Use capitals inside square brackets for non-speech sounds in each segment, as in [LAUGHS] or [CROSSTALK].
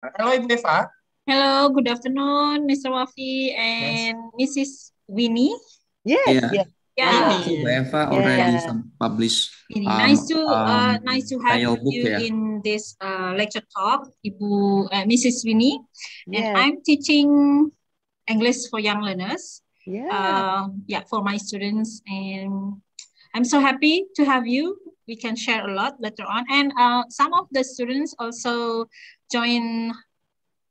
Hello, Ibu Eva. Hello, good afternoon, Mr. Wafi and yes. Mrs. Winnie. Yes, yeah. yes. Yeah. yeah. Eva already yeah. published. Um, nice to uh, um, nice to have you book, yeah. in this uh, lecture talk, Ibu uh, Mrs. Winnie, yes. and I'm teaching English for young learners. Yeah. Uh, yeah, for my students, and I'm so happy to have you we can share a lot later on. And uh, some of the students also join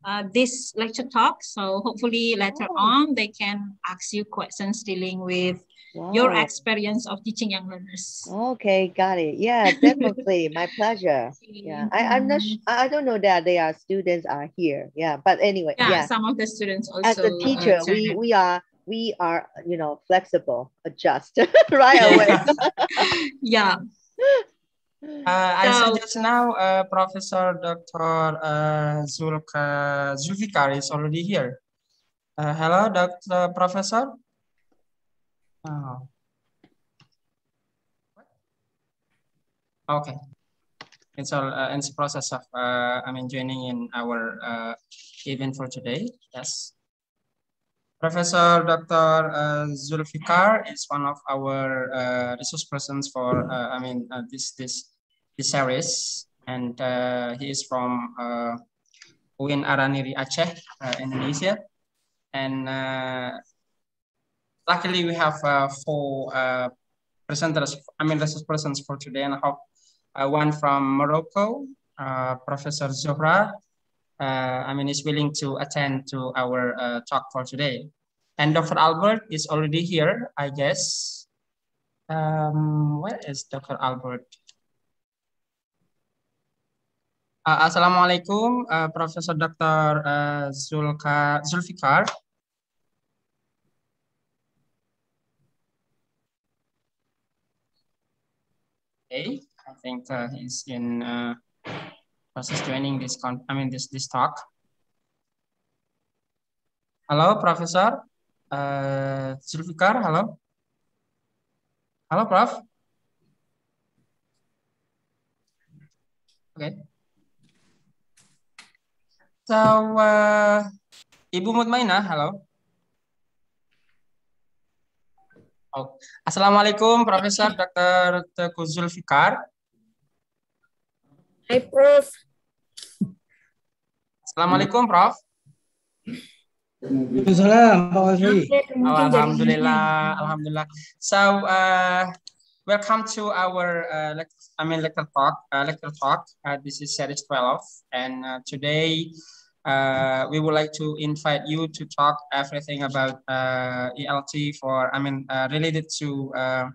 uh, this lecture talk. So hopefully later oh. on, they can ask you questions dealing with wow. your experience of teaching young learners. Okay, got it. Yeah, [LAUGHS] definitely. My pleasure. Yeah, I, I'm not, I don't know that they are students are here. Yeah, but anyway. Yeah, yeah. some of the students also. As a teacher, uh, we, we are we are you know flexible adjust [LAUGHS] right away [LAUGHS] yeah uh, I so, suggest now uh, Professor Dr. Uh, Zulka Zulfikar is already here. Uh, hello, Dr. Professor. Oh. Okay. It's all uh, in the process of uh, I mean joining in our uh, event for today. Yes. Professor Dr. Uh, Zulfikar is one of our uh, resource persons for, uh, I mean, uh, this this this series, and uh, he is from uh, UIN Ar-Raniry Aceh, Indonesia, and luckily we have four presenters, I mean, resource persons for today, and I hope one from Morocco, Professor Zohra, uh, I mean, is willing to attend to our uh, talk for today. And Dr. Albert is already here, I guess. Um, where is Dr. Albert? Uh, Assalamualaikum, uh, Professor Dr. Uh, Zulka, Zulfikar. Okay, I think uh, he's in uh, process joining this con I mean this this talk. Hello, Professor. Uh, Zulfikar, halo. Halo, Prof. Oke. Okay. So, uh, Ibu Mutmainah, halo. Oh. Assalamualaikum, Profesor Dr. Teguh Zulfikar. Hai, Prof. Assalamualaikum, Prof. Waalaikumsalam, Alhamdulillah, Alhamdulillah. So, uh, welcome to our, uh, I mean, lecture talk. Uh, lecture talk. Uh, this is series 12, and uh, today uh, we would like to invite you to talk everything about uh, ELT for, I mean, uh, related to uh,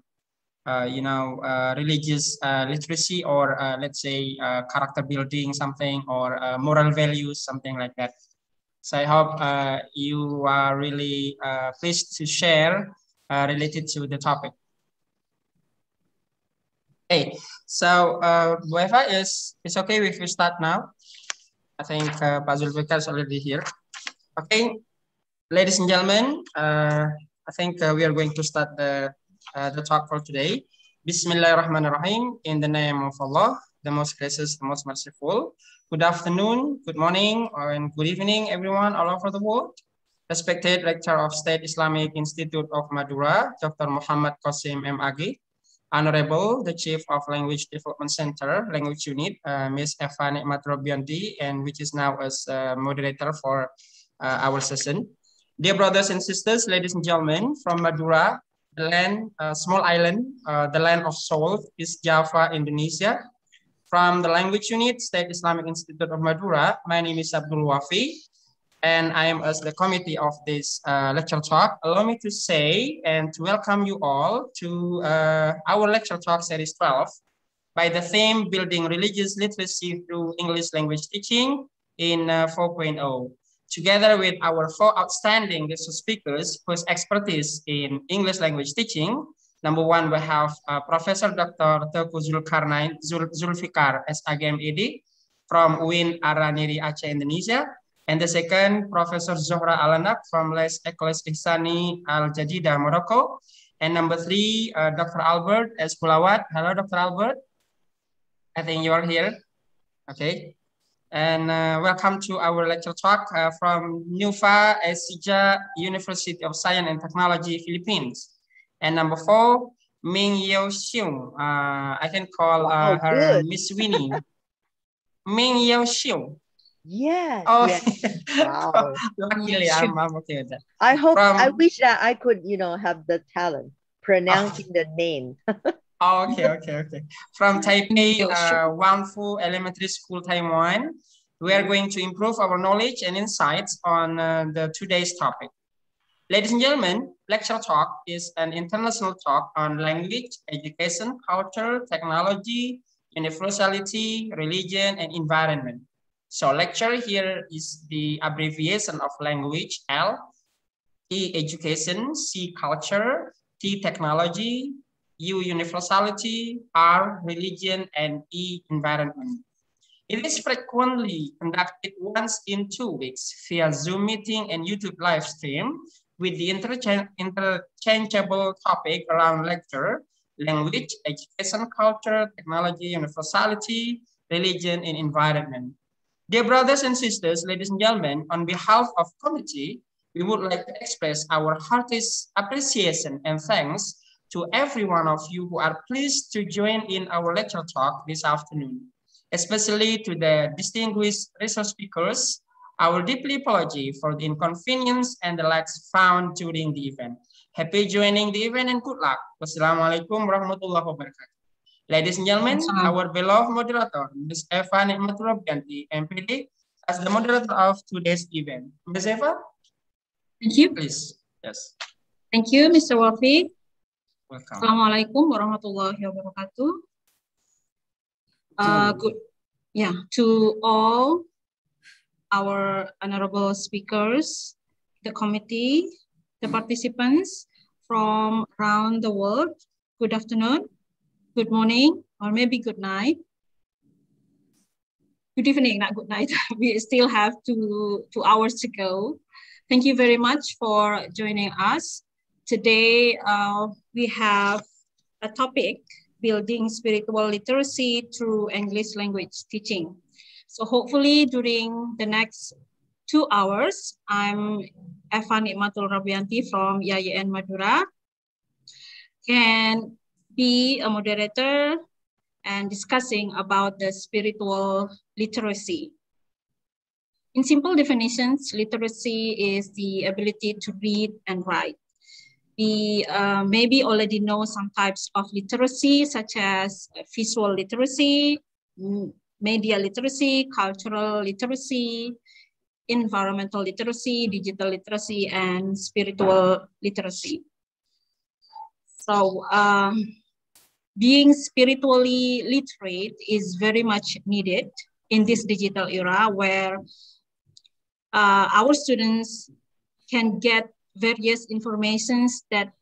you know, uh, religious uh, literacy or uh, let's say uh, character building something or uh, moral values, something like that. So I hope you are really pleased to share related to the topic. Hey, so uh, Eva is, it's okay if we start now? I think uh, Zulfikar is already here. Okay, ladies and gentlemen, uh, I think uh, we are going to start the uh, the talk for today. Bismillahirrahmanirrahim. In the name of Allah, the most gracious, the most merciful. Good afternoon, good morning, and good evening, everyone all over the world. Respected Rector of State Islamic Institute of Madura, Dr. Muhammad Qasim M. Agi. Honorable, the Chief of Language Development Center, Language Unit, uh, Ms. Eva Nikmat and which is now as uh, moderator for uh, our session. Dear brothers and sisters, ladies and gentlemen, from Madura, land, uh, small island, uh, the land of soul is Java, Indonesia. From the language unit, State Islamic Institute of Madura, my name is Abdul Wafi, and I am as the committee of this uh, lecture talk. Allow me to say and to welcome you all to uh, our lecture talk series 12 by the theme Building Religious Literacy Through English Language Teaching in uh, 4.0 together with our four outstanding guest speakers whose expertise in English language teaching. Number one, we have uh, Professor Dr. Teuku Zulkarnain Zul, Zulfikar SAGMED from UIN Ar-Raniry Aceh, Indonesia. And the second, Professor Zohra Alannak from Les Ecoles Ihsane Al Jadida, Morocco. And number three, uh, Dr. Albert S. Hello, Dr. Albert. I think you are here. Okay. And uh, welcome to our lecture talk uh, from Nueva Ecija University of Science and Technology, Philippines. And number four, Ming Yao Hsiung. Uh, I can call uh, oh, her Miss Winnie. [LAUGHS] Ming Yao Hsiung. Yes. Oh, yes. [LAUGHS] wow. [LAUGHS] Luckily, I'm, I'm okay with that. I hope, From, I wish that I could, you know, have the talent pronouncing the name. Oh, okay, okay, okay. From Taipei, uh, Wanfu Elementary School, Taiwan, we are going to improve our knowledge and insights on uh, the today's topic. Ladies and gentlemen, Lecture Talk is an international talk on language, education, culture, technology, universality, religion, and environment. So lecture here is the abbreviation of language L, E education, C culture, T technology, U universality, R religion, and E environment. It is frequently conducted once in two weeks via Zoom meeting and YouTube live stream with the interchangeable topic around lecture, language, education, culture, technology, universality, religion, and environment. Dear brothers and sisters, ladies and gentlemen, on behalf of committee, we would like to express our heartiest appreciation and thanks to every one of you who are pleased to join in our lecture talk this afternoon, especially to the distinguished resource speakers our deeply apology for the inconvenience and the lags found during the event. Happy joining the event and good luck. Wassalamualaikum warahmatullahi wabarakatuh. Ladies and gentlemen, our beloved moderator, Ms. Eva Nikmatul Rabbianty, MPD, as the moderator of today's event. Ms. Eva? Thank you. Please. Yes. Thank you, Mr. Wafi. Welcome. Assalamualaikum warahmatullahi wabarakatuh. Uh, good. Yeah, to all our honorable speakers, the committee, the participants from around the world. Good afternoon, good morning, or maybe good night. Good evening, not good night. [LAUGHS] we still have two, two hours to go. Thank you very much for joining us. Today, uh, we have a topic, building spiritual literacy through English language teaching. So hopefully during the next two hours, I'm Evan Nikmatul Rabbianty from IAIN Madura, can be a moderator and discussing about the spiritual literacy. In simple definitions, literacy is the ability to read and write. We uh, maybe already know some types of literacy, such as visual literacy, media literacy, cultural literacy, environmental literacy, digital literacy, and spiritual literacy. So um, being spiritually literate is very much needed in this digital era where uh, our students can get various informations that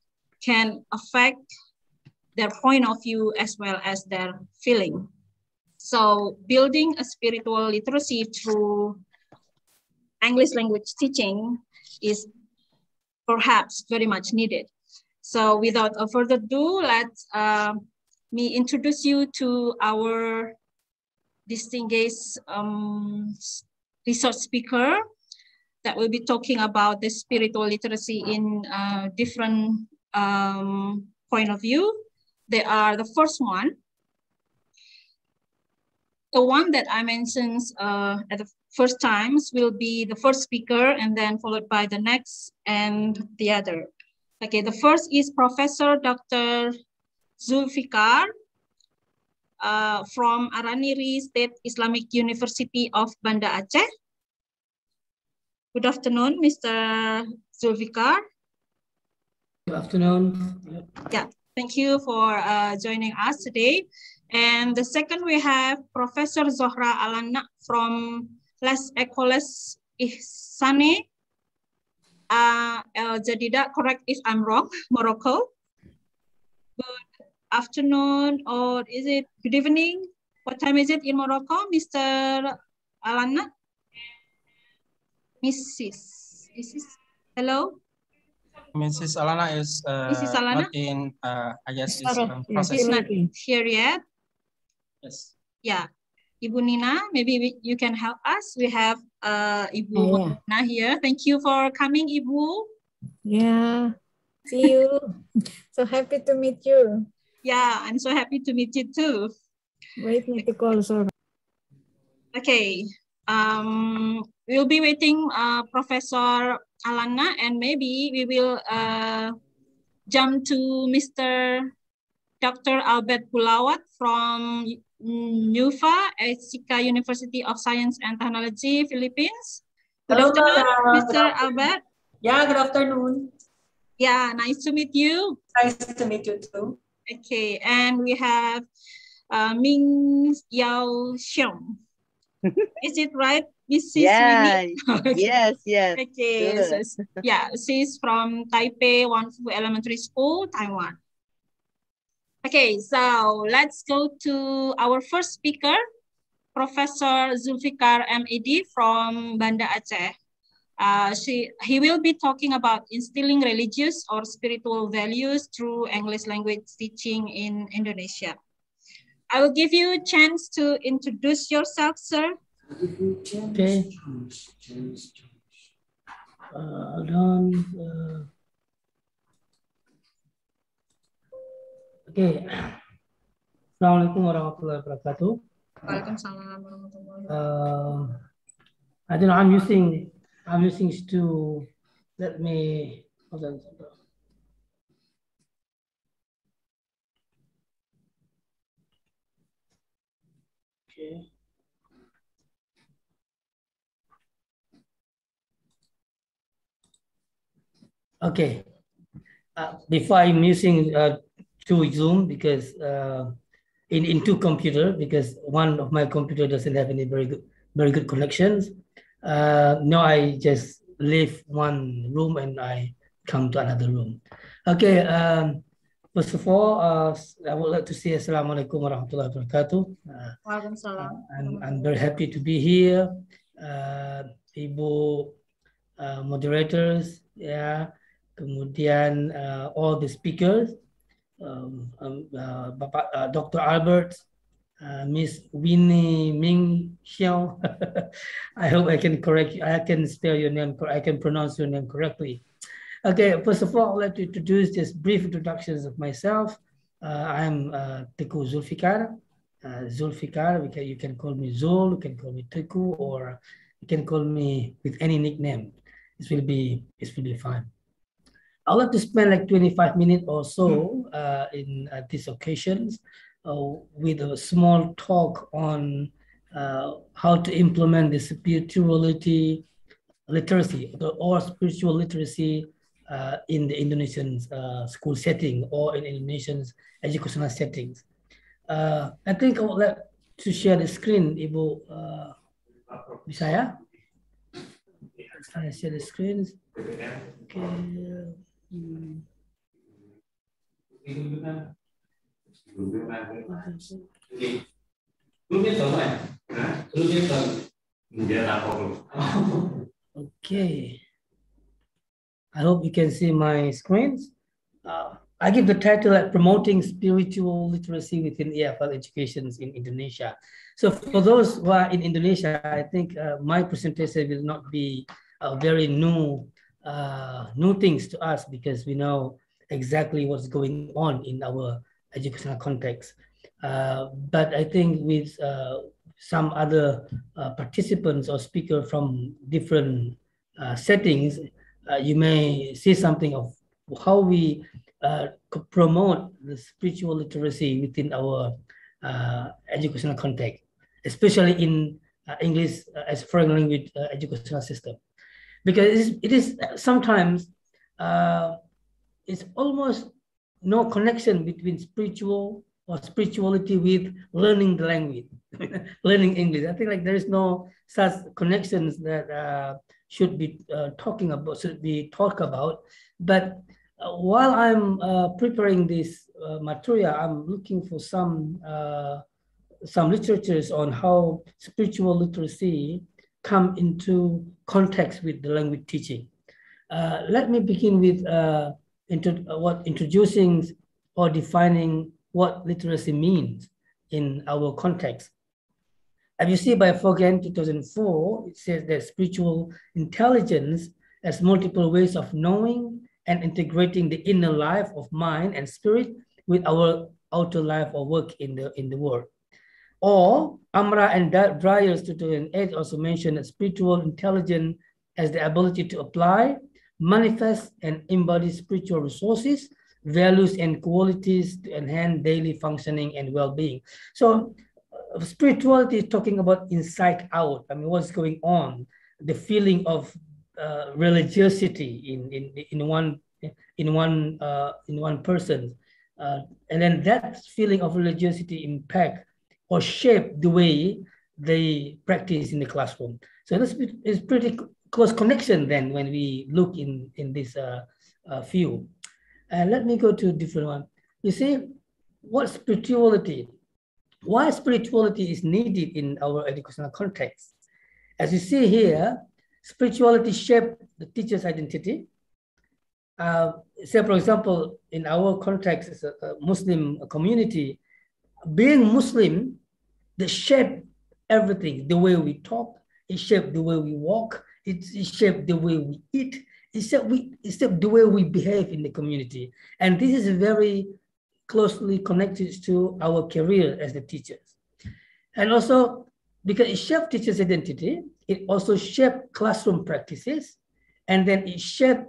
can affect their point of view as well as their feeling. So building a spiritual literacy through English language teaching is perhaps very much needed. So without a further ado, let uh, me introduce you to our distinguished um, resource speaker that will be talking about the spiritual literacy in uh, different um, point of view. They are the first one, the one that I mentioned uh, at the first times will be the first speaker and then followed by the next and the other. Okay, the first is Professor Dr. Zulfikar uh, from Ar-Raniry State Islamic University of Banda Aceh. Good afternoon, Mr. Zulfikar. Good afternoon. Yeah, thank you for uh, joining us today. And the second, we have Professor Zohra Alana from Les Ecoles Ihsane uh, El Jadida, correct if I'm wrong, Morocco. Good afternoon, or is it good evening? What time is it in Morocco, Mr. Alana? Mrs. Mrs. Hello? Mrs. Alana is uh, Mrs. Alana? not in, uh, I guess, it's um, process. She's not here yet. Yes. Yeah. Ibu Nina, maybe we, you can help us. We have uh, Ibu oh, yeah. Nina here. Thank you for coming, Ibu. Yeah, see you. so happy to meet you. Yeah, I'm so happy to meet you too. Wait me to call, sir. Okay, um, we'll be waiting uh, Professor Alana and maybe we will uh, jump to Mr. Dr. Albert Bulawat from Nueva Ecija University of Science and Technology, Philippines. Good afternoon, Mr. Albert. Yeah, good afternoon. Yeah, nice to meet you. Nice to meet you too. Okay, and we have uh, Ming Yao Hsiung. Is it right, Mrs. Yeah, [LAUGHS] yes, yes. Okay, so, yeah, she's from Taipei Wanfu Elementary School, Taiwan. Okay, so let's go to our first speaker, Professor Zulfikar MED from Banda Aceh. Uh, she, he will be talking about instilling religious or spiritual values through English language teaching in Indonesia. I will give you a chance to introduce yourself, sir. Okay. Uh. Uh, okay. Assalamualaikum warahmatullahi wabarakatuh. Waalaikumsalam warahmatullahi wabarakatuh. Uh, I don't know. I'm using. I'm using to. Let me. Hold on. Okay. Okay. Uh, before I'm using uh, two Zoom because uh, in, in two computer because one of my computer doesn't have any very good very good connections. Uh, no, I just leave one room and I come to another room. Okay. Um, First of all, uh, I would like to say Assalamualaikum warahmatullahi wabarakatuh. Uh, Waalaikumsalam. I'm, I'm very happy to be here. Uh, Ibu uh, moderators, yeah, kemudian uh, all the speakers, um, um, uh, Bapak, uh, Dr. Albert, uh, Miss Winnie Ming Xiao. [LAUGHS] I hope I can correct you. I can spell your name. I can pronounce your name correctly. Okay, first of all, I'd like to introduce just brief introductions of myself. Uh, I'm uh, Teuku Zulfikar. Uh, Zulfikar, can, you can call me Zul, you can call me Teuku, or you can call me with any nickname. This will be, this will be fine. I'd like to spend like 25 minutes or so uh, in uh, these occasions uh, with a small talk on uh, how to implement the spirituality literacy or spiritual literacy uh, in the Indonesian uh, school setting or in Indonesian educational settings. Uh, I think I would like to share the screen, Ibu uh, bisa ya? Saya share the screens. Okay. Okay. I hope you can see my screens. Uh, I give the title at Promoting Spiritual Literacy Within EFL Educations in Indonesia. So for those who are in Indonesia, I think uh, my presentation will not be uh, very new, uh, new things to us because we know exactly what's going on in our educational context. Uh, but I think with uh, some other participants or speakers from different settings, uh, you may see something of how we uh, promote the spiritual literacy within our uh, educational context, especially in uh, English uh, as foreign language uh, educational system. Because it is, it is sometimes, it's almost no connection between spiritual or spirituality with learning the language, [LAUGHS] learning English. I think like there is no such connections that should be uh, talking about, should be talked about. But uh, while I'm uh, preparing this uh, material, I'm looking for some uh, some literatures on how spiritual literacy come into context with the language teaching. Uh, let me begin with into, what introducing or defining what literacy means in our context. As you see by Fogan 2004, it says that spiritual intelligence has multiple ways of knowing and integrating the inner life of mind and spirit with our outer life or work in the in the world. Or Amram and Dryers 2008 also mentioned that spiritual intelligence as the ability to apply, manifest, and embody spiritual resources, values, and qualities to enhance daily functioning and well-being. So uh, spirituality is talking about inside out. I mean, what's going on, the feeling of uh, religiosity in, in, in one in one uh, in one person, uh, and then that feeling of religiosity impact or shape the way they practice in the classroom. So this is pretty close connection then when we look in in this uh, uh, field. And let me go to a different one. You see, what spirituality, why spirituality is needed in our educational context. As you see here, spirituality shape the teacher's identity. Uh, say, for example, in our context as a, a Muslim community, being Muslim, they shape everything, the way we talk, it shape the way we walk, it, it shape the way we eat, it shape, we, it shape the way we behave in the community. And this is very closely connected to our career as the teachers. And also, because it shapes teachers' identity, it also shapes classroom practices, and then it shapes,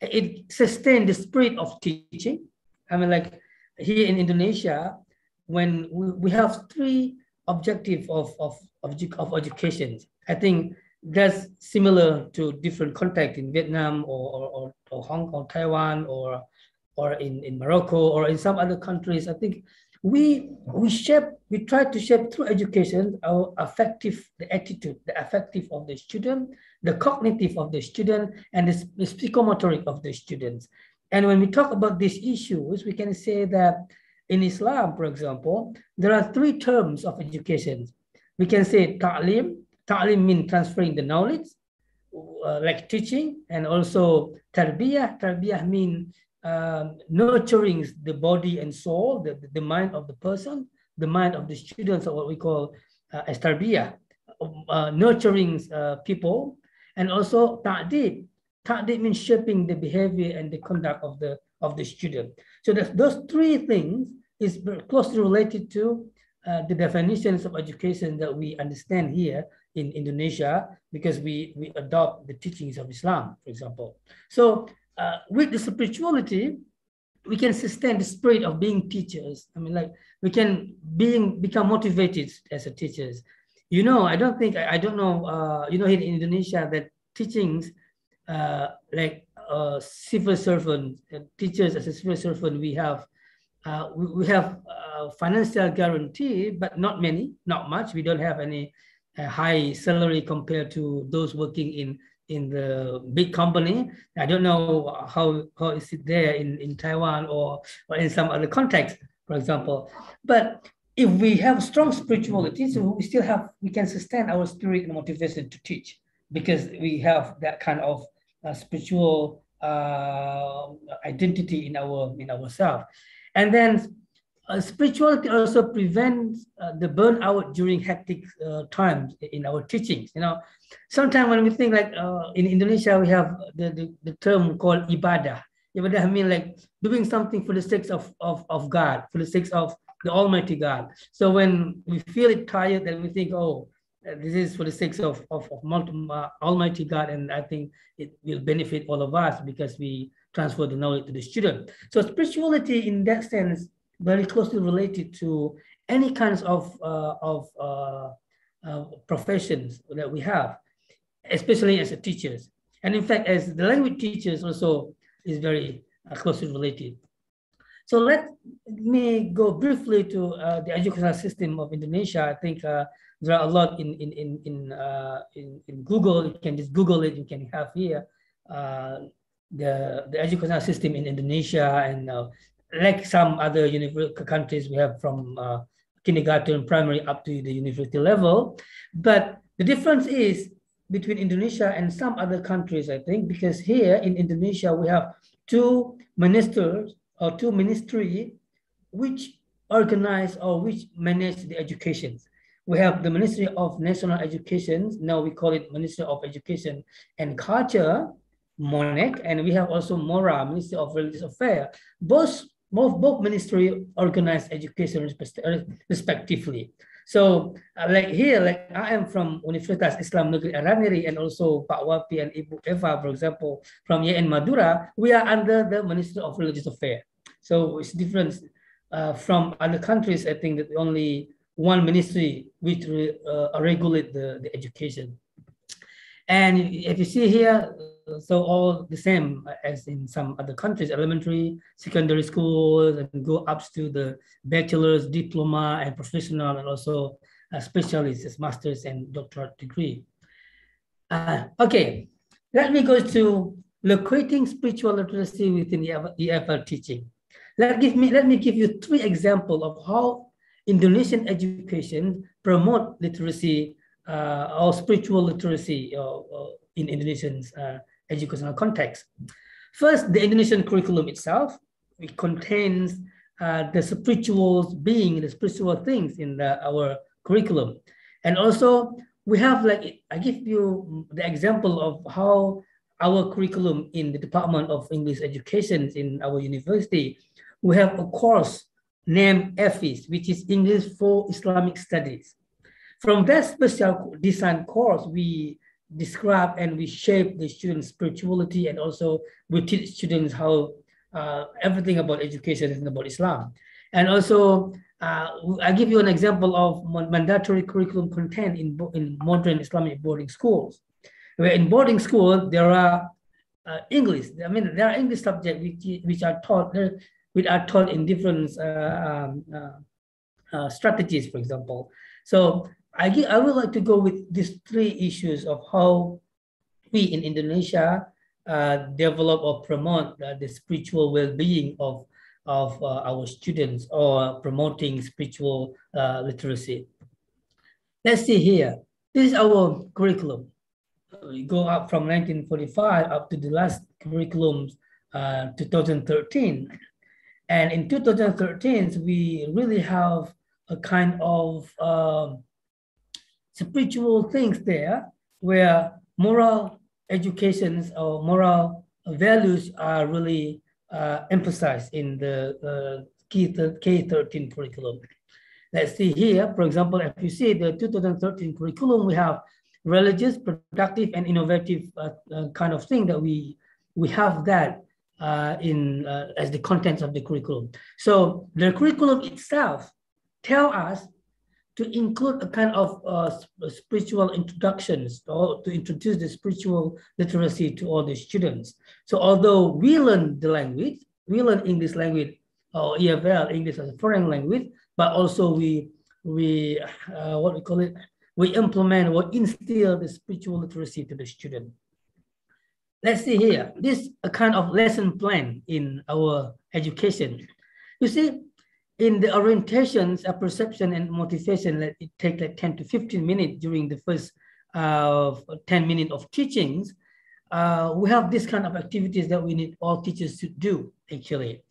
it sustains the spirit of teaching. I mean, like here in Indonesia, when we, we have three objective of, of, of, education, I think that's similar to different context in Vietnam or, or, or Hong Kong, Taiwan, or, or in, in Morocco, or in some other countries. I think we we shape we try to shape through education our affective the attitude the affective of the student the cognitive of the student and the, the psychomotoric of the students and when we talk about these issues we can say that in islam for example there are three terms of education. We can say ta'lim. Ta'lim means transferring the knowledge uh, like teaching and also tarbiyah. Tarbiyah means um, nurturing the body and soul, the, the mind of the person, the mind of the students, or what we call uh, astarbia, uh, nurturing uh, people, and also ta'dib. Ta'dib means shaping the behavior and the conduct of the of the student. So those three things is closely related to uh, the definitions of education that we understand here in Indonesia because we, we adopt the teachings of Islam, for example. So uh, with the spirituality, we can sustain the spirit of being teachers. I mean, like we can being become motivated as a teachers. You know, I don't think I, I don't know. Uh, you know, in Indonesia, that teachings uh, like uh, civil servant uh, teachers as a civil servant, we have uh, we, we have uh, financial guarantee, but not many, not much. We don't have any uh, high salary compared to those working in in the big company. I don't know how, how is it there in, in Taiwan or, or in some other context, for example. But if we have strong spirituality, so we still have, we can sustain our spirit and motivation to teach because we have that kind of uh, spiritual uh, identity in our in ourselves. And then uh, spirituality also prevents uh, the burnout during hectic uh, times in our teachings. You know, sometimes when we think like uh, in Indonesia, we have the, the, the term called ibadah. Ibadah mean like doing something for the sake of, of, of God, for the sake of the Almighty God. So when we feel it tired, then we think, oh, uh, this is for the sake of, of, of uh, Almighty God, and I think it will benefit all of us because we transfer the knowledge to the student. So spirituality in that sense very closely related to any kinds of, uh, of uh, uh, professions that we have, especially as teachers. And in fact, as the language teachers also is very uh, closely related. So let me go briefly to uh, the educational system of Indonesia. I think uh, there are a lot in in in in, in, in Google. You can just Google it. You can have here the the educational system in Indonesia and like some other countries, we have from uh, kindergarten, primary up to the university level. But the difference is between Indonesia and some other countries, I think, because here in Indonesia, we have two ministers or two ministry which organize or which manage the education. we have the Ministry of National Education. Now we call it Ministry of Education and Culture, MONEC, and we have also MORA, Ministry of Religious Affairs. Both, both, both ministry organize education respectively. So uh, like here, like I am from Universitas Islam Negeri Ar-Raniry and also Pak Wafi and Ibu Eva, for example, from YN Madura, we are under the Ministry of Religious Affairs. So it's different uh, from other countries. I think that only one ministry which uh, regulate the, the education. And if you see here, so all the same as in some other countries, elementary, secondary schools, and go up to the bachelor's, diploma, and professional, and also a specialist, master's and doctorate degree. Uh, okay, let me go to locating spiritual literacy within the EFL teaching. Let, give me, let me give you three examples of how Indonesian education promote literacy uh, or spiritual literacy uh, uh, in Indonesians uh, educational context. First, the Indonesian curriculum itself, it contains uh, the spiritual being, the spiritual things in the, our curriculum. And also we have like, I give you the example of how our curriculum in the Department of English Education in our university, we have a course named EFIS, which is English for Islamic Studies. From that special design course, we describe and we shape the students' spirituality and also we teach students how uh, everything about education is about Islam. And also, uh, I give you an example of mandatory curriculum content in, in modern Islamic boarding schools. Where in boarding school, there are uh, English. I mean, there are English subjects which, which are taught which are taught in different uh, um, uh, uh, strategies, for example. So I, I would like to go with these three issues of how we in Indonesia uh, develop or promote uh, the spiritual well-being of, of uh, our students or promoting spiritual literacy. Let's see here. This is our curriculum. We go up from 1945 up to the last curriculum, 2013. And in 2013, we really have a kind of um, spiritual things there where moral educations or moral values are really uh, emphasized in the uh, K13 curriculum. Let's see here, for example, if you see the 2013 curriculum, we have religious, productive, and innovative uh, uh kind of thing that we we have that uh, in uh, as the contents of the curriculum. So the curriculum itself tell us to include a kind of uh, spiritual introductions or to introduce the spiritual literacy to all the students. So although we learn the language, we learn English language or EFL, English as a foreign language, but also we, we uh, what we call it, we implement or instill the spiritual literacy to the student let's see here, this a kind of lesson plan in our education. You see, in the orientations, a perception and motivation, that it take like 10 to 15 minutes during the first uh, 10 minutes of teachings, uh, we have this kind of activities that we need all teachers to do actually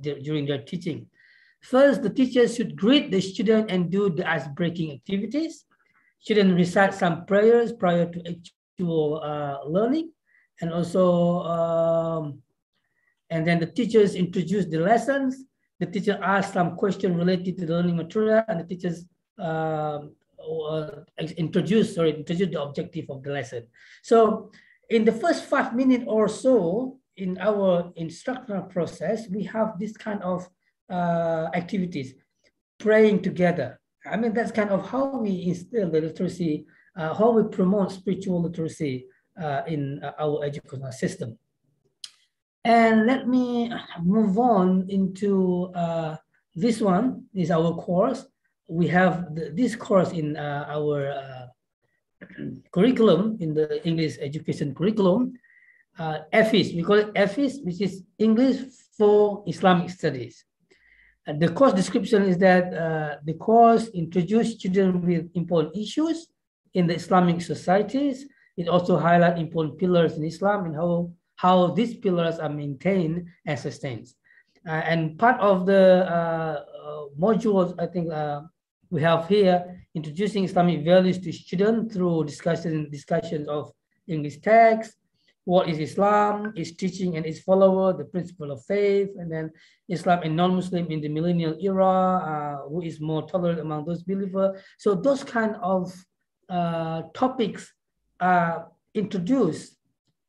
during their teaching. First, the teachers should greet the student and do the ice-breaking activities. Students recite some prayers prior to actual uh, learning and also um, and then the teachers introduce the lessons the teacher asks some question related to the learning material and the teachers uh, uh, introduce sorry introduce the objective of the lesson so in the first five minutes or so in our instructional process we have this kind of uh, activities praying together i mean that's kind of how we instill the literacy uh, how we promote spiritual literacy uh, in uh, our educational system. And let me move on into uh, this one is our course. We have the, this course in uh, our uh, [CLEARS THROAT] curriculum, in the English education curriculum, uh, EFIS, we call it EFIS, which is English for Islamic Studies. And the course description is that uh, the course introduces students with important issues in the Islamic societies it also highlights important pillars in Islam and how, how these pillars are maintained and sustained. Uh, and part of the uh, uh, modules I think uh, we have here introducing Islamic values to students through discussion, discussions of English text, what is Islam, its teaching and its follower, the principle of faith, and then Islam and non-Muslim in the millennial era, uh, who is more tolerant among those believers. So those kind of uh, topics are introduced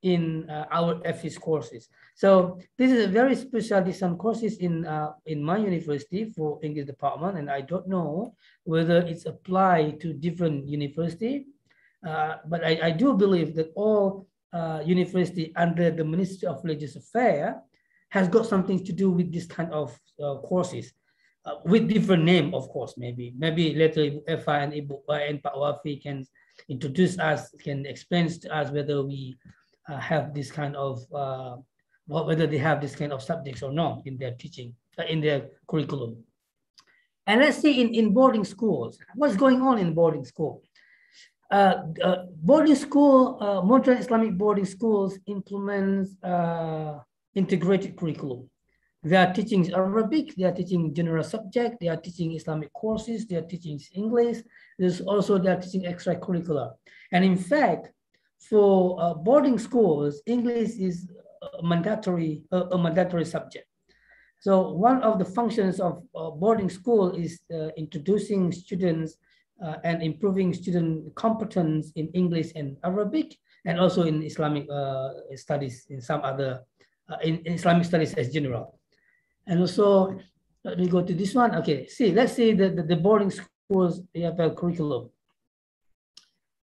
in uh, our FIS courses. So this is a very special some courses in uh, in my university for English department, and I don't know whether it's applied to different university, uh, but I, I do believe that all uh, university under the Ministry of Religious Affairs has got something to do with this kind of uh, courses. Uh, with different name, of course, maybe. Maybe later FI and Ibu and Pak Wafi can introduce us, can explain to us whether we have this kind of, uh, whether they have this kind of subjects or not in their teaching, uh, in their curriculum. And let's see in, in boarding schools, what's going on in boarding school? Uh, uh, boarding school, uh, modern Islamic boarding schools implement integrated curriculum. They are teaching Arabic, they are teaching general subject, they are teaching Islamic courses, they are teaching English. There's also they are teaching extracurricular. And in fact, for uh, boarding schools, English is a mandatory, uh, a mandatory subject. So one of the functions of uh, boarding school is uh, introducing students uh, and improving student competence in English and Arabic, and also in Islamic uh, studies in some other, in, in Islamic studies as general. And also, let me go to this one. Okay, see, let's see the, the, the boarding schools EFL curriculum.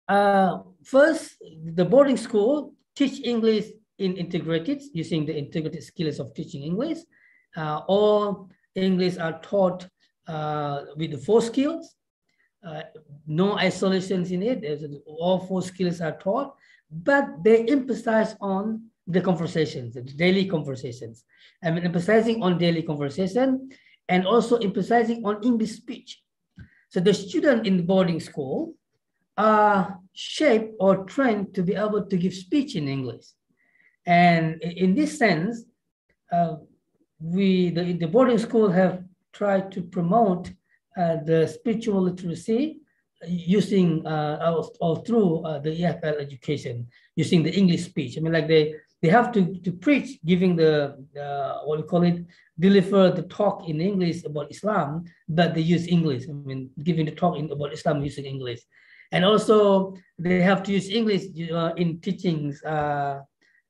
Uh, first, the boarding school teach English in integrated using the integrated skills of teaching English. Uh, all English are taught uh, with the four skills, uh, no isolations in it. There's, all four skills are taught, but they emphasize on the conversations, the daily conversations. I mean, emphasizing on daily conversation and also emphasizing on English speech. So the student in the boarding school are shaped or trained to be able to give speech in English. And in this sense, uh, we, the, the boarding school have tried to promote uh, the spiritual literacy using uh, or, through uh, the EFL education, using the English speech. I mean, like they, they have to, to preach, giving the, what we call it, deliver the talk in English about Islam, but they use English. I mean, giving the talk in, about Islam using English. And also they have to use English uh, in teachings, uh,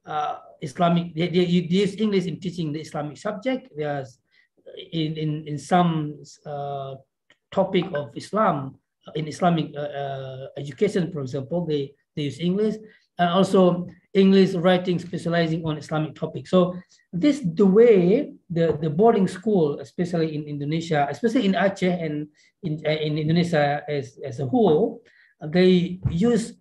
uh, Islamic, they, they, use English in teaching the Islamic subject. There's in, in, in some uh, topic of Islam, in Islamic uh, uh, education, for example, they, they use English and also English writing specializing on Islamic topics. So this the way the, the boarding school, especially in Indonesia, especially in Aceh and in, in Indonesia as, as a whole, they use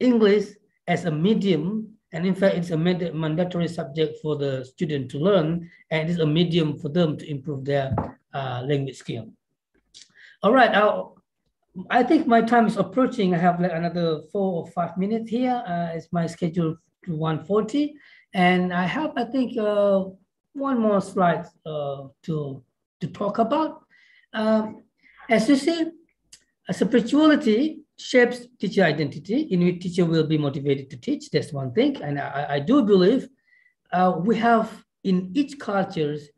English as a medium, and in fact, it's a mandatory subject for the student to learn, and it's a medium for them to improve their uh, language skill. All right, I'll, I think my time is approaching. I have like another four or five minutes here. Uh, it's my schedule to 140. And I have, I think, uh, one more slide uh, to, to talk about. Um, as you see, a spirituality shapes teacher identity in which teacher will be motivated to teach. That's one thing. And I, I do believe uh, we have in each cultures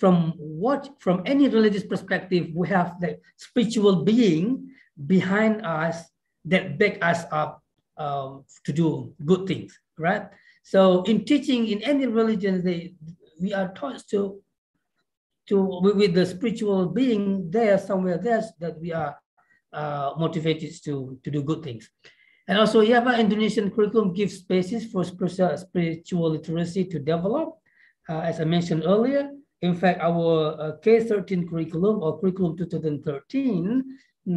from what from any religious perspective, we have the spiritual being behind us that back us up um, to do good things, right? So in teaching in any religion, they, we are taught to, to with the spiritual being there somewhere there that we are uh, motivated to, to do good things. And also, Java Indonesian curriculum gives spaces for spiritual literacy to develop. Uh, as I mentioned earlier, in fact, our uh, K-13 curriculum or curriculum 2013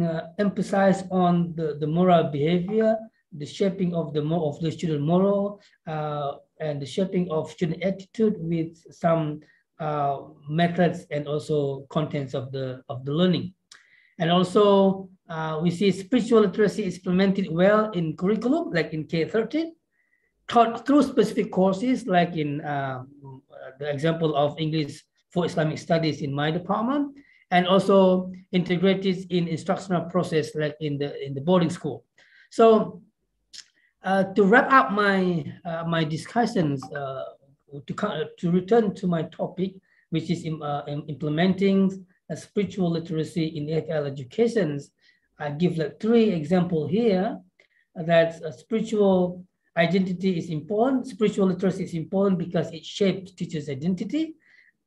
uh, emphasize on the, the moral behavior, the shaping of the of the student moral, uh, and the shaping of student attitude with some uh, methods and also contents of the of the learning. And also uh, we see spiritual literacy is implemented well in curriculum, like in K-13, taught through specific courses, like in uh, the example of English for Islamic studies in my department, and also integrated in instructional process like in the in the boarding school. So uh, to wrap up my uh, my discussions, uh, to to return to my topic, which is in, uh, implementing spiritual literacy in EFL educations, I give like three example here that spiritual identity is important. Spiritual literacy is important because it shapes teachers' identity.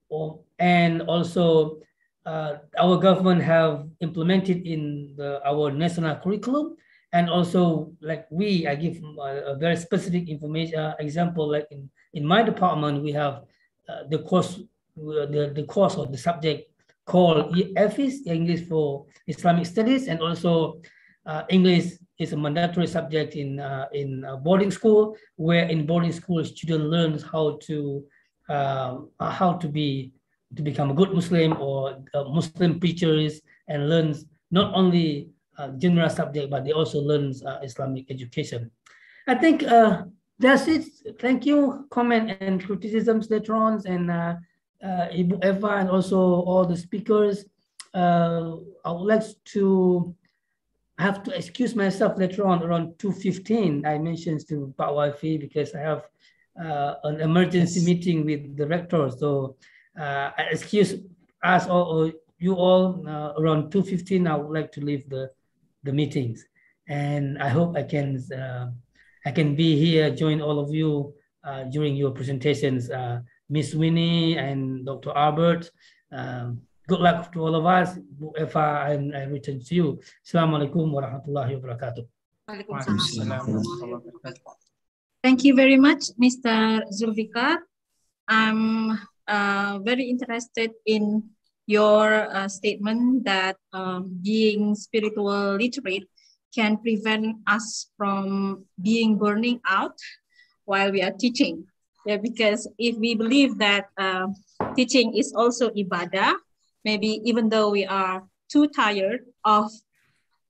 Or, and also uh, our government have implemented in the, our national curriculum. And also like we, I give a, a very specific information uh, example, like in, in my department, we have uh, the course, uh, the, the course or the subject called EFIS, English for Islamic Studies, and also uh, English is a mandatory subject in uh, in boarding school, where in boarding school student learns how to uh, how to be to become a good Muslim or Muslim preachers and learns not only uh, general subject, but they also learns uh, Islamic education. I think uh, that's it. Thank you. Comment and criticisms later on, and uh, Ibu Eva and also all the speakers. Uh, I would like to have to excuse myself later on around 2.15. I mentioned to Pak Wafi because I have uh, an emergency yes. meeting with the rector. So uh, I excuse us all, you all uh, around 2.15. I would like to leave the, the meetings. And I hope I can, uh, I can be here, join all of you uh, during your presentations, uh, Miss Winnie and Dr. Albert. Um, good luck to all of us. If I, I return to you. Assalamualaikum warahmatullahi wabarakatuh. Thank you very much, Mr. Zulfikar. I'm uh, very interested in your uh, statement that um, being spiritual literate can prevent us from being burning out while we are teaching. Yeah, because if we believe that uh, teaching is also ibadah, maybe even though we are too tired of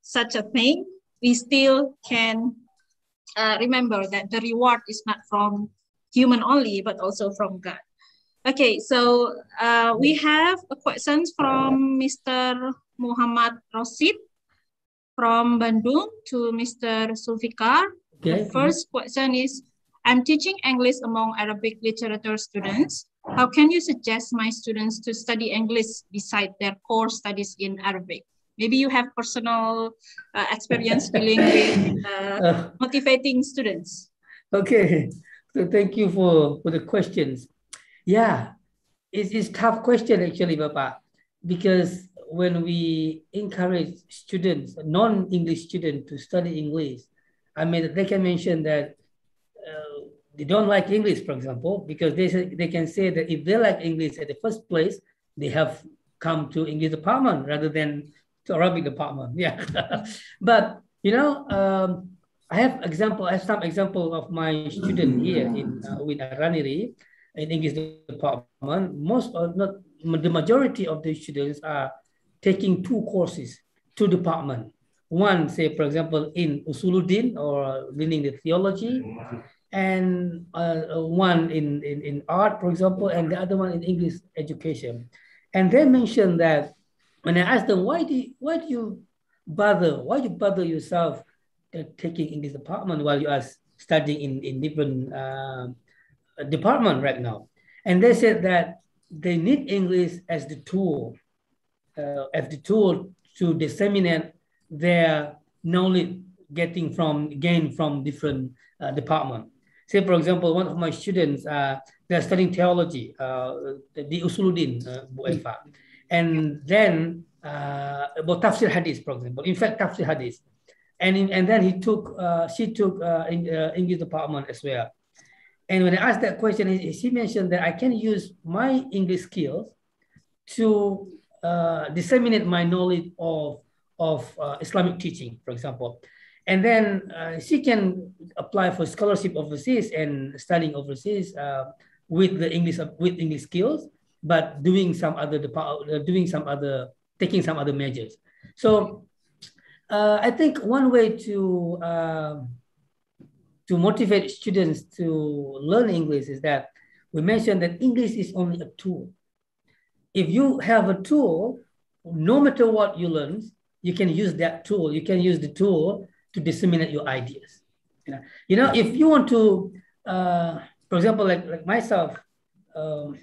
such a thing, we still can uh, remember that the reward is not from human only, but also from God. Okay, so uh, we have a question from Mr. Muhammad Rosid from Bandung to Mr. Zulfikar. Okay. The first question is, I'm teaching English among Arabic literature students. How can you suggest my students to study English beside their core studies in Arabic? Maybe you have personal uh, experience [LAUGHS] dealing with uh, uh, motivating students. Okay, so thank you for, for the questions. Yeah, it's, it's tough question actually, Papa, because when we encourage students, non-English students to study English, I mean, they can mention that they don't like English, for example, because they, they can say that if they like English at the first place, they have come to English department rather than to Arabic department. [LAUGHS] Yeah. [LAUGHS] but, you know, um, I have example, I have some example of my student here in uh, with Ar-Raniry in English department. Most or not the majority of the students are taking two courses, two department. One, say, for example, in Usuluddin or learning the theology, and uh, uh, one in, in, in art, for example, and the other one in English education. And they mentioned that when I asked them, why do you, why do you bother, why do you bother yourself uh, taking English department while you are studying in, in different uh, department right now? And they said that they need English as the tool, uh, as the tool to disseminate their knowledge getting from gain from different uh, department. Say, for example, one of my students, uh, they're studying theology, uh, the Usuluddin, uh, Bu Eva. And then uh, about tafsir hadith, for example. In fact, tafsir hadith. And, in, and then he took, uh, she took uh, in, uh, English department as well. And when I asked that question, she mentioned that I can use my English skills to uh, disseminate my knowledge of, of Islamic teaching, for example and then uh, she can apply for scholarship overseas and studying overseas uh, with the English with English skills, but doing some other uh, doing some other taking some other measures. So uh, I think one way to uh, to motivate students to learn English is that we mentioned that English is only a tool. If you have a tool, no matter what you learn, you can use that tool. You can use the tool to disseminate your ideas. You know, you know if you want to, uh, for example, like, like myself, um,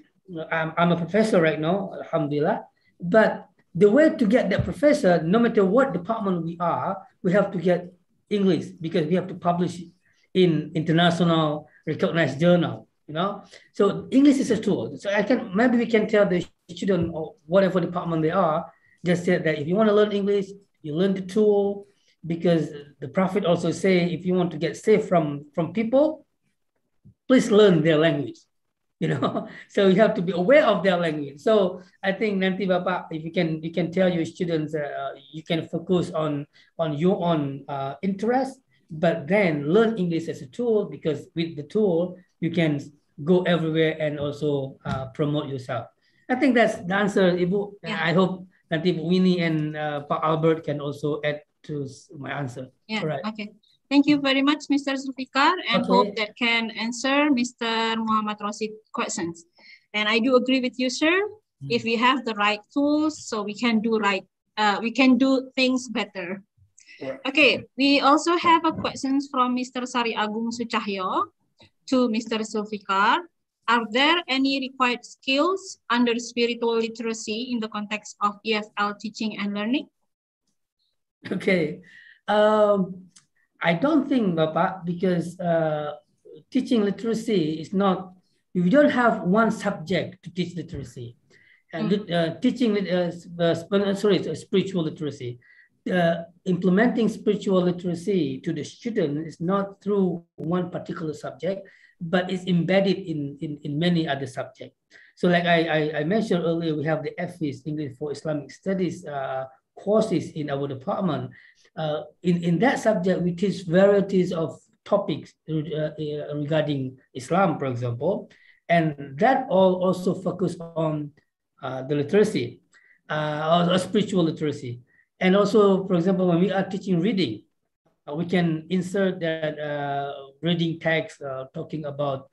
I'm, I'm a professor right now, alhamdulillah, but the way to get that professor, no matter what department we are, we have to get English because we have to publish in international recognized journal, you know. So English is a tool. So I can maybe we can tell the student or whatever department they are, just say that if you want to learn English, you learn the tool because the prophet also say if you want to get safe from from people, please learn their language [LAUGHS] you know? So you have to be aware of their language. So i think nanti bapak if you can you can tell your students uh, you can focus on on your own uh, interest but then learn english as a tool because with the tool you can go everywhere and also uh, promote yourself. I think that's the answer ibu. Yeah. i hope nanti winnie and uh, pak albert can also add to my answer yeah All right okay Thank you very much, Mr. Zulfikar, and okay. hope that can answer Mr. Muhammad Rosid's questions. And I do agree with you, sir. Mm. If we have the right tools, so we can do right, uh, we can do things better. Yeah. Okay, we also have a questions from Mr. Sari Agung Sucahyo to Mr. Zulfikar. Are there any required skills under spiritual literacy in the context of EFL teaching and learning? Okay. Um, I don't think, Bapak, because uh, teaching literacy is not, you don't have one subject to teach literacy. And mm. uh, teaching, uh, uh sorry, spiritual literacy. Uh, implementing spiritual literacy to the student is not through one particular subject, but it's embedded in, in, in many other subjects. So like I, I, I, mentioned earlier, we have the FIS, English for Islamic Studies uh, courses in our department uh, in, in that subject, we teach varieties of topics uh, uh, regarding Islam, for example, and that all also focus on uh, the literacy, uh, or, spiritual literacy. And also, for example, when we are teaching reading, uh, we can insert that reading text talking about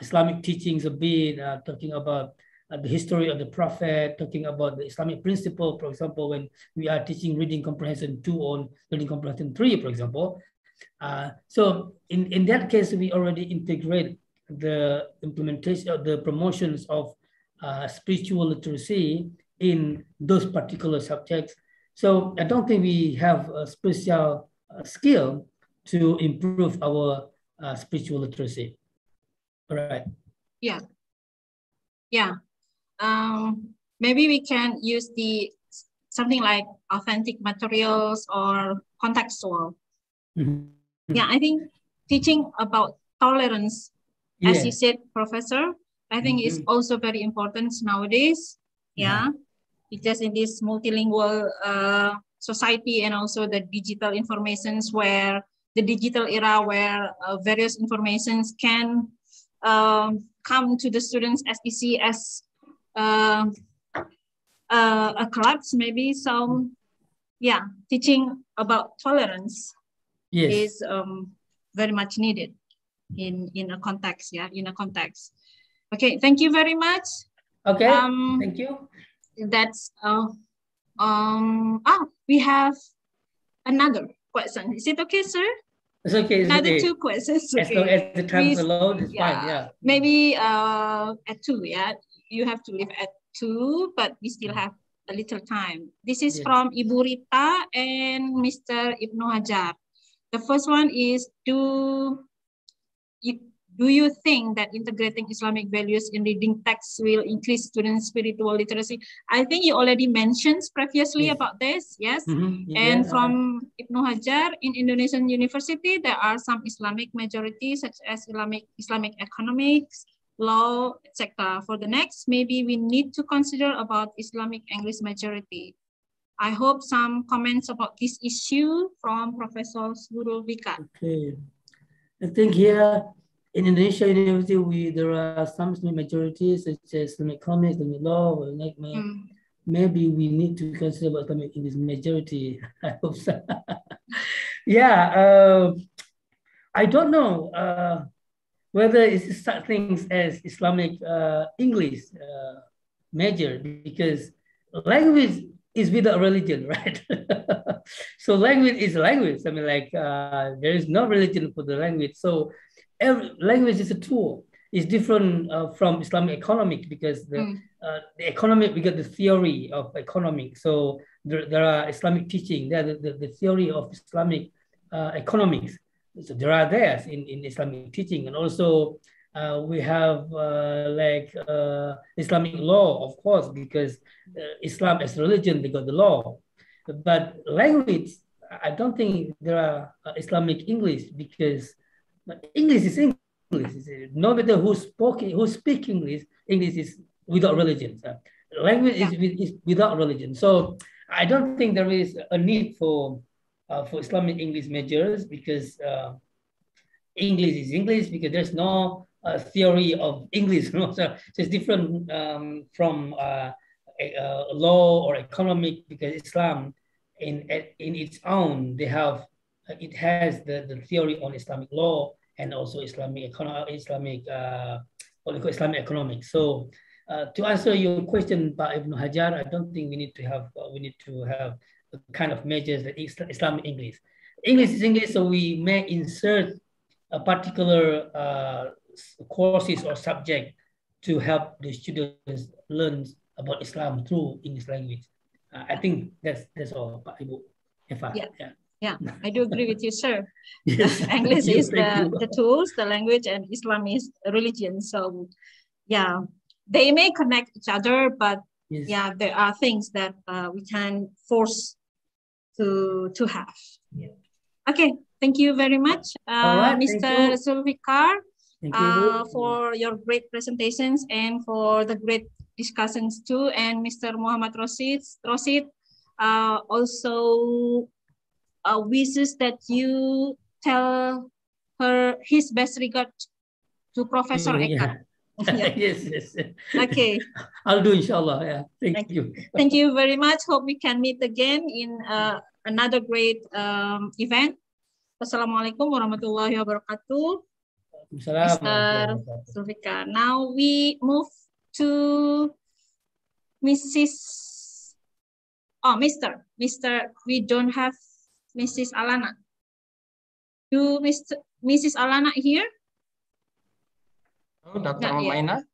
Islamic teachings a bit, talking about uh, the history of the Prophet, talking about the Islamic principle, for example, when we are teaching reading comprehension two on reading comprehension three, for example. Uh, so in, in that case, we already integrate the implementation of the promotions of uh, spiritual literacy in those particular subjects. So I don't think we have a special uh, skill to improve our uh, spiritual literacy. All right. Yeah. Yeah um, maybe we can use the something like authentic materials or contextual. Mm-hmm. Yeah, I think teaching about tolerance, yeah. as you said, Professor, I think mm-hmm. is also very important nowadays. Yeah, because in this multilingual uh, society and also the digital informations where the digital era where uh, various informations can um, come to the students as easy as uh, uh, a class, maybe some, yeah, teaching about tolerance yes. is um, very much needed in, in a context, yeah, in a context. Okay, thank you very much. Okay, um, thank you. That's, uh, um, oh, we have another question. Is it okay, sir? It's okay. It's Another okay. two questions. Okay. As long as the time is yeah. fine. Yeah. Maybe uh, at two. Yeah you have to leave at two, but we still have a little time. This is yes. from Ibu Rita and Mr. Ibnu Hajar. The first one is, do you, do you think that integrating Islamic values in reading texts will increase students' spiritual literacy? I think you already mentioned previously yes. about this, yes? Mm -hmm. yeah. And from Ibnu Hajar, in Indonesian University, there are some Islamic majorities such as Islamic, Islamic economics, law, etc. For the next, maybe we need to consider about Islamic English majority. I hope some comments about this issue from Professor Guru Vika. Okay. I think here in Indonesia University, we there are some Islamic majorities such as Islamic economics, Islamic law, or like mm. maybe we need to consider about Islamic English majority. [LAUGHS] I hope so. [LAUGHS] yeah, uh, I don't know. Uh, whether it's such things as Islamic uh, English uh, major, because language is without religion, [LAUGHS] right? so language is language. I mean, like uh, there is no religion for the language. So every language is a tool. It's different uh, from Islamic economic because the, mm. uh, the economic, we got the theory of economic. So there, there are Islamic teaching, there the, the, the theory of Islamic uh, economics. So there are there in, in Islamic teaching. And also uh, we have uh, like uh, Islamic law, of course, because uh, Islam as religion, they got the law. But language, I don't think there are uh, Islamic English because English is English. No matter who spoke, who speak English, English is without religion. So language yeah. is, is without religion. So I don't think there is a need for uh, for Islamic English majors because English is English because there's no uh, theory of English. [LAUGHS] You know? so, so it's different um, from uh, a, a law or economic because Islam, in in its own, they have it has the, the theory on Islamic law and also Islamic econo- Islamic uh, Islamic economics. So. Uh, to answer your question about Ibn Hajar, I don't think we need to have uh, we need to have kind of measures that Islamic English. English is English, so we may insert a particular uh, courses or subject to help the students learn about Islam through English language. Uh, I think that's that's all, Pak Ibu Eva. Yeah. yeah. Yeah, I do agree with you, sir. [LAUGHS] yes. [LAUGHS] English is the, the tools, the language, and Islam is religion. So, yeah, they may connect each other, but yes. yeah, there are things that uh, we can force to to have. Yeah. Okay, thank you very much, uh, right, Mr. Zulfikar. You. Uh, for your great presentations and for the great discussions too. And Mr. Muhammad Rosid, Rosid uh, also uh, wishes that you tell her his best regard to Professor mm, yeah. [LAUGHS] yeah. yes, yes. Okay. [LAUGHS] I'll do inshallah. Yeah. Thank, Thank you. Thank you very much. Hope we can meet again in uh, another great um, event. Assalamualaikum warahmatullahi wabarakatuh. Mr. Zulfikar. Now we move to Mrs. Oh, Mr. Mr. We don't have Mrs. Alana. Do Mr. Mrs. Alana here? Oh, Dr. Not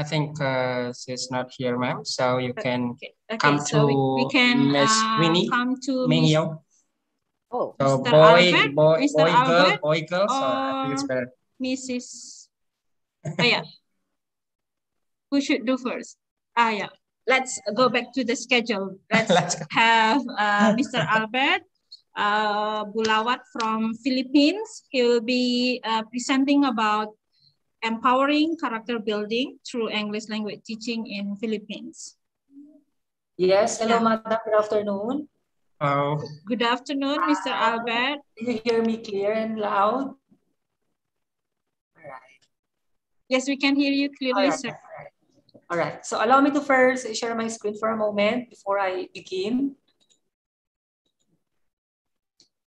I think uh, she's not here, ma'am. So you can okay. Okay. come so to we, we can, Miss uh, Winnie come to Ming Yao. Oh, so Mr. boy, Albert, boy, Mr. boy, Albert, girl, boy, girl. So I think it's better. Mrs. Oh, [LAUGHS] yeah. Who should do first? Ah, yeah. Let's go back to the schedule. Let's, [LAUGHS] Let's have uh, [LAUGHS] Mr. Albert uh, Bulawat from Philippines. He will be uh, presenting about empowering character building through English language teaching in Philippines. Yes, hello, yeah. madam. Good afternoon. Hello. Good afternoon, Mr. Albert. Do you hear me clear and loud? All right. Yes, we can hear you clearly, all right. sir. All right. all right. So allow me to first share my screen for a moment before I begin.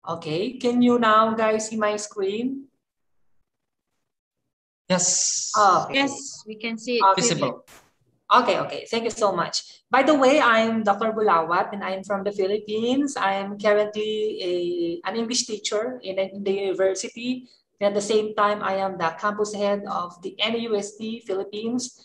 Okay, can you now guys see my screen? Yes. Oh. Yes, we can see it. Ah, okay. Visible. Okay, okay. Thank you so much. By the way, I'm Dr. Bulawat and I'm from the Philippines. I am currently a, an English teacher in, in the university. And at the same time, I am the campus head of the NEUST Philippines.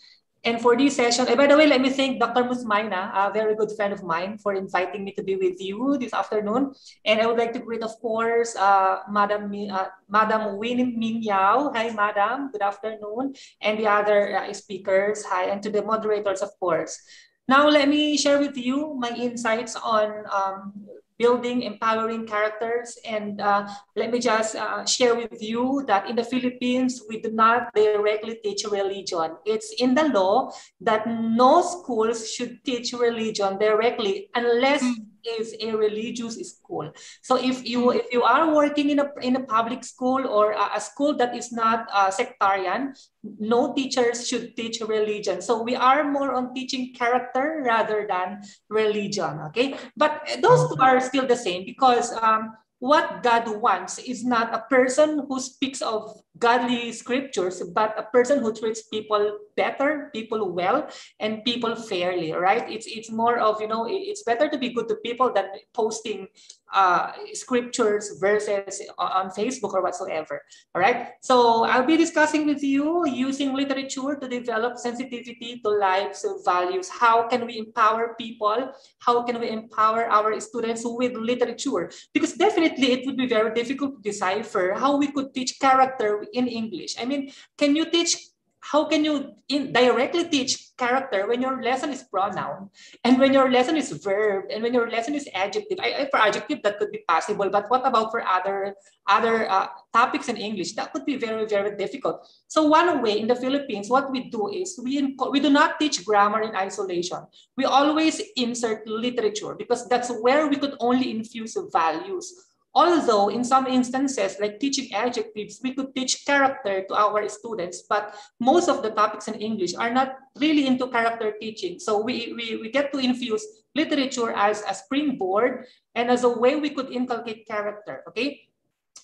And for this session, and by the way, let me thank Dr. Musmaina, a very good friend of mine, for inviting me to be with you this afternoon. And I would like to greet, of course, uh, Madam, uh, Madam Winnie Ming Yao. Hi, Madam. Good afternoon. And the other uh, speakers. Hi. And to the moderators, of course. Now, let me share with you my insights on um, building empowering characters. And uh, let me just uh, share with you that in the Philippines, we do not directly teach religion. It's in the law that no schools should teach religion directly unless mm is a religious school. So if you if you are working in a in a public school or a, a school that is not uh, sectarian, no teachers should teach religion. So we are more on teaching character rather than religion. Okay, but those two are still the same because um, what God wants is not a person who speaks of godly scriptures, but a person who treats people better, people well, and people fairly, right? It's it's more of, you know, it's better to be good to people than posting uh, scriptures, verses on Facebook or whatsoever, all right? So I'll be discussing with you using literature to develop sensitivity to life's values. How can we empower people? How can we empower our students with literature? Because definitely it would be very difficult to decipher how we could teach character in English. I mean, can you teach, how can you in, directly teach character when your lesson is pronoun and when your lesson is verb and when your lesson is adjective? I, I, for adjective, that could be possible, but what about for other, other uh, topics in English? That could be very, very difficult. So one way in the Philippines, what we do is we, we do not teach grammar in isolation. We always insert literature because that's where we could only infuse values Although in some instances, like teaching adjectives, we could teach character to our students, but most of the topics in English are not really into character teaching. So we, we, we get to infuse literature as a springboard and as a way we could inculcate character, okay?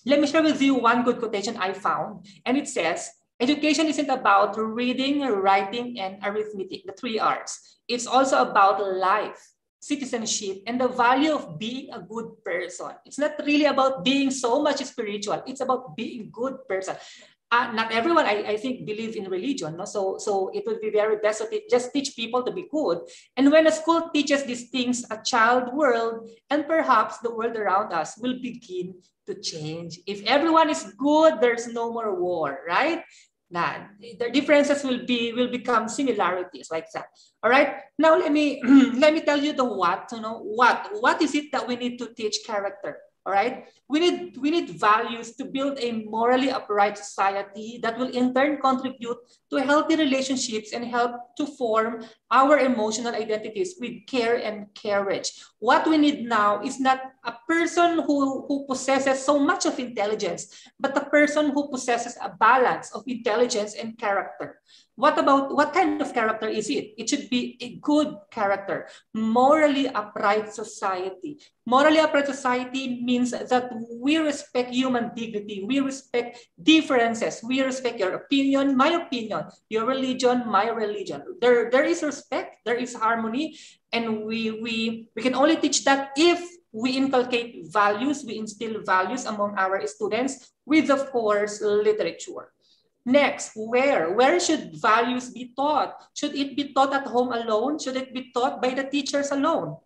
Let me share with you one good quotation I found, and it says, Education isn't about reading, writing, and arithmetic, the three R's. It's also about life citizenship and the value of being a good person. It's not really about being so much spiritual. It's about being good person. Uh, not everyone, I, I think, believe in religion. No? So, so it would be very best to just teach people to be good. And when a school teaches these things, a child world and perhaps the world around us will begin to change. If everyone is good, there's no more war, right? Nah, the differences will be will become similarities like that. All right. Now let me [CLEARS THROAT] let me tell you the what. You know what what is it that we need to teach character? All right. We need, we need values to build a morally upright society that will in turn contribute to healthy relationships and help to form our emotional identities with care and courage. What we need now is not a person who, who possesses so much of intelligence, but a person who possesses a balance of intelligence and character. What about what kind of character is it? It should be a good character, morally upright society. Morally upright society means that we respect human dignity, we respect differences, we respect your opinion, my opinion, your religion, my religion. There, there is respect, there is harmony, and we, we, we can only teach that if we inculcate values, we instill values among our students with, of course, literature. Next, where? Where should values be taught? Should it be taught at home alone? Should it be taught by the teachers alone?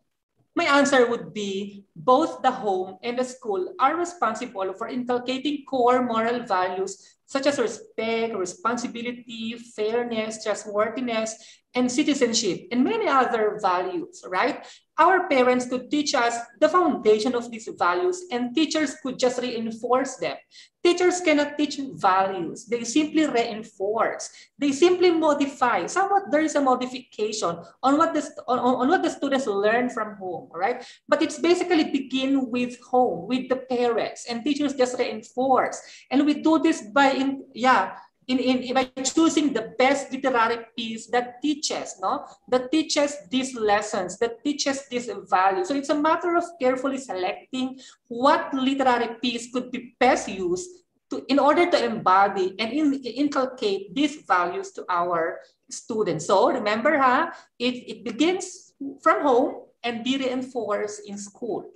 My answer would be both the home and the school are responsible for inculcating core moral values such as respect, responsibility, fairness, trustworthiness, and citizenship, and many other values, right? Our parents could teach us the foundation of these values, and teachers could just reinforce them. Teachers cannot teach values. They simply reinforce. They simply modify. Somewhat there is a modification on what the, on, on what the students learn from home, right? But it's basically begin with home, with the parents, and teachers just reinforce. And we do this by, in, yeah, in, in, by choosing the best literary piece that teaches, no? That teaches these lessons, that teaches these values. So it's a matter of carefully selecting what literary piece could be best used to, in order to embody and in, inculcate these values to our students. So remember, huh? It, it begins from home and be reinforced in school.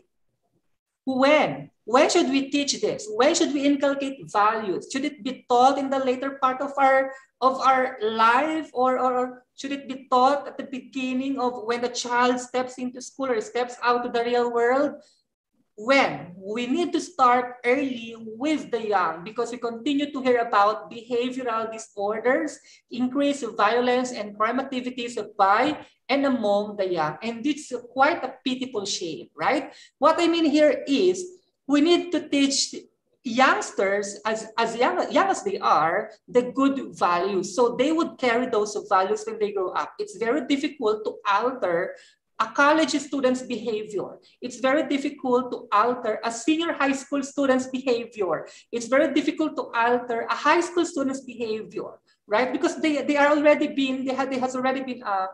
When? When should we teach this? When should we inculcate values? Should it be taught in the later part of our of our life or, or should it be taught at the beginning of when the child steps into school or steps out to the real world? When? We need to start early with the young because we continue to hear about behavioral disorders, increased violence and crime activities by and among the young. And it's quite a pitiful shame, right? What I mean here is we need to teach youngsters as, as young, young as they are the good values so they would carry those values when they grow up it's very difficult to alter a college student's behavior. It's very difficult to alter a senior high school student's behavior. It's very difficult to alter a high school student's behavior, right? Because they, they are already been, they, have, they has already been uh,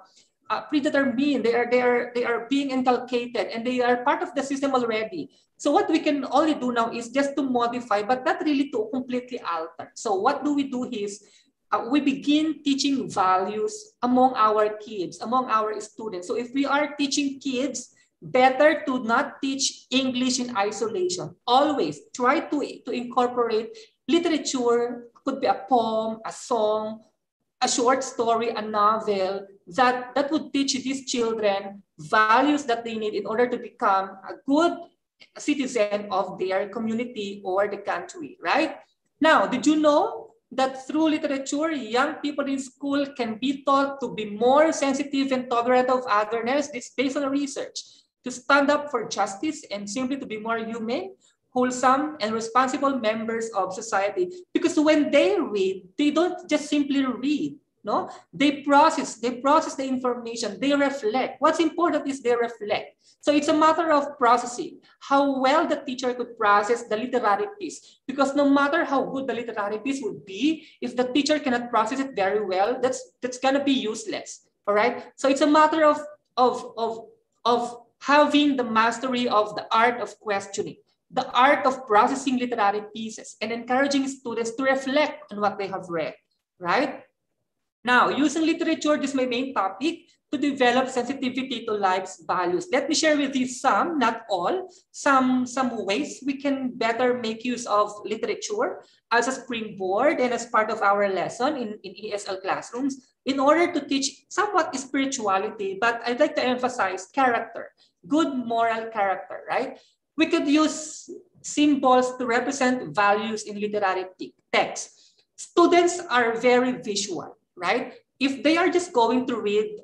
uh, predetermined. They are, they, are, they are being inculcated and they are part of the system already. So what we can only do now is just to modify, but not really to completely alter. So what do we do is uh, we begin teaching values among our kids, among our students. So if we are teaching kids, better to not teach English in isolation. Always try to, to incorporate literature, could be a poem, a song, a short story, a novel, that, that would teach these children values that they need in order to become a good citizen of their community or the country, right? Now, did you know that through literature, young people in school can be taught to be more sensitive and tolerant of otherness? This based on research. To stand up for justice and simply to be more human, wholesome, and responsible members of society. Because when they read, they don't just simply read. No, they process, they process the information, they reflect. What's important is they reflect. So it's a matter of processing, how well the teacher could process the literary piece. Because no matter how good the literary piece would be, if the teacher cannot process it very well, that's that's gonna be useless. All right. So it's a matter of of of of having the mastery of the art of questioning the art of processing literary pieces and encouraging students to reflect on what they have read, right? Now, using literature, is my main topic, to develop sensitivity to life's values. Let me share with you some, not all, some, some ways we can better make use of literature as a springboard and as part of our lesson in, in ESL classrooms in order to teach somewhat spirituality, but I'd like to emphasize character, good moral character, right? We could use symbols to represent values in literary texts. Students are very visual right? If they are just going to read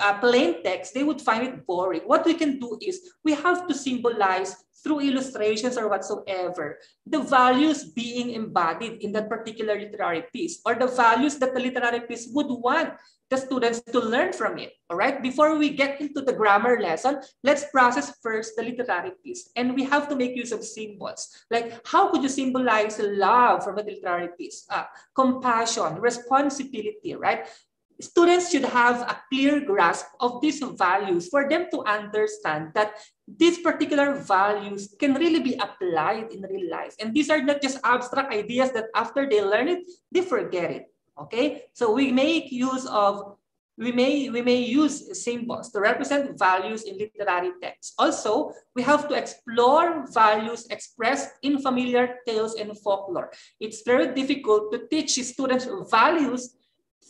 uh, plain text, they would find it boring. What we can do is we have to symbolize through illustrations or whatsoever the values being embodied in that particular literary piece or the values that the literary piece would want the students to learn from it. All right. Before we get into the grammar lesson, let's process first the literary piece. And we have to make use of symbols. Like how could you symbolize love from a literary piece? Uh, compassion, responsibility, right? Students should have a clear grasp of these values for them to understand that these particular values can really be applied in real life. And these are not just abstract ideas that after they learn it, they forget it. Okay, so we make use of we may we may use symbols to represent values in literary texts. Also, we have to explore values expressed in familiar tales and folklore. It's very difficult to teach students values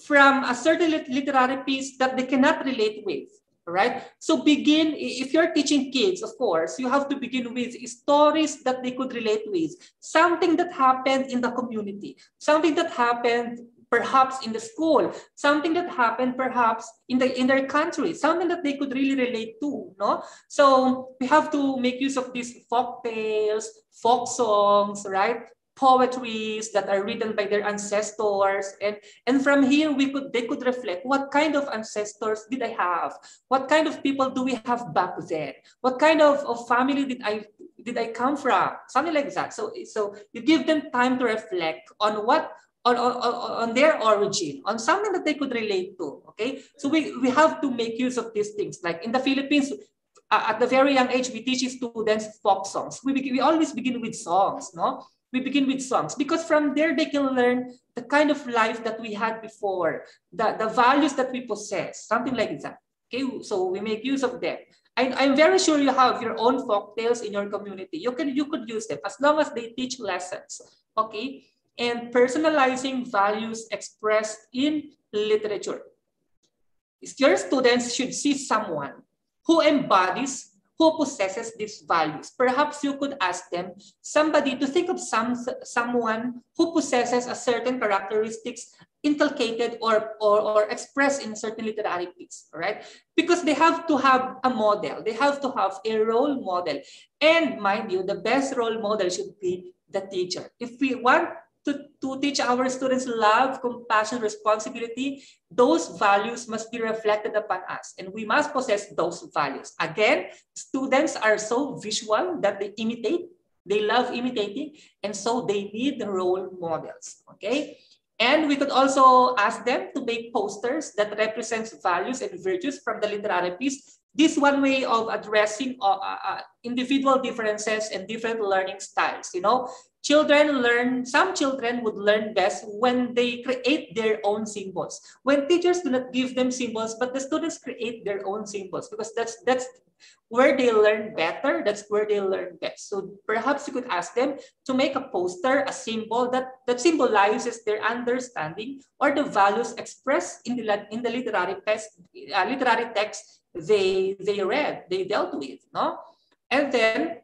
from a certain literary piece that they cannot relate with right? So begin, if you're teaching kids, of course, you have to begin with stories that they could relate with, something that happened in the community, something that happened perhaps in the school, something that happened perhaps in the in their country, something that they could really relate to, no? So we have to make use of these folk tales, folk songs, right? Poetries that are written by their ancestors. And, and from here we could they could reflect what kind of ancestors did I have? What kind of people do we have back then? What kind of, of family did I did I come from? Something like that. So, so you give them time to reflect on what on, on, on their origin, on something that they could relate to. Okay, so we, we have to make use of these things. Like in the Philippines, at the very young age, we teach students folk songs. We, we always begin with songs, no? We begin with songs because from there they can learn the kind of life that we had before, the, the values that we possess, something like that. Okay, so we make use of them. I, I'm very sure you have your own folk tales in your community. You can you could use them as long as they teach lessons. Okay, and personalizing values expressed in literature. Your students should see someone who embodies, who possesses these values. Perhaps you could ask them, somebody to think of some, someone who possesses a certain characteristics inculcated or, or, or expressed in certain literary piece, right? Because they have to have a model. They have to have a role model. And mind you, the best role model should be the teacher. If we want to, to teach our students love, compassion, responsibility, those values must be reflected upon us and we must possess those values. Again, students are so visual that they imitate, they love imitating, and so they need role models, okay? And we could also ask them to make posters that represents values and virtues from the literary piece. This one way of addressing uh, uh, uh, individual differences and different learning styles. You know, children learn, some children would learn best when they create their own symbols. When teachers do not give them symbols, but the students create their own symbols because that's that's where they learn better, that's where they learn best. So perhaps you could ask them to make a poster, a symbol that, that symbolizes their understanding or the values expressed in the, in the literary, text, uh, literary text they, they read, they dealt with. No? And then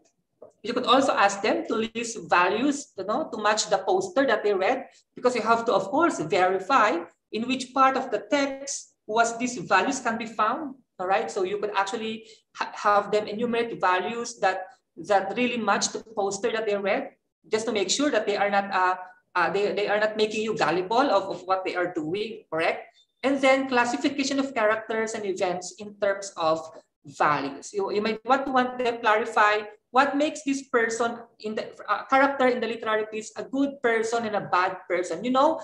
you could also ask them to list values you know, to match the poster that they read because you have to, of course, verify in which part of the text was these values can be found all right, so you could actually ha have them enumerate values that that really match the poster that they read, just to make sure that they are not uh, uh, they, they are not making you gullible of, of what they are doing, correct? And then classification of characters and events in terms of values. You, you might want to want them clarify what makes this person in the uh, character in the literary piece a good person and a bad person. You know,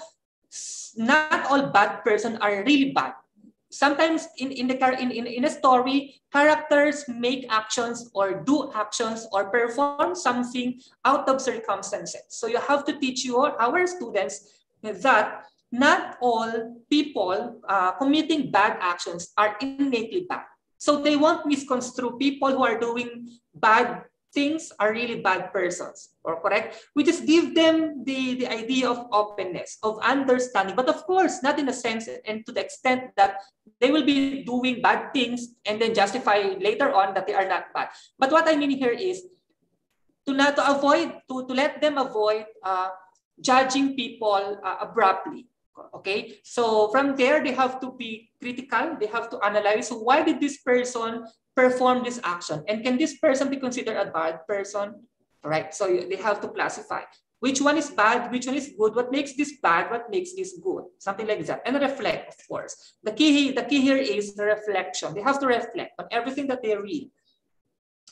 not all bad person are really bad sometimes in, in, the, in, in, in a story, characters make actions or do actions or perform something out of circumstances. So you have to teach your our students that not all people uh, committing bad actions are innately bad. So they won't misconstrue people who are doing bad things are really bad persons or correct? We just give them the the idea of openness of understanding. But of course not in a sense and to the extent that they will be doing bad things and then justify later on that they are not bad. But what i mean here is to not to avoid to, to let them avoid uh, judging people uh, abruptly okay so from there they have to be critical they have to analyze why did this person perform this action. And can this person be considered a bad person? Right. So they have to classify which one is bad, which one is good, what makes this bad, what makes this good, something like that. And reflect, of course. The key, the key here is the reflection. They have to reflect on everything that they read.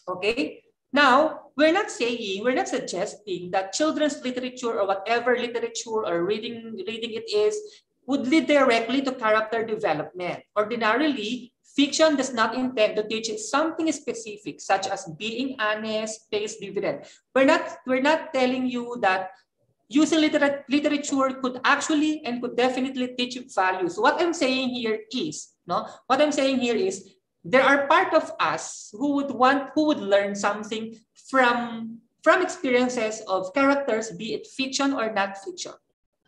Okay. Now, we're not saying, we're not suggesting that children's literature or whatever literature or reading, reading it is would lead directly to character development. Ordinarily, Fiction does not intend to teach something specific, such as being honest, pays dividend. We're not, we're not telling you that using liter literature could actually and could definitely teach you values. What I'm saying here is, no, what I'm saying here is there are part of us who would want, who would learn something from, from experiences of characters, be it fiction or not fiction.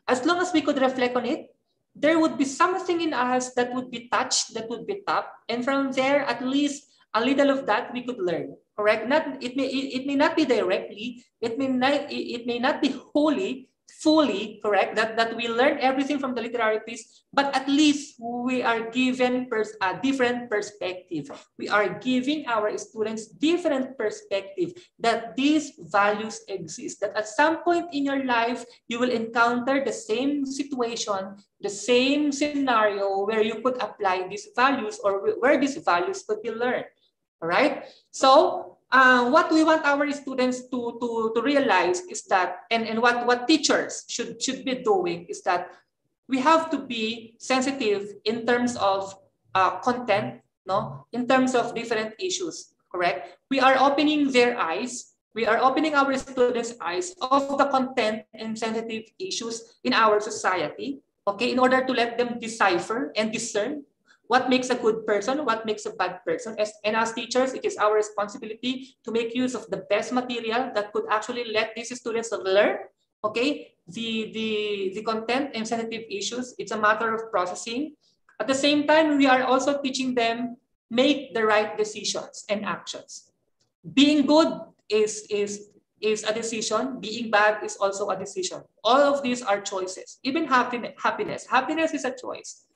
As long as we could reflect on it, there would be something in us that would be touched, that would be tapped. And from there, at least a little of that we could learn. Correct? Not it may it, it may not be directly, it may not it, it may not be wholly, fully correct that, that we learn everything from the literary piece, but at least we are given a different perspective. We are giving our students different perspective that these values exist, that at some point in your life, you will encounter the same situation, the same scenario where you could apply these values or where these values could be learned. All right. So uh, what we want our students to, to, to realize is that, and, and what, what teachers should, should be doing is that we have to be sensitive in terms of uh, content, no? in terms of different issues, correct? We are opening their eyes, we are opening our students' eyes of the content and sensitive issues in our society, okay, in order to let them decipher and discern what makes a good person, what makes a bad person. As, and as teachers, it is our responsibility to make use of the best material that could actually let these students learn, okay, the, the, the content and sensitive issues. It's a matter of processing. At the same time, we are also teaching them make the right decisions and actions. Being good is, is, is a decision. Being bad is also a decision. All of these are choices. Even happiness. Happiness is a choice.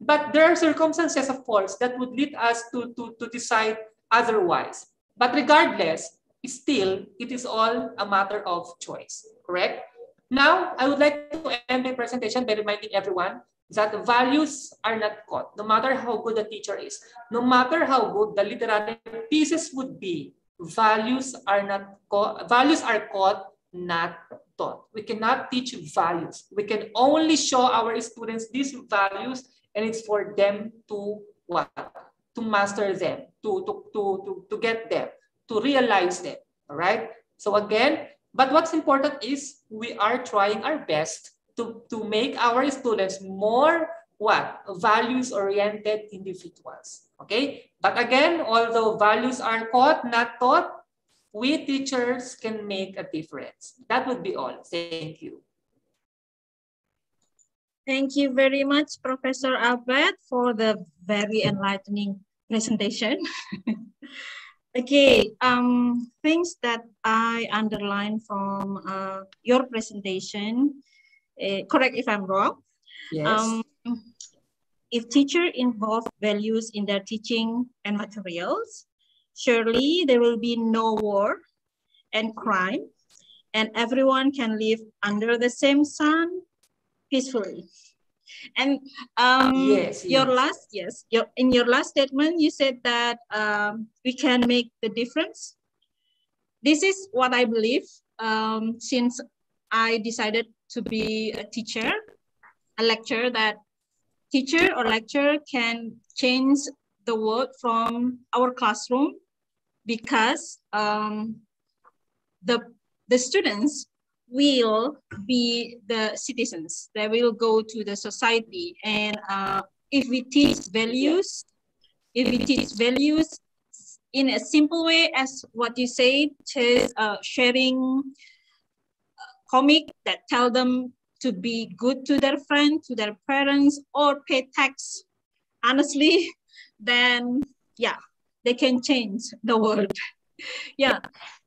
But there are circumstances, of course, that would lead us to, to, to decide otherwise. But regardless, still, it is all a matter of choice, correct? Now, I would like to end my presentation by reminding everyone that values are not caught, no matter how good the teacher is, no matter how good the literary pieces would be, values are not caught, values are caught, not taught. We cannot teach values. We can only show our students these values and it's for them to what? To master them, to, to, to, to, to get them, to realize them, all right? So again, but what's important is we are trying our best to, to make our students more what? Values-oriented individuals, okay? But again, although values are not taught, we teachers can make a difference. That would be all. Thank you. Thank you very much, Professor Albert, for the very enlightening presentation. [LAUGHS] okay, um, things that I underlined from uh, your presentation, uh, correct if I'm wrong. Yes. Um, if teacher involve values in their teaching and materials, surely there will be no war and crime, and everyone can live under the same sun peacefully. And um, yes, your yes. last, yes, your, in your last statement, you said that um, we can make the difference. This is what I believe um, since I decided to be a teacher, a lecturer that teacher or lecturer can change the world from our classroom because um, the, the students will be the citizens. They will go to the society. And uh, if we teach values, if we teach values in a simple way as what you say, to uh, sharing comic that tell them to be good to their friend, to their parents, or pay tax honestly, [LAUGHS] then yeah, they can change the world. [LAUGHS] yeah.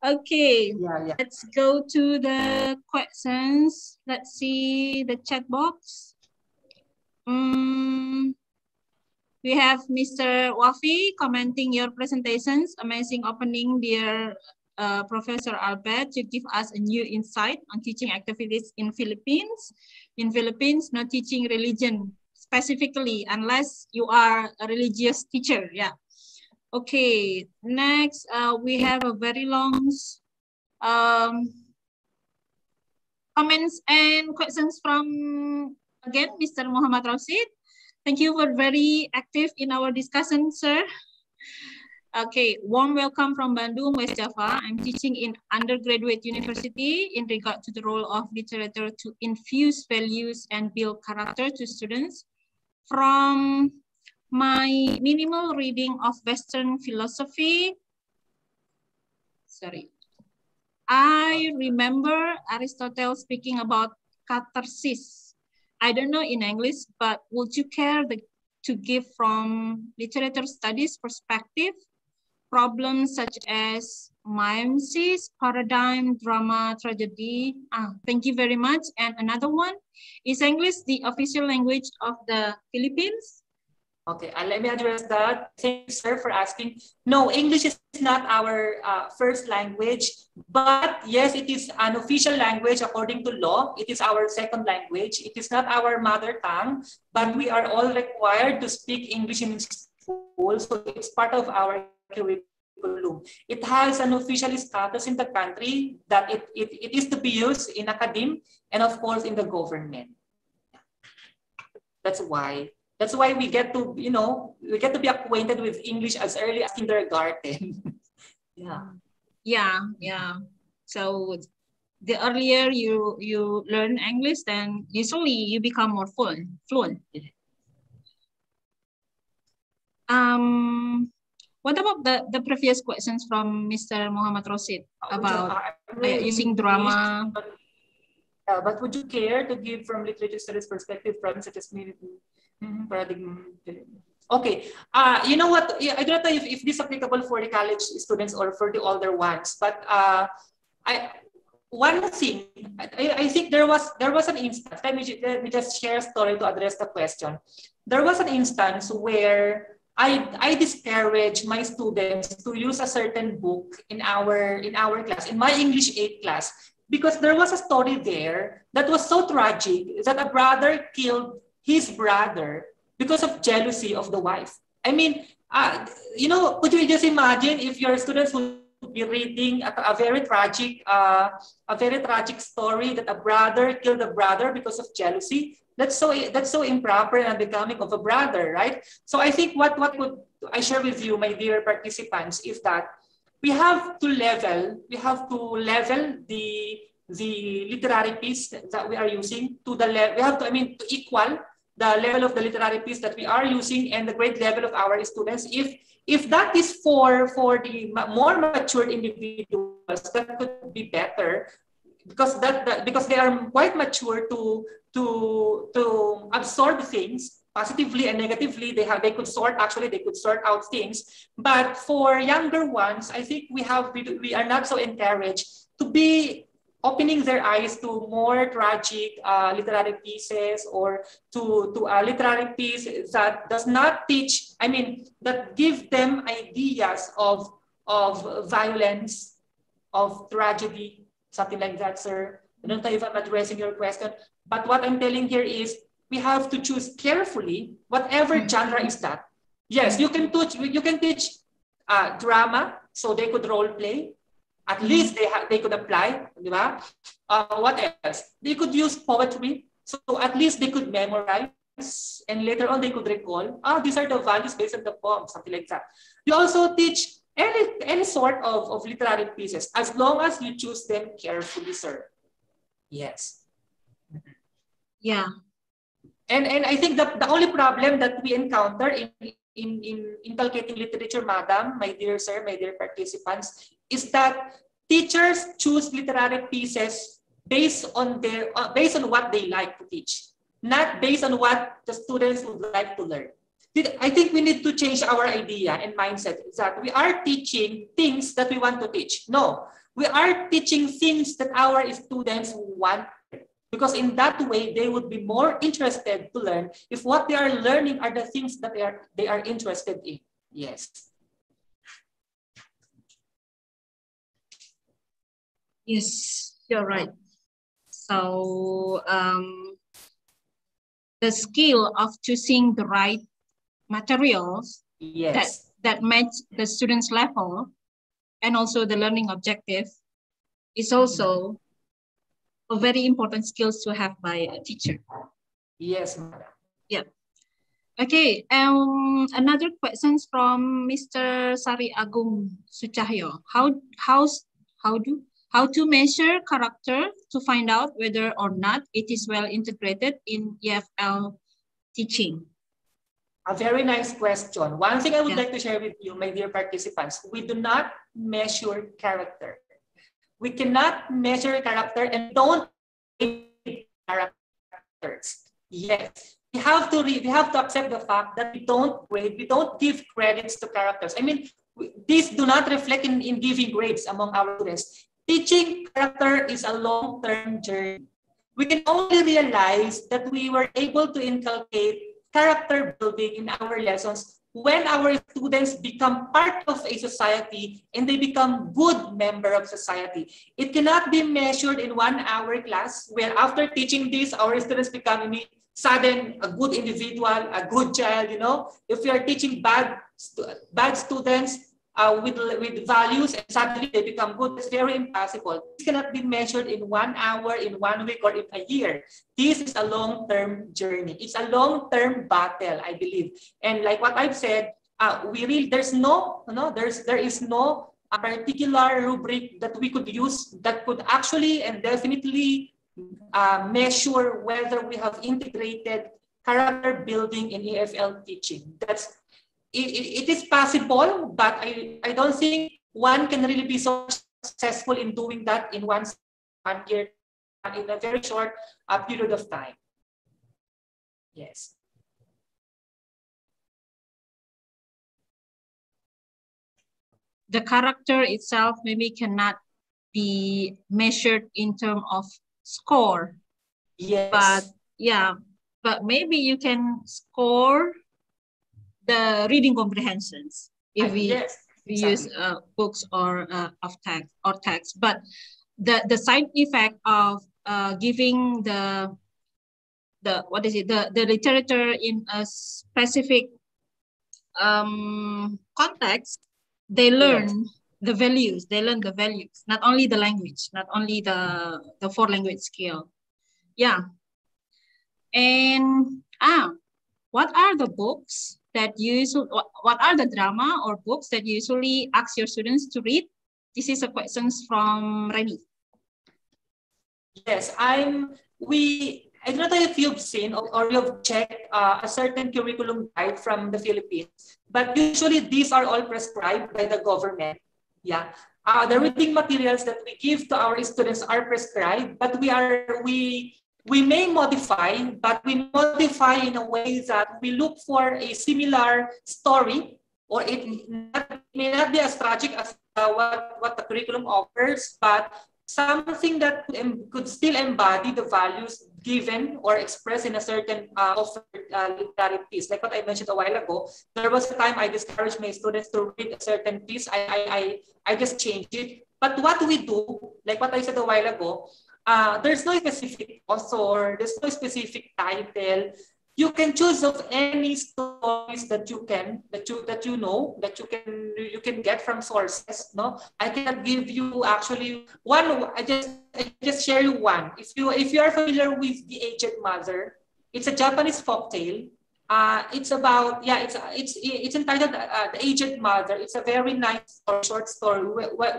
Okay. Yeah, yeah. Let's go to the questions. Let's see the chat box. Um, we have Mr. Wafi commenting your presentations. Amazing opening, dear uh, Professor Albert, to give us a new insight on teaching activities in Philippines. In Philippines, no teaching religion specifically unless you are a religious teacher. Yeah. Okay, next uh, we have a very long um, comments and questions from, again, Mr. Muhammad Rashid. Thank you for very active in our discussion, sir. Okay, warm welcome from Bandung, West Java. I'm teaching in undergraduate university in regard to the role of literature to infuse values and build character to students. From my minimal reading of Western philosophy, sorry, I remember Aristotle speaking about catharsis. I don't know in English, but would you care the, to give from literature studies perspective problems such as mimesis, paradigm, drama, tragedy. Ah, thank you very much. And another one, is English the official language of the Philippines? Okay, uh, let me address that. Thank you, sir, for asking. No, English is not our uh, first language, but yes, it is an official language according to law. It is our second language. It is not our mother tongue, but we are all required to speak English in school, so it's part of our curriculum. It has an official status in the country that it, it, it is to be used in academe and of course in the government. That's why. That's why we get to, you know, we get to be acquainted with English as early as kindergarten. [LAUGHS] yeah. Yeah, yeah. So the earlier you you learn English, then usually you become more fluent. Fluent. Um, what about the, the previous questions from Mr. Muhammad Rosid about uh, using drama? But, uh, but would you care to give from literature studies perspective problems such as? Okay, uh, you know what? I don't know if, if this is applicable for the college students or for the older ones, but uh, I one thing I, I think there was there was an instance. Let me, let me just share a story to address the question. There was an instance where I, I discourage my students to use a certain book in our in our class, in my English 8 class, because there was a story there that was so tragic that a brother killed his brother because of jealousy of the wife. I mean, uh, you know, could you just imagine if your students would be reading a, a very tragic, uh, a very tragic story that a brother killed a brother because of jealousy. That's so that's so improper and becoming of a brother, right? So I think what what would I share with you, my dear participants, is that we have to level, we have to level the the literary piece that we are using to the level, we have to, I mean, to equal the level of the literary piece that we are using and the grade level of our students. If if that is for for the more matured individuals, that could be better because that, that because they are quite mature to to to absorb things positively and negatively they have they could sort actually they could sort out things but for younger ones i think we have we, we are not so encouraged to be opening their eyes to more tragic uh, literary pieces or to, to a literary piece that does not teach, I mean, that give them ideas of, of violence, of tragedy, something like that, sir. I don't know if I'm addressing your question, but what I'm telling here is we have to choose carefully whatever mm-hmm. genre is that. Yes, you can teach, you can teach uh, drama, so they could role play. At least they, they could apply, di ba? Uh, what else? They could use poetry. So at least they could memorize and later on they could recall, ah, these are the values based on the poem, something like that. You also teach any, any sort of, of literary pieces as long as you choose them carefully, sir. Yes. Yeah. And, and I think the, the only problem that we encounter in, in, in inculcating literature, madam, my dear sir, my dear participants, is that teachers choose literary pieces based on their uh, based on what they like to teach, not based on what the students would like to learn. I think we need to change our idea and mindset that we are teaching things that we want to teach. No, we are teaching things that our students want because in that way they would be more interested to learn if what they are learning are the things that they are they are interested in. Yes. Yes, you're right. So um, the skill of choosing the right materials yes. that, that match the student's level and also the learning objective is also a very important skills to have by a teacher. Yes, madam. Yeah. Okay, um, another questions from Mr. Sari Agung Sucahyo. How, how, how do how to measure character to find out whether or not it is well integrated in EFL teaching? A very nice question. One thing I would yeah. like to share with you, my dear participants, we do not measure character. We cannot measure character and don't characters. Yes, we have to we have to accept the fact that we don't grade, we don't give credits to characters. I mean, these do not reflect in, in giving grades among our students. Teaching character is a long-term journey. We can only realize that we were able to inculcate character building in our lessons when our students become part of a society and they become good member of society. It cannot be measured in one hour class where after teaching this, our students become sudden a good individual, a good child, you know. If we are teaching bad, bad students, uh, with, with values and suddenly they become good. It's very impossible. This cannot be measured in one hour, in one week, or in a year. This is a long-term journey. It's a long-term battle, I believe. And like what I've said, uh, we really there's no, no, there's there is no a particular rubric that we could use that could actually and definitely uh, measure whether we have integrated character building in EFL teaching. That's it, it is possible, but I, I don't think one can really be so successful in doing that in one, one year, in a very short uh, period of time. Yes. The character itself maybe cannot be measured in terms of score. Yes. But yeah, but maybe you can score the reading comprehensions if uh, we, yes, we exactly. use uh, books or uh, of text or text. But the, the side effect of uh, giving the the what is it the, the literature in a specific um, context, they learn the values. They learn the values, not only the language, not only the, the four language skill. Yeah. And ah, what are the books that you usually, what are the drama or books that you usually ask your students to read? This is a questions from Reni. Yes, I'm, we, I don't know if you've seen or, or you've checked uh, a certain curriculum guide from the Philippines, but usually these are all prescribed by the government. Yeah. Uh, the reading materials that we give to our students are prescribed, but we are, we, we may modify, but we modify in a way that we look for a similar story, or it, may not be as tragic as uh, what, what the curriculum offers, but something that could still embody the values given or expressed in a certain uh, offered uh, literary piece. Like what I mentioned a while ago, there was a time I discouraged my students to read a certain piece. I, I, I, I just changed it. But what we do, like what I said a while ago, uh, there's no specific author, there's no specific title. You can choose of any stories that you can, that you that you know, that you can you can get from sources. No, I cannot give you actually one. I just I just share you one. If you if you are familiar with the Aged Mother, it's a Japanese folk tale uh, it's about yeah it's it's it's entitled uh, the aged mother it's a very nice short story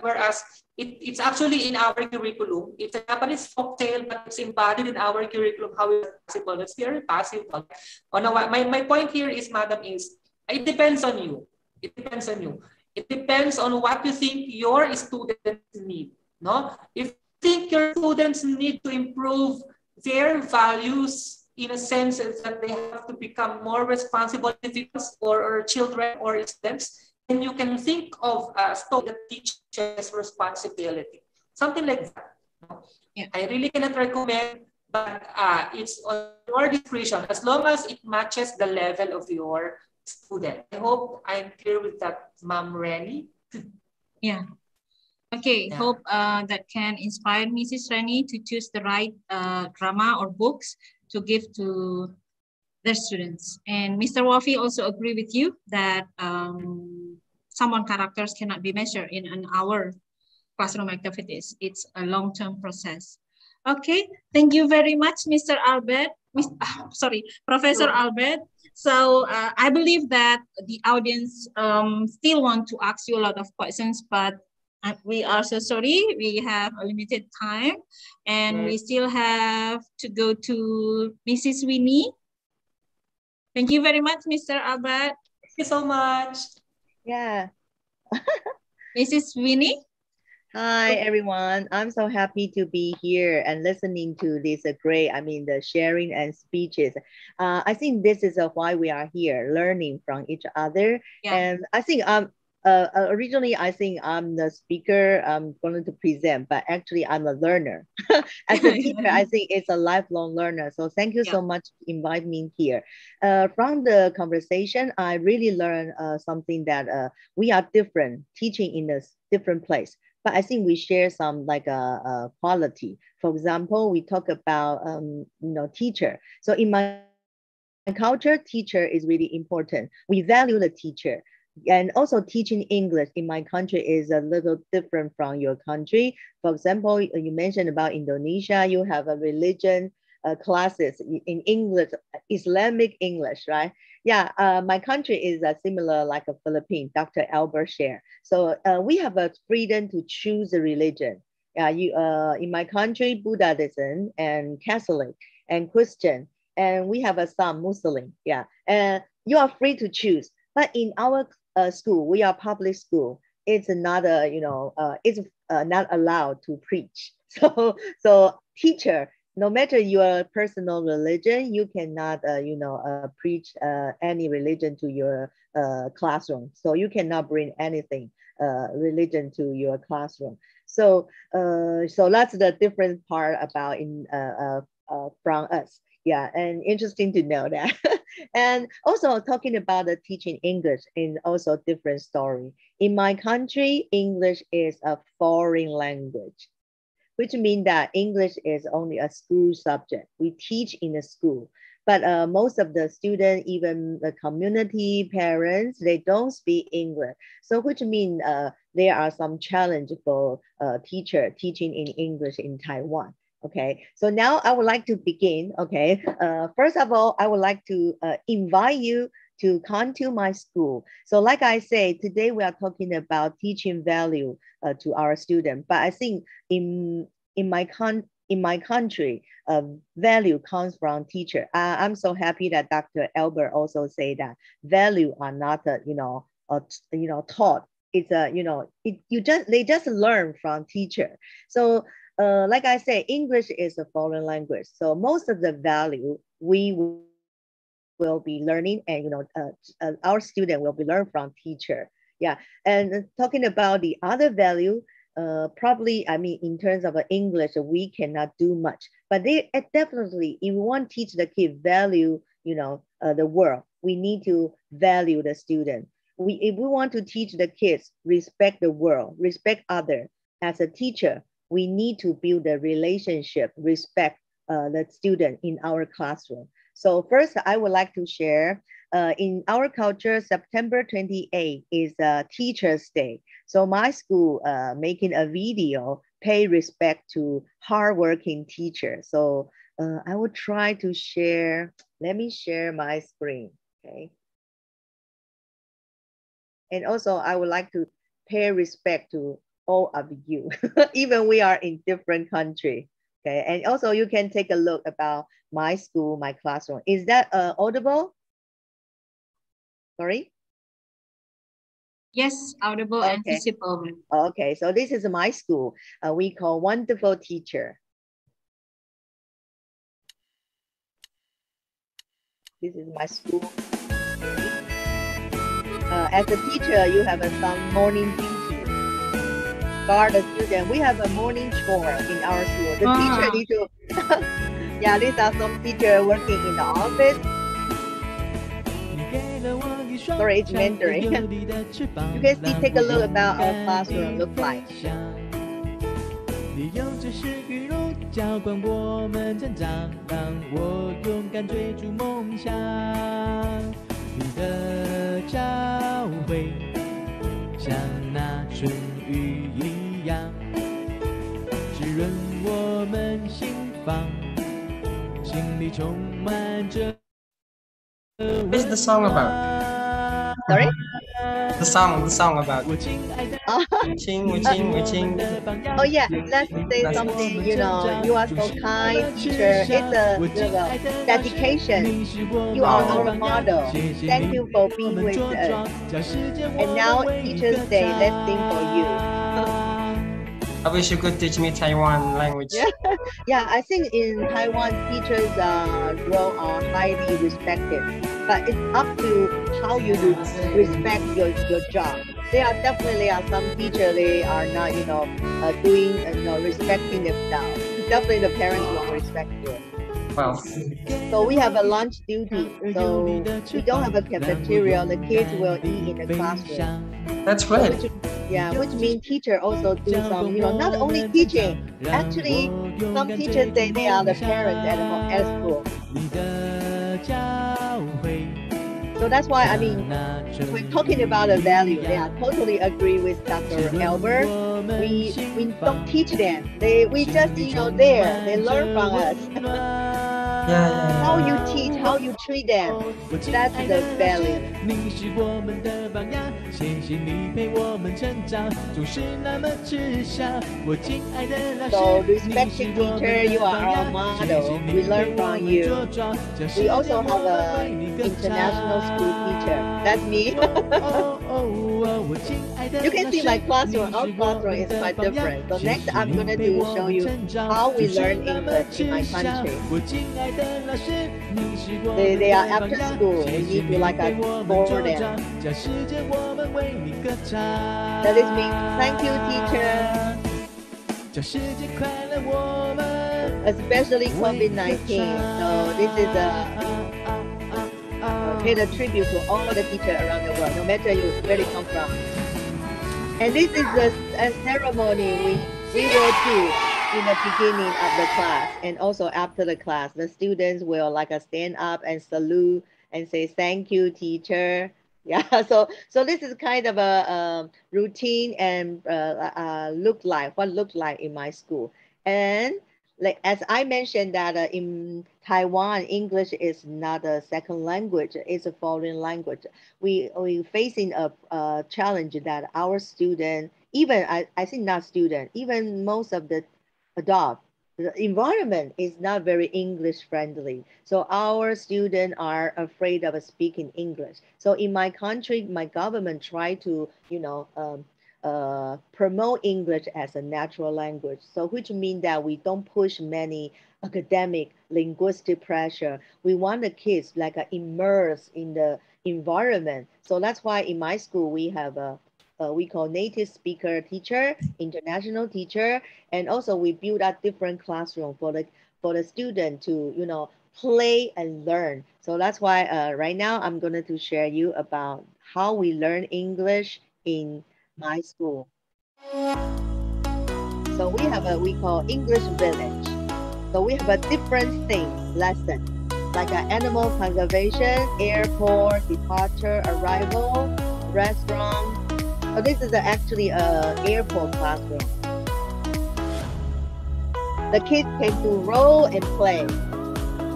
whereas it, it's actually in our curriculum. It's a japanese folk tale but it's embodied in our curriculum how is possible? It's very possible. Oh, my, my point here is madam is it depends on you. It depends on you. It depends on what you think your students need no? If you think your students need to improve their values in a sense that they have to become more responsible individuals or, or children or students, then you can think of a story that teaches responsibility. Something like that. Yeah. I really cannot recommend, but uh, it's on your discretion as long as it matches the level of your student. I hope I'm clear with that, Ma'am Rennie. Yeah. Okay, yeah. hope uh, that can inspire Mrs. Rennie to choose the right uh, drama or books to give to their students. And Mr. Wafi also agree with you that um, someone characters cannot be measured in an hour classroom activities. It's a long-term process. Okay, thank you very much, Mr. Albert. Mr. Uh, sorry, Professor sure. Albert. So uh, I believe that the audience um, still want to ask you a lot of questions, but we are so sorry. We have a limited time and right. we still have to go to Mrs. Winnie. Thank you very much, Mr. Albert. Thank you so much. Yeah. Mrs. Winnie. Hi, everyone. I'm so happy to be here and listening to this great, I mean, the sharing and speeches. Uh, I think this is uh, why we are here, learning from each other. Yeah. And I think um, uh, uh, originally I think I'm the speaker, I'm going to present, but actually I'm a learner. [LAUGHS] As a [LAUGHS] teacher, I think it's a lifelong learner. So thank you yeah. so much for inviting me here. Uh, from the conversation, I really learned uh, something that uh, we are different, teaching in a different place. But I think we share some like a, uh, a quality. For example, we talk about um, you know teacher. So in my culture, teacher is really important. We value the teacher and also teaching English in my country is a little different from your country. For example, you mentioned about Indonesia, you have a religion uh, classes in English, Islamic English, right? Yeah, uh, my country is uh, similar like a Philippine, Dr. Albert share. So uh, we have a freedom to choose a religion. Yeah, you, uh, in my country, Buddhism and Catholic and Christian, and we have a some Muslim. Yeah, and you are free to choose. But in our uh, school, we are public school. It's not a, you know, uh, it's uh, not allowed to preach. [LAUGHS] So, so teacher, no matter your personal religion, you cannot, uh, you know, uh, preach uh, any religion to your uh, classroom. So you cannot bring anything uh, religion to your classroom. So, uh, so that's the different part about in uh, uh, uh from us yeah and interesting to know that [LAUGHS] and also talking about the teaching english is also different story in my country english is a foreign language which means that english is only a school subject we teach in a school but uh, most of the students, even the community parents, they don't speak English. So which means uh, there are some challenge for uh, teacher teaching in English in Taiwan. Okay, so now I would like to begin. Okay, uh, first of all, I would like to uh, invite you to come to my school. So like I say, today we are talking about teaching value uh, to our student. But I think in, in my con in my country, uh, value comes from teacher. Uh, I'm so happy that Dr. Albert also say that value are not, uh, you know, uh, you know, taught. It's a, you know, it, you just they just learn from teacher. So uh, like I say, English is a foreign language. So most of the value we will be learning and, you know, uh, uh, our student will be learned from teacher. Yeah, and talking about the other value, uh, probably, I mean, in terms of English, we cannot do much, but they uh, definitely, if we want to teach the kid value, you know, uh, the world, we need to value the student. We, if we want to teach the kids respect the world, respect other, as a teacher, we need to build a relationship, respect uh, the student in our classroom. So first, I would like to share uh, in our culture, September 28 is uh, Teacher's Day. So my school uh, making a video, pay respect to hardworking teachers. So uh, I will try to share, let me share my screen, okay? And also I would like to pay respect to all of you, [LAUGHS] even we are in different country. Okay, and also you can take a look about my school, my classroom. Is that uh, audible? Sorry? Yes, audible okay. and visible. Okay, so this is my school. Uh, we call Wonderful Teacher. This is my school. Uh, as a teacher, you have uh, some morning Guard the student. We have a morning chore in our school. The Ah. teacher need to, [LAUGHS] yeah, these are some teacher working in the office. Sorry, it's Mandarin. you can see, take a look about our classroom look like. 你用知识与如浇灌我们成长，让我勇敢追逐梦想。你的教诲像那春 雨一样，滋润我们心房，心里充满着。What is the song about? Sorry? the song, the song about Wuching. [LAUGHS] Wuching, Wuching, Wuching. Oh yeah, let's say something. You know, you are so kind, teacher. It's a you know, dedication. You are our model. Thank you for being with us. And now Teacher's Day, let's sing for you. I wish you could teach me Taiwan language. Yeah, [LAUGHS] yeah I think in Taiwan, teachers' uh, role are highly respected, but it's up to how you re- respect your, your job. There are definitely are some teachers they are not, you know, uh, doing, uh, you know, respecting themselves. Definitely, the parents won't respect you. Well, So we have a lunch duty. So we don't have a cafeteria. The kids will eat in the classroom. that's great. Which, yeah, which means teacher also do some, you know, not only teaching. Actually, some teachers say they are the parents at at school. So that's why, I mean, when talking about a value, They I totally agree with Dr. Albert. We, we don't teach them. They, we just, you know, there. They learn from us. yeah. [LAUGHS] How you teach, how you treat them, that's the value. 谢谢你陪我们成长，总是那么吃香。我亲爱的老师，so, 你是我们的榜样。谢谢你陪我们茁壮，教室里我们为你歌唱。我亲爱的老师，你是我们的榜样。谢谢你陪我们成长，总是那么吃香。我亲爱的老师，你是我们的榜样。谢谢你陪我们茁壮，教室里我们。That is me. Thank you, teacher. Especially COVID 19. So, this is a, paid a tribute to all the teachers around the world, no matter you, where you come from. And this is a, a ceremony we, we will do in the beginning of the class and also after the class. The students will like a stand up and salute and say, Thank you, teacher. [LAUGHS] Yeah, so so this is kind of a, a routine and uh, uh, look like what looked like in my school. And like as I mentioned that uh, in Taiwan, English is not a second language; it's a foreign language. We we facing a, a challenge that our student, even I, I think not student, even most of the adult the environment is not very English friendly. So our students are afraid of speaking English. So in my country, my government try to, you know, um, uh, promote English as a natural language. So which means that we don't push many academic linguistic pressure. We want the kids like uh, immerse in the environment. So that's why in my school, we have a uh, we call native speaker teacher, international teacher, and also we build a different classroom for the for the student to you know play and learn. So that's why uh, right now I'm going to share you about how we learn English in my school. So we have a we call English village. So we have a different thing lesson like an animal conservation, airport, departure, arrival, restaurant, so this is actually a airport classroom. The kids can do role and play.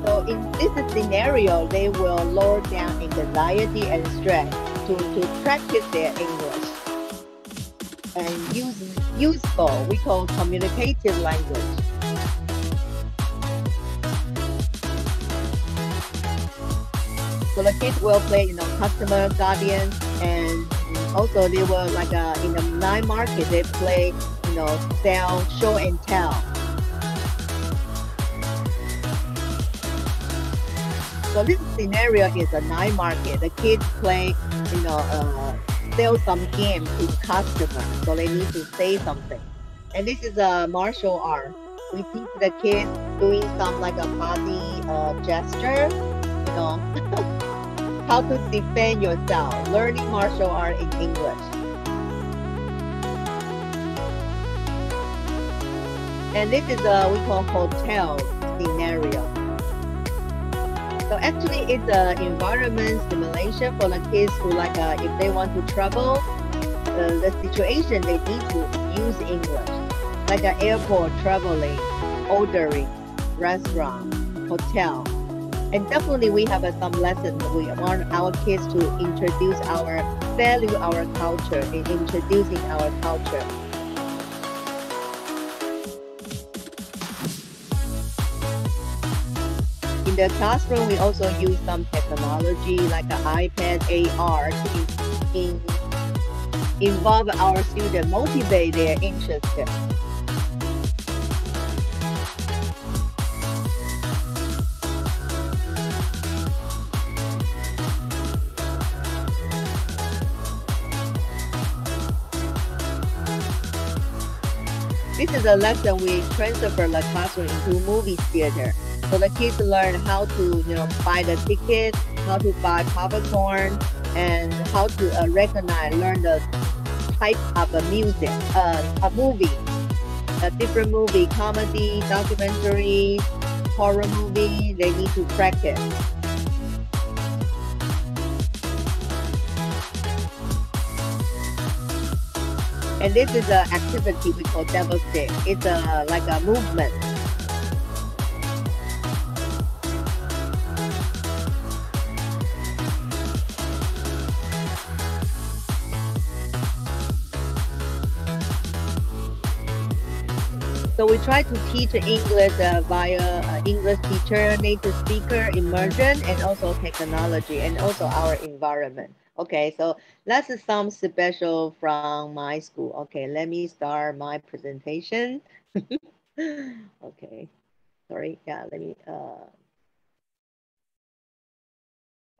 So in this scenario, they will lower down anxiety and stress to, to practice their English and use useful, we call communicative language. So the kids will play, you know, customer, guardian, and also they were like uh, in the night market they play you know sell show and tell. So this scenario is a night market. The kids play you know uh, sell some game to customers so they need to say something. And this is a martial art. We teach the kids doing some like a body uh, gesture you know [LAUGHS] how to defend yourself, learning martial art in English. And this is a we call hotel scenario. So actually it's an environment simulation for the kids who like uh, if they want to travel, the situation they need to use English. Like an airport traveling, ordering, restaurant, hotel, and definitely we have uh, some lessons. We want our kids to introduce our value, our culture, in introducing our culture. In the classroom, we also use some technology like an iPad AR to in, involve our students, motivate their interest. A lesson we transfer the classroom into movie theater. So the kids learn how to, you know, buy the ticket, how to buy popcorn, and how to uh, recognize, learn the type of a music, uh, a movie, a different movie, comedy, documentary, horror movie. They need to practice. And this is an activity we call devil stick. It's a like a movement. So we try to teach English uh, via uh, English teacher, native speaker, immersion, and also technology, and also our environment. Okay, so that's some special from my school. Okay, let me start my presentation. [LAUGHS] okay, sorry, yeah, let me, uh,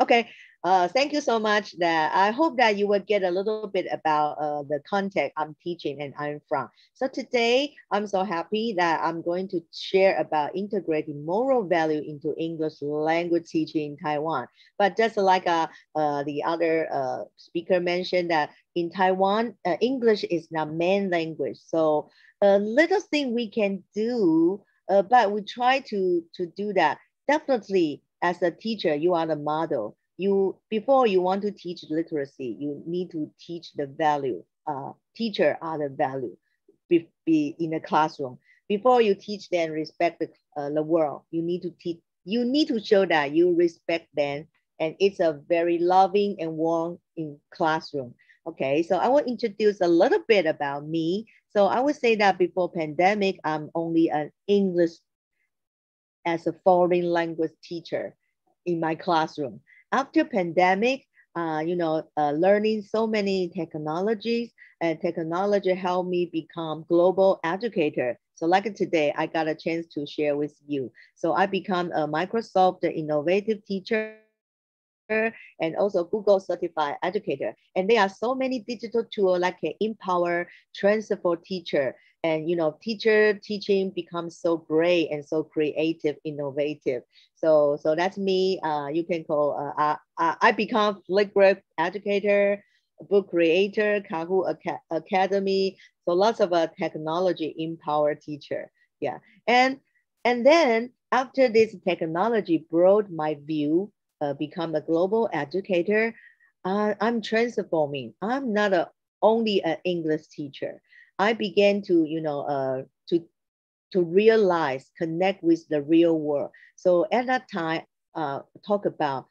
okay, uh, thank you so much. That I hope that you will get a little bit about uh, the context I'm teaching and I'm from. So today, I'm so happy that I'm going to share about integrating moral value into English language teaching in Taiwan. But just like uh, uh, the other uh, speaker mentioned that in Taiwan, uh, English is not main language. So a little thing we can do, uh, but we try to, to do that. Definitely, as a teacher, you are the model. You Before you want to teach literacy, you need to teach the value. Uh, teacher are the value be, be in the classroom. Before you teach them respect the, uh, the world, you need to teach, you need to show that you respect them and it's a very loving and warm in classroom. Okay, so I will introduce a little bit about me. So I would say that before pandemic, I'm only an English as a foreign language teacher in my classroom. After pandemic, uh, you know, uh, learning so many technologies and technology helped me become global educator. So like today, I got a chance to share with you. So I become a Microsoft innovative teacher and also Google certified educator. And there are so many digital tools like can empower, transfer teacher, and you know, teacher teaching becomes so great and so creative, innovative. So, so that's me. Uh, you can call. Uh, I, I become Flipgrid educator, book creator, Kahoot Academy. So lots of uh, technology empower teacher. Yeah, and and then after this technology brought my view uh, become a global educator, uh, I'm transforming. I'm not a, only an English teacher. I began to, you know, uh, to, to realize, connect with the real world. So at that time, uh, talk about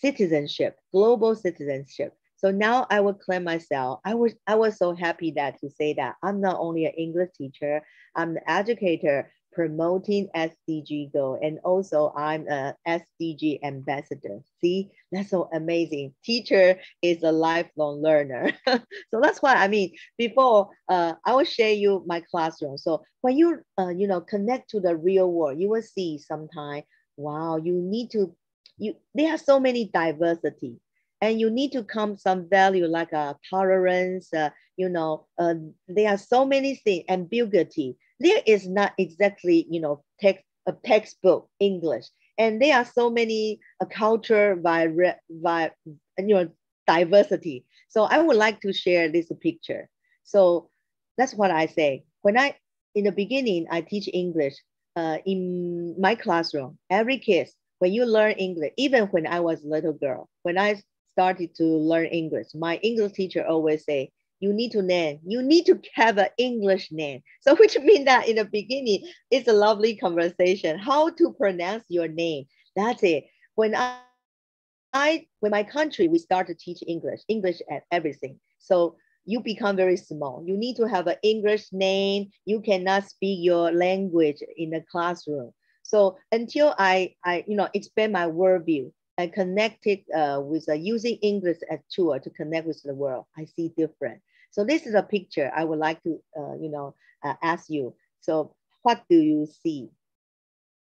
citizenship, global citizenship. So now I would claim myself. I was I was so happy that to say that I'm not only an English teacher, I'm an educator promoting SDG goal. And also I'm a SDG ambassador. See, that's so amazing. Teacher is a lifelong learner. [LAUGHS] so that's why, I mean, before uh, I will share you my classroom. So when you, uh, you know, connect to the real world, you will see sometime, wow, you need to, you, there are so many diversity and you need to come some value like uh, tolerance, uh, you know, uh, there are so many things, ambiguity there is not exactly, you know, text, a textbook English. And there are so many uh, culture by, by, you know, diversity. So I would like to share this picture. So that's what I say. When I, in the beginning, I teach English uh, in my classroom. Every kid, when you learn English, even when I was a little girl, when I started to learn English, my English teacher always say, you need to name. You need to have an English name. So [LAUGHS] which means that in the beginning, it's a lovely conversation. How to pronounce your name. That's it. When I, I when my country, we start to teach English, English at everything. So you become very small. You need to have an English name. You cannot speak your language in the classroom. So until I, I you know, expand my worldview and connect it uh, with uh, using English as tool to connect with the world, I see different. So this is a picture I would like to, uh, you know, uh, ask you. So what do you see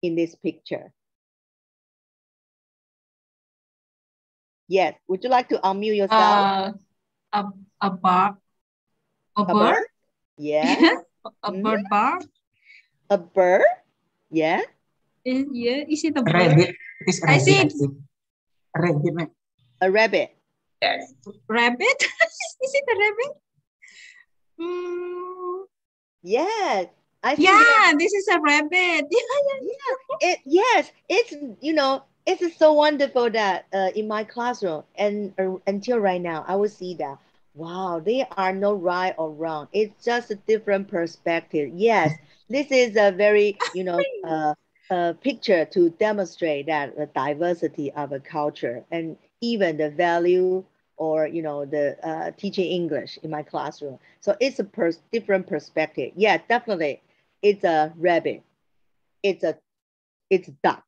in this picture? Yes, would you like to unmute yourself? Uh, a, a bar. A, a bird? bird? [LAUGHS] Yeah. a mm -hmm. bird bar. A bird? Yeah. Is, yeah, is it a bird? Rabbit. It's a I see it. A rabbit. A rabbit. Yes. Rabbit? [LAUGHS] is it a rabbit? Mm. Yes. I yeah, this is a rabbit. [LAUGHS] Yeah, yeah, yeah. It, yes, it's you know it's so wonderful that uh, in my classroom and uh, until right now I will see that wow there are no right or wrong. It's just a different perspective. Yes, this is a very you know [LAUGHS] uh, uh, picture to demonstrate that the diversity of a culture and even the value or you know the uh, teaching English in my classroom. So it's a pers different perspective. Yeah, definitely, it's a rabbit. It's a it's duck,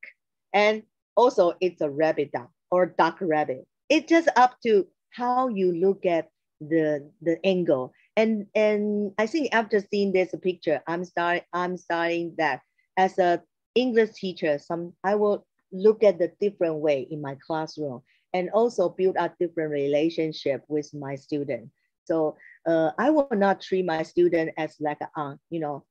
and also it's a rabbit duck or duck rabbit. It's just up to how you look at the the angle. And and I think after seeing this picture, I'm starting I'm starting that as a English teacher, some I will look at the different way in my classroom and also build a different relationship with my student. So uh, I will not treat my student as like a, uh, you know,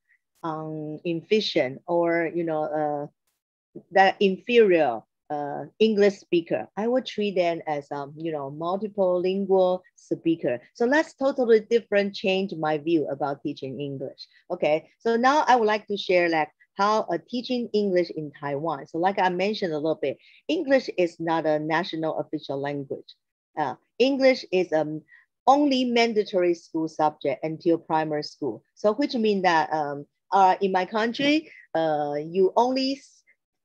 um, inefficient or, you know, uh, that inferior uh, English speaker. I would treat them as um, you know, multiple lingual speaker. So let's totally different change my view about teaching English. Okay, so now I would like to share like how uh, teaching English in Taiwan. So like I mentioned a little bit, English is not a national official language. Uh, English is um, only mandatory school subject until primary school. So which means that um, uh, in my country, uh, you only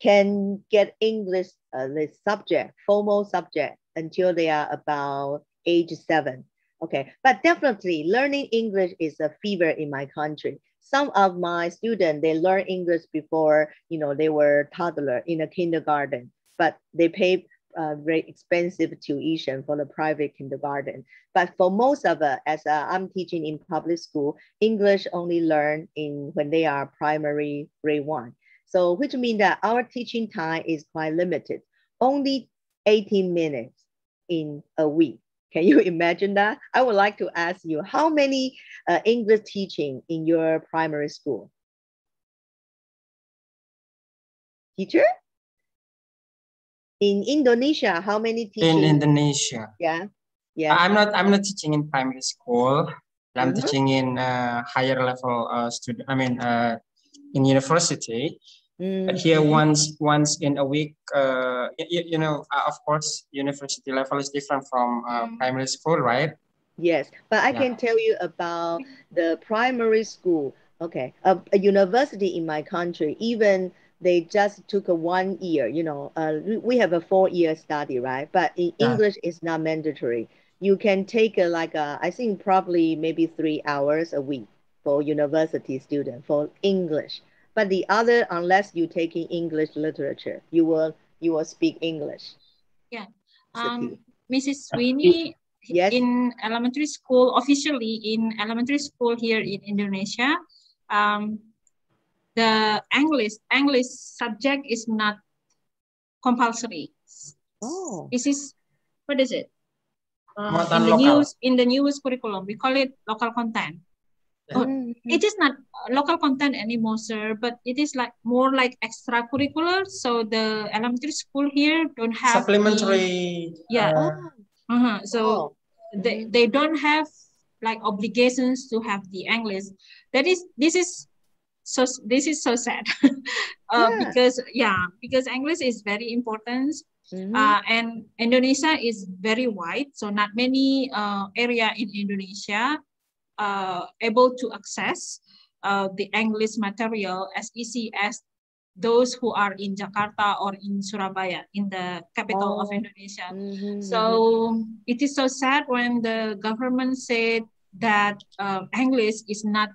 can get English uh, subject, formal subject until they are about age seven. Okay, but definitely learning English is a fever in my country. Some of my students, they learn English before, you know, they were toddler in a kindergarten, but they pay uh, very expensive tuition for the private kindergarten. But for most of us, as uh, I'm teaching in public school, English only learn in when they are primary grade one. So which means that our teaching time is quite limited, only 18 minutes in a week. Can you [LAUGHS] imagine that? I would like to ask you, how many uh, English teaching in your primary school? Teacher? In Indonesia, how many teaching? In Indonesia. Yeah. Yeah. I'm not I'm not teaching in primary school. I'm mm -hmm. teaching in uh, higher level uh, student. I mean, uh, in university. Mm. But here, once once in a week, uh, you, you know, uh, of course, university level is different from uh, mm. primary school, right? Yes, but I yeah. can tell you about the primary school. Okay, a, a, university in my country, even they just took a one year. You know, uh, we have a four year study, right? But in yeah. English, it's not mandatory. You can take a, like a, I think probably maybe three hours a week for university student for English. But the other, unless you're taking English literature, you will you will speak English. Yeah. Um, Mrs. Winnie, yes. in elementary school, officially in elementary school here in Indonesia, um, the English English subject is not compulsory. Oh. This is what is it? Uh, in the news in the news curriculum, we call it local content. Oh, it is not local content anymore, sir, but it is like more like extracurricular. So the elementary school here don't have supplementary. The, yeah. Uh, uh-huh. So oh. they, they don't have like obligations to have the English. That is this is so this is so sad [LAUGHS] uh, yeah. because yeah because English is very important. Mm-hmm. Uh, and Indonesia is very wide, so not many uh, area in Indonesia uh, able to access uh, the English material as easy as those who are in Jakarta or in Surabaya, in the capital oh. of Indonesia. Mm-hmm. So mm-hmm. it is so sad when the government said that uh, English is not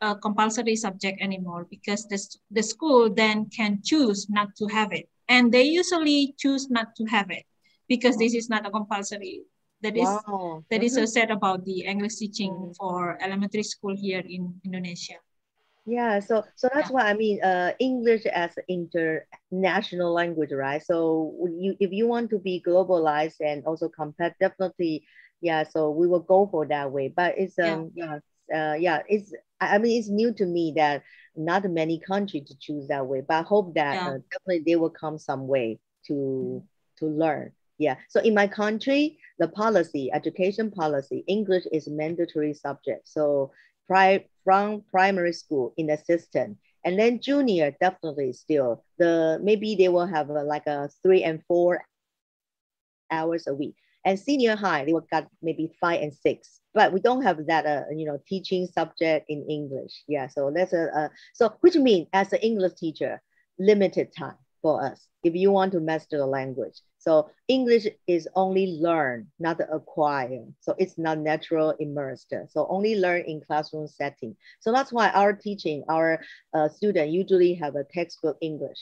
a compulsory subject anymore because the, the school then can choose not to have it. And they usually choose not to have it because this is not a compulsory that is wow. that is so mm-hmm. about the English teaching mm. for elementary school here in Indonesia. Yeah, so so that's yeah. what I mean. Uh, English as international language, right? So you if you want to be globalized and also compete, definitely, yeah. So we will go for that way. But it's um yeah, yeah, uh, yeah it's I mean it's new to me that not many countries to choose that way. But I hope that yeah. uh, definitely they will come some way to mm. to learn. Yeah. So in my country, the policy, education policy, English is mandatory subject. So pri- from primary school in the system, and then junior definitely still the maybe they will have a, like a three and four hours a week. And senior high, they will got maybe five and six, but we don't have that, uh, you know, teaching subject in English. Yeah, so that's a, so which means as an English teacher, limited time for us if you want to master the language. So English is only learn, not acquire. So it's not natural immersed. So only learn in classroom setting. So that's why our teaching, our uh, student usually have a textbook English.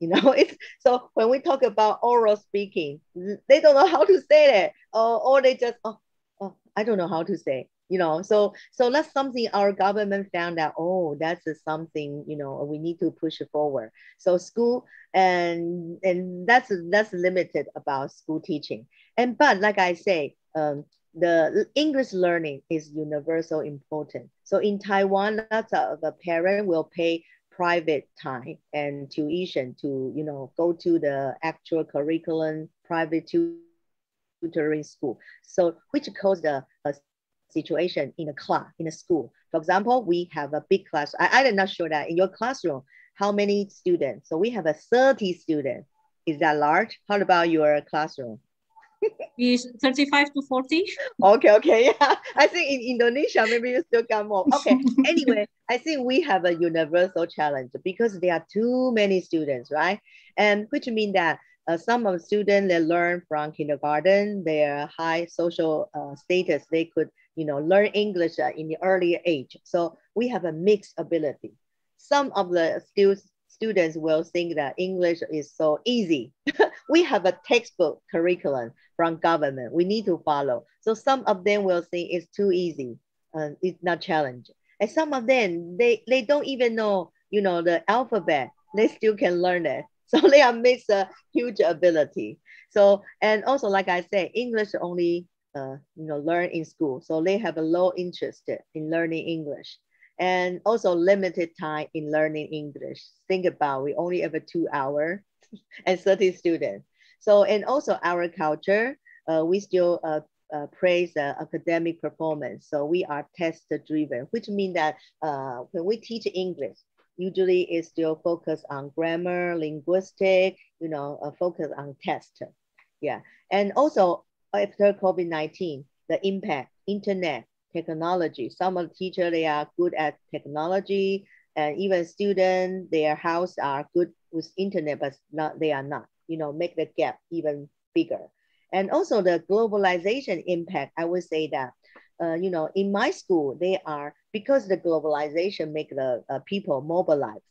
You know, [LAUGHS] it's so when we talk about oral speaking, they don't know how to say it, or, or they just oh, oh I don't know how to say you know so so that's something our government found out oh that's something you know we need to push forward. So school and and that's that's limited about school teaching. And but like i say um, the english learning is universal important. So in taiwan lots of the parent will pay private time and tuition to, you know, go to the actual curriculum private tutoring school. So which caused a, a situation in a class, in a school. For example, we have a big class. I, I'm not sure that in your classroom, how many students? So we have a 30 students. Is that large? How about your classroom? is 35 to 40. [LAUGHS] Okay, okay. Yeah. I think in Indonesia, maybe you still got more. Okay. [LAUGHS] anyway, I think we have a universal challenge because there are too many students, right? And which means that uh, some of the students they learn from kindergarten, their high social uh, status, they could, you know, learn English uh, in the earlier age. So we have a mixed ability. Some of the students students will think that English is so easy. [LAUGHS] we have a textbook curriculum from government we need to follow. So some of them will think it's too easy. Uh, it's not challenging. And some of them, they, they don't even know, you know, the alphabet. They still can learn it. [LAUGHS] So they are mixed a huge ability. So, and also, like I said, English only, uh, you know, learn in school. So they have a low interest in learning English and also limited time in learning English. Think about we only have a two hour [LAUGHS] and 30 students. So, and also our culture, uh, we still uh, uh, praise uh, academic performance. So we are test driven, which means that uh, when we teach English, usually it's still focused on grammar, linguistic, you know, uh, focus on test. Yeah. And also after COVID-19, the impact, internet, technology. Some of the teacher, they are good at technology and even students, their house are good with internet, but not, they are not, you know, make the gap even bigger. And also the globalization impact, I would say that, uh, you know, in my school, they are, because the globalization make the uh, people mobilized.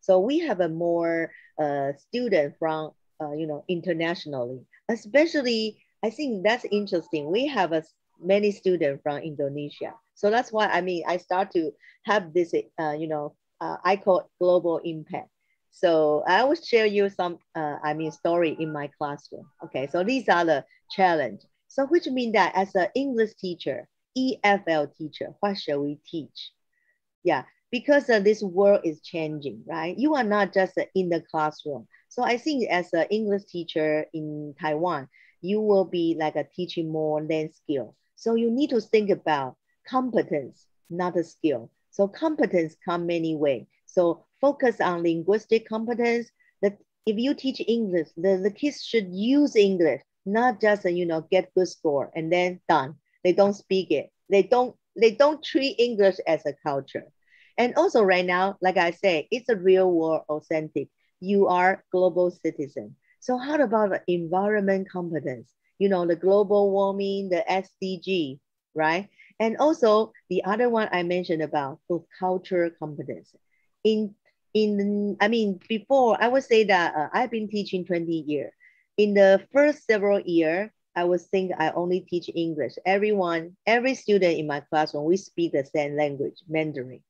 So we have a more uh, student from, uh, you know, internationally, especially, I think that's interesting. We have a many students from Indonesia. So that's why I mean I start to have this, uh, you know, uh, I call global impact. So I will share you some, uh, I mean, story in my classroom. Okay, so these are the challenge. So which means that as an English teacher, EFL teacher, what shall we teach? Yeah, because uh, this world is changing, right? You are not just uh, in the classroom. So I think as an English teacher in Taiwan, you will be like a teaching more than skill. So you need to think about competence, not a skill. So competence come many way. So focus on linguistic competence. That if you teach English, the, the kids should use English, not just you know get good score and then done. They don't speak it. They don't they don't treat English as a culture. And also right now, like I say, it's a real world authentic. You are global citizen. So how about environment competence? you know, the global warming, the SDG, right? And also the other one I mentioned about both culture competence. In, in I mean, before I would say that uh, I've been teaching 20 years. In the first several years, I would think I only teach English. Everyone, every student in my classroom, we speak the same language, Mandarin.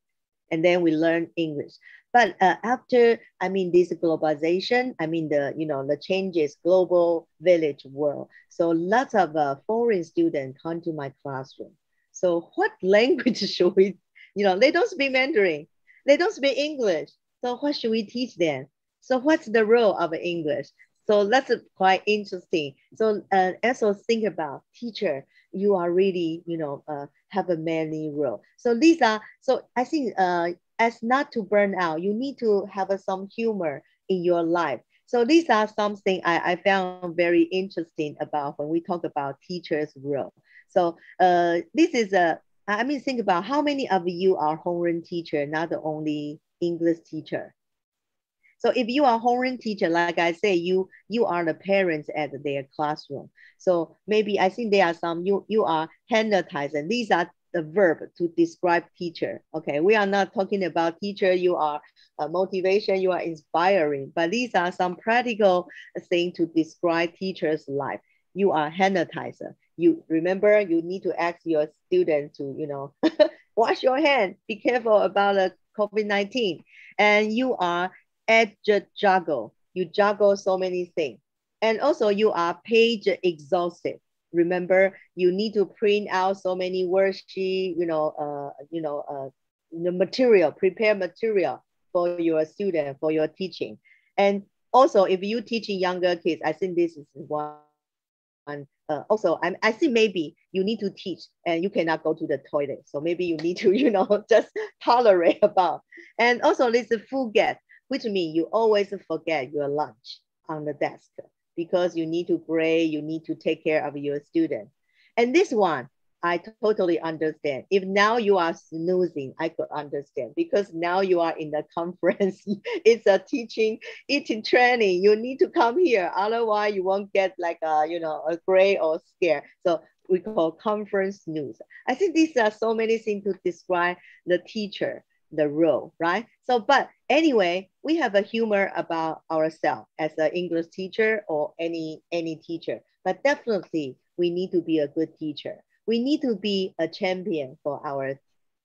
And then we learn English. But uh, after, I mean, this globalization, I mean, the, you know, the changes, global village world. So lots of uh, foreign students come to my classroom. So what [LAUGHS] language should we, you know, they don't speak Mandarin. They don't speak English. So what should we teach them? So what's the role of English? So that's quite interesting. So uh, also think about teacher, you are really, you know, uh, have a many role. So are, so I think uh, as not to burn out. You need to have uh, some humor in your life. So these are something I, I found very interesting about when we talk about teachers' role. So uh, this is a, I mean, think about how many of you are homeroom teacher, not the only English teacher. So if you are homeroom teacher, like I say, you you are the parents at their classroom. So maybe I think there are some you you are hypnotizing. These are the verb to describe teacher. Okay, we are not talking about teacher, you are uh, motivation, you are inspiring, but these are some practical things to describe teacher's life. You are hypnotizer. You remember you need to ask your student to, you know, [LAUGHS] wash your hand, be careful about the COVID-19. And you are edge juggle. You juggle so many things. And also you are page exhausted remember you need to print out so many worksheet you know uh you know uh the material prepare material for your student, for your teaching. And also, if you teaching younger kids, I think this is one. Uh, also, I, I think maybe you need to teach and you cannot go to the toilet. So maybe you need to, [LAUGHS] you know, just tolerate about. And also, this is forget, which means you always forget your lunch on the desk because you need to pray, you need to take care of your student. And this one, I totally understand. If now you are snoozing, I could understand because now you are in the [LAUGHS] conference. it's a teaching, eating training. You need to come here. Otherwise, you won't get like a, you know, a gray or scare. So we call conference snooze. I think these are so many things to describe the teacher, the role, right? So, but anyway, we have a humor about ourselves as an English teacher or any any teacher. But definitely, we need to be a good teacher we need to be a champion for our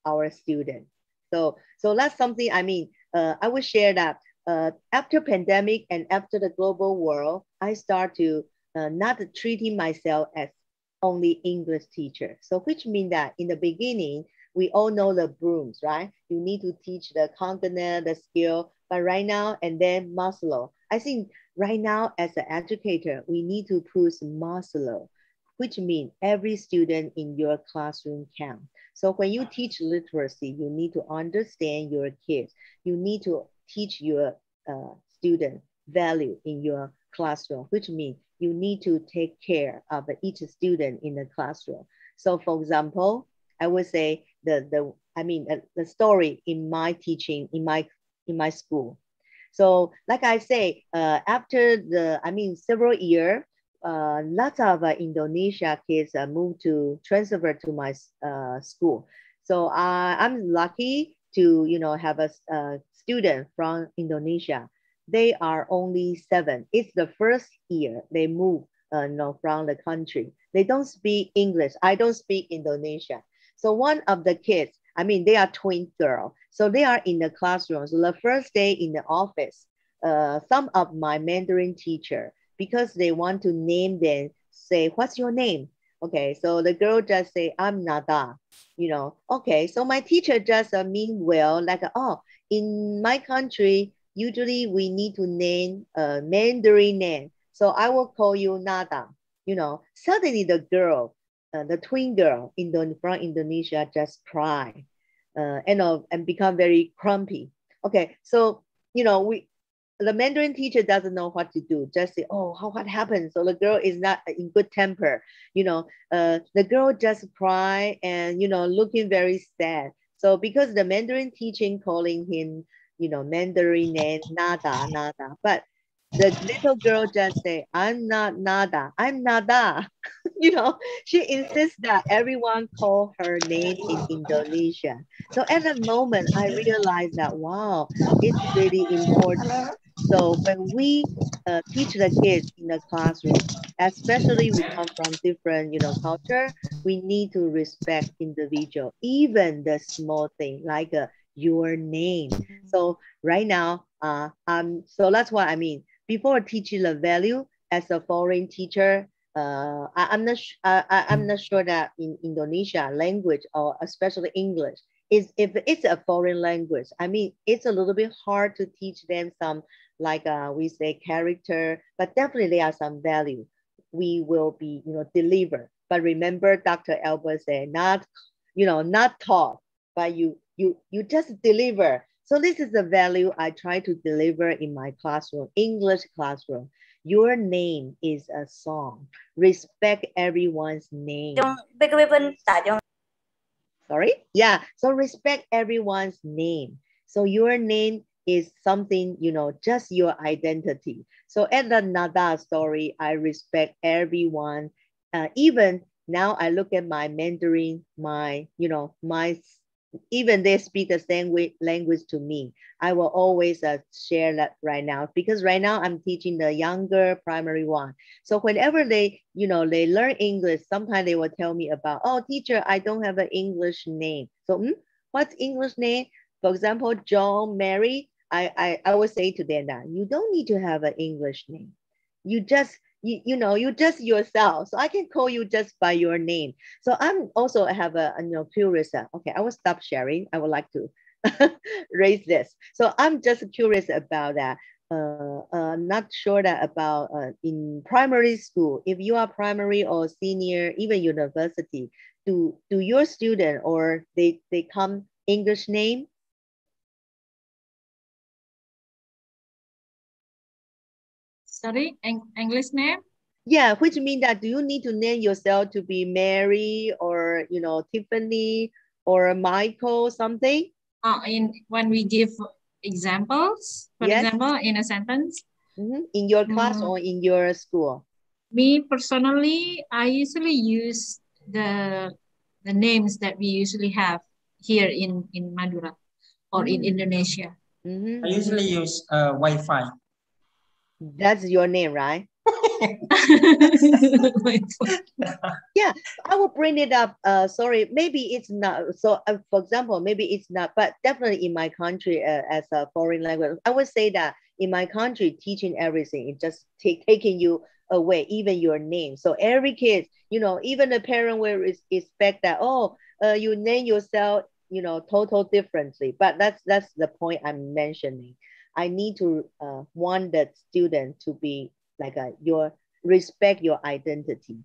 our students. So so that's something I mean. Uh, I will share that uh, after pandemic and after the global world, I start to uh, not treating myself as only English teacher. So which means that in the beginning, we all know the Bloom's, right? You need to teach the cognitive, the skill. But right now, and then Maslow. I think right now as an educator, we need to push Maslow which means every student in your classroom count. So when you teach literacy, you need to understand your kids. You need to teach your uh, student value in your classroom, which means you need to take care of each student in the classroom. So for example, I would say the, the I mean, uh, the story in my teaching, in my, in my school. So like I say, uh, after the, I mean, several years, uh, lots of uh, Indonesia kids uh, moved to transfer to my uh, school. So uh, I'm lucky to, you know, have a, a student from Indonesia. They are only seven. It's the first year they move, uh, know, from the country. They don't speak English. I don't speak Indonesia. So one of the kids, I mean, they are twin girl. So they are in the classroom. So the first day in the office, uh, some of my Mandarin teacher, because they want to name them, say, what's your name? Okay, so the girl just say, I'm Nada, you know. Okay, so my teacher just uh, mean well, like, oh, in my country, usually we need to name a Mandarin name. So I will call you Nada, you know. Suddenly the girl, uh, the twin girl in the, from Indonesia just cry uh, and, uh, and become very grumpy. Okay, so, you know, we, the Mandarin teacher doesn't know what to do. Just say, oh, how, what happened? So the girl is not in good temper. You know, uh, the girl just cry and, you know, looking very sad. So because the Mandarin teaching calling him, you know, Mandarin and nada, nada. But the little girl just say, I'm not nada, I'm nada. [LAUGHS] you know, she insists that everyone call her name in Indonesia. So at that moment, I realized that, wow, it's really important so when we uh, teach the kids in the classroom, especially we come from different, you know, culture, we need to respect individual, even the small thing like uh, your name. So right now, uh, um, so that's what I mean. Before teaching the value as a foreign teacher, uh, I, am not, I, I'm not sure that in Indonesia language or especially English is if it's a foreign language. I mean, it's a little bit hard to teach them some like uh, we say character, but definitely there are some value we will be, you know, deliver. But remember, Dr. Albert said, not, you know, not talk, but you, you, you just deliver. So this is the value I try to deliver in my classroom, English classroom. Your name is a song. Respect everyone's name. Sorry? Yeah. So respect everyone's name. So your name is something, you know, just your identity. So at the Nada story, I respect everyone. Uh, even now I look at my Mandarin, my, you know, my, even they speak the same way, language to me. I will always uh, share that right now because right now I'm teaching the younger primary one. So whenever they, you know, they learn English, sometimes they will tell me about, oh, teacher, I don't have an English name. So hmm, what's English name? For example, John, Mary, I, I, I would say to them that you don't need to have an English name. You just, you, you know, you just yourself. So I can call you just by your name. So I'm also have a, a you know, curious. Uh, okay, I will stop sharing. I would like to [LAUGHS] raise this. So I'm just curious about that. Uh, uh, not sure that about uh, in primary school, if you are primary or senior, even university, do do your student or they they come English name? Sorry, English name? Yeah, which means that do you need to name yourself to be Mary or you know Tiffany or Michael something? Uh, in when we give examples, for yes. example, in a sentence. Mm -hmm. In your class mm. or in your school? Me personally, I usually use the the names that we usually have here in in Madura or mm. in Indonesia. Mm -hmm. I usually use uh, Wafi. That's your name, right? [LAUGHS] yeah, I will bring it up. Uh, sorry, maybe it's not. So, uh, for example, maybe it's not, but definitely in my country uh, as a foreign language, I would say that in my country, teaching everything, it just take, taking you away, even your name. So every kid, you know, even the parent will expect that, oh, uh, you name yourself, you know, total differently. But that's that's the point I'm mentioning. I need to uh, want the student to be like a, your respect your identity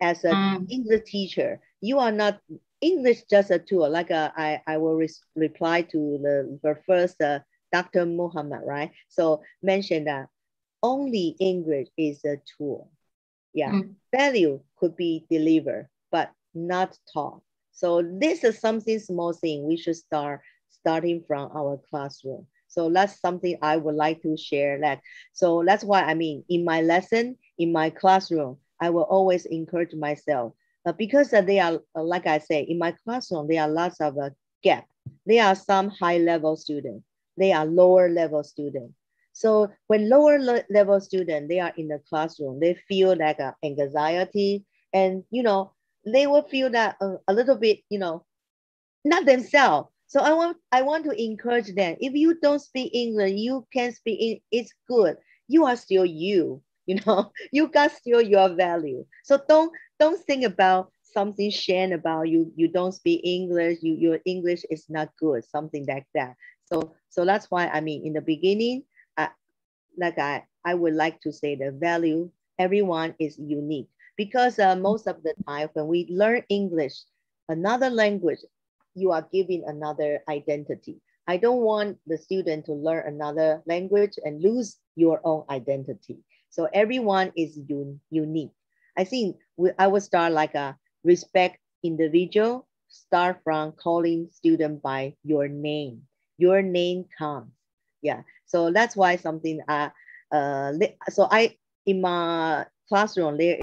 as an mm. English teacher. You are not English just a tool. Like a, I, I will re reply to the, the first uh, Dr. Muhammad, right? So mention that only English is a tool. Yeah, mm. value could be delivered, but not taught. So this is something small thing we should start starting from our classroom. So that's something I would like to share that. So that's why I mean, in my lesson, in my classroom, I will always encourage myself uh, because uh, they are, uh, like I say, in my classroom, there are lots of uh, gap. There are some high level students. They are lower level students. So when lower le level students, they are in the classroom, they feel like uh, anxiety and, you know, they will feel that uh, a little bit, you know, not themselves so I want I want to encourage them. If you don't speak English, you can speak it. It's good. You are still you. [LAUGHS] You know, you got still your value. So don't don't think about something shame about you. You don't speak English. You your English is not good. Something like that. So so that's why I mean in the beginning, I, like I I would like to say the value. Everyone is unique because uh, most of the time when we learn English, another language, you are giving another identity. I don't want the student to learn another language and lose your own identity. So everyone is un unique. I think we, I will start like a respect individual, start from calling student by your name. Your name counts. Yeah. So that's why something, uh, uh, so I, in my classroom, there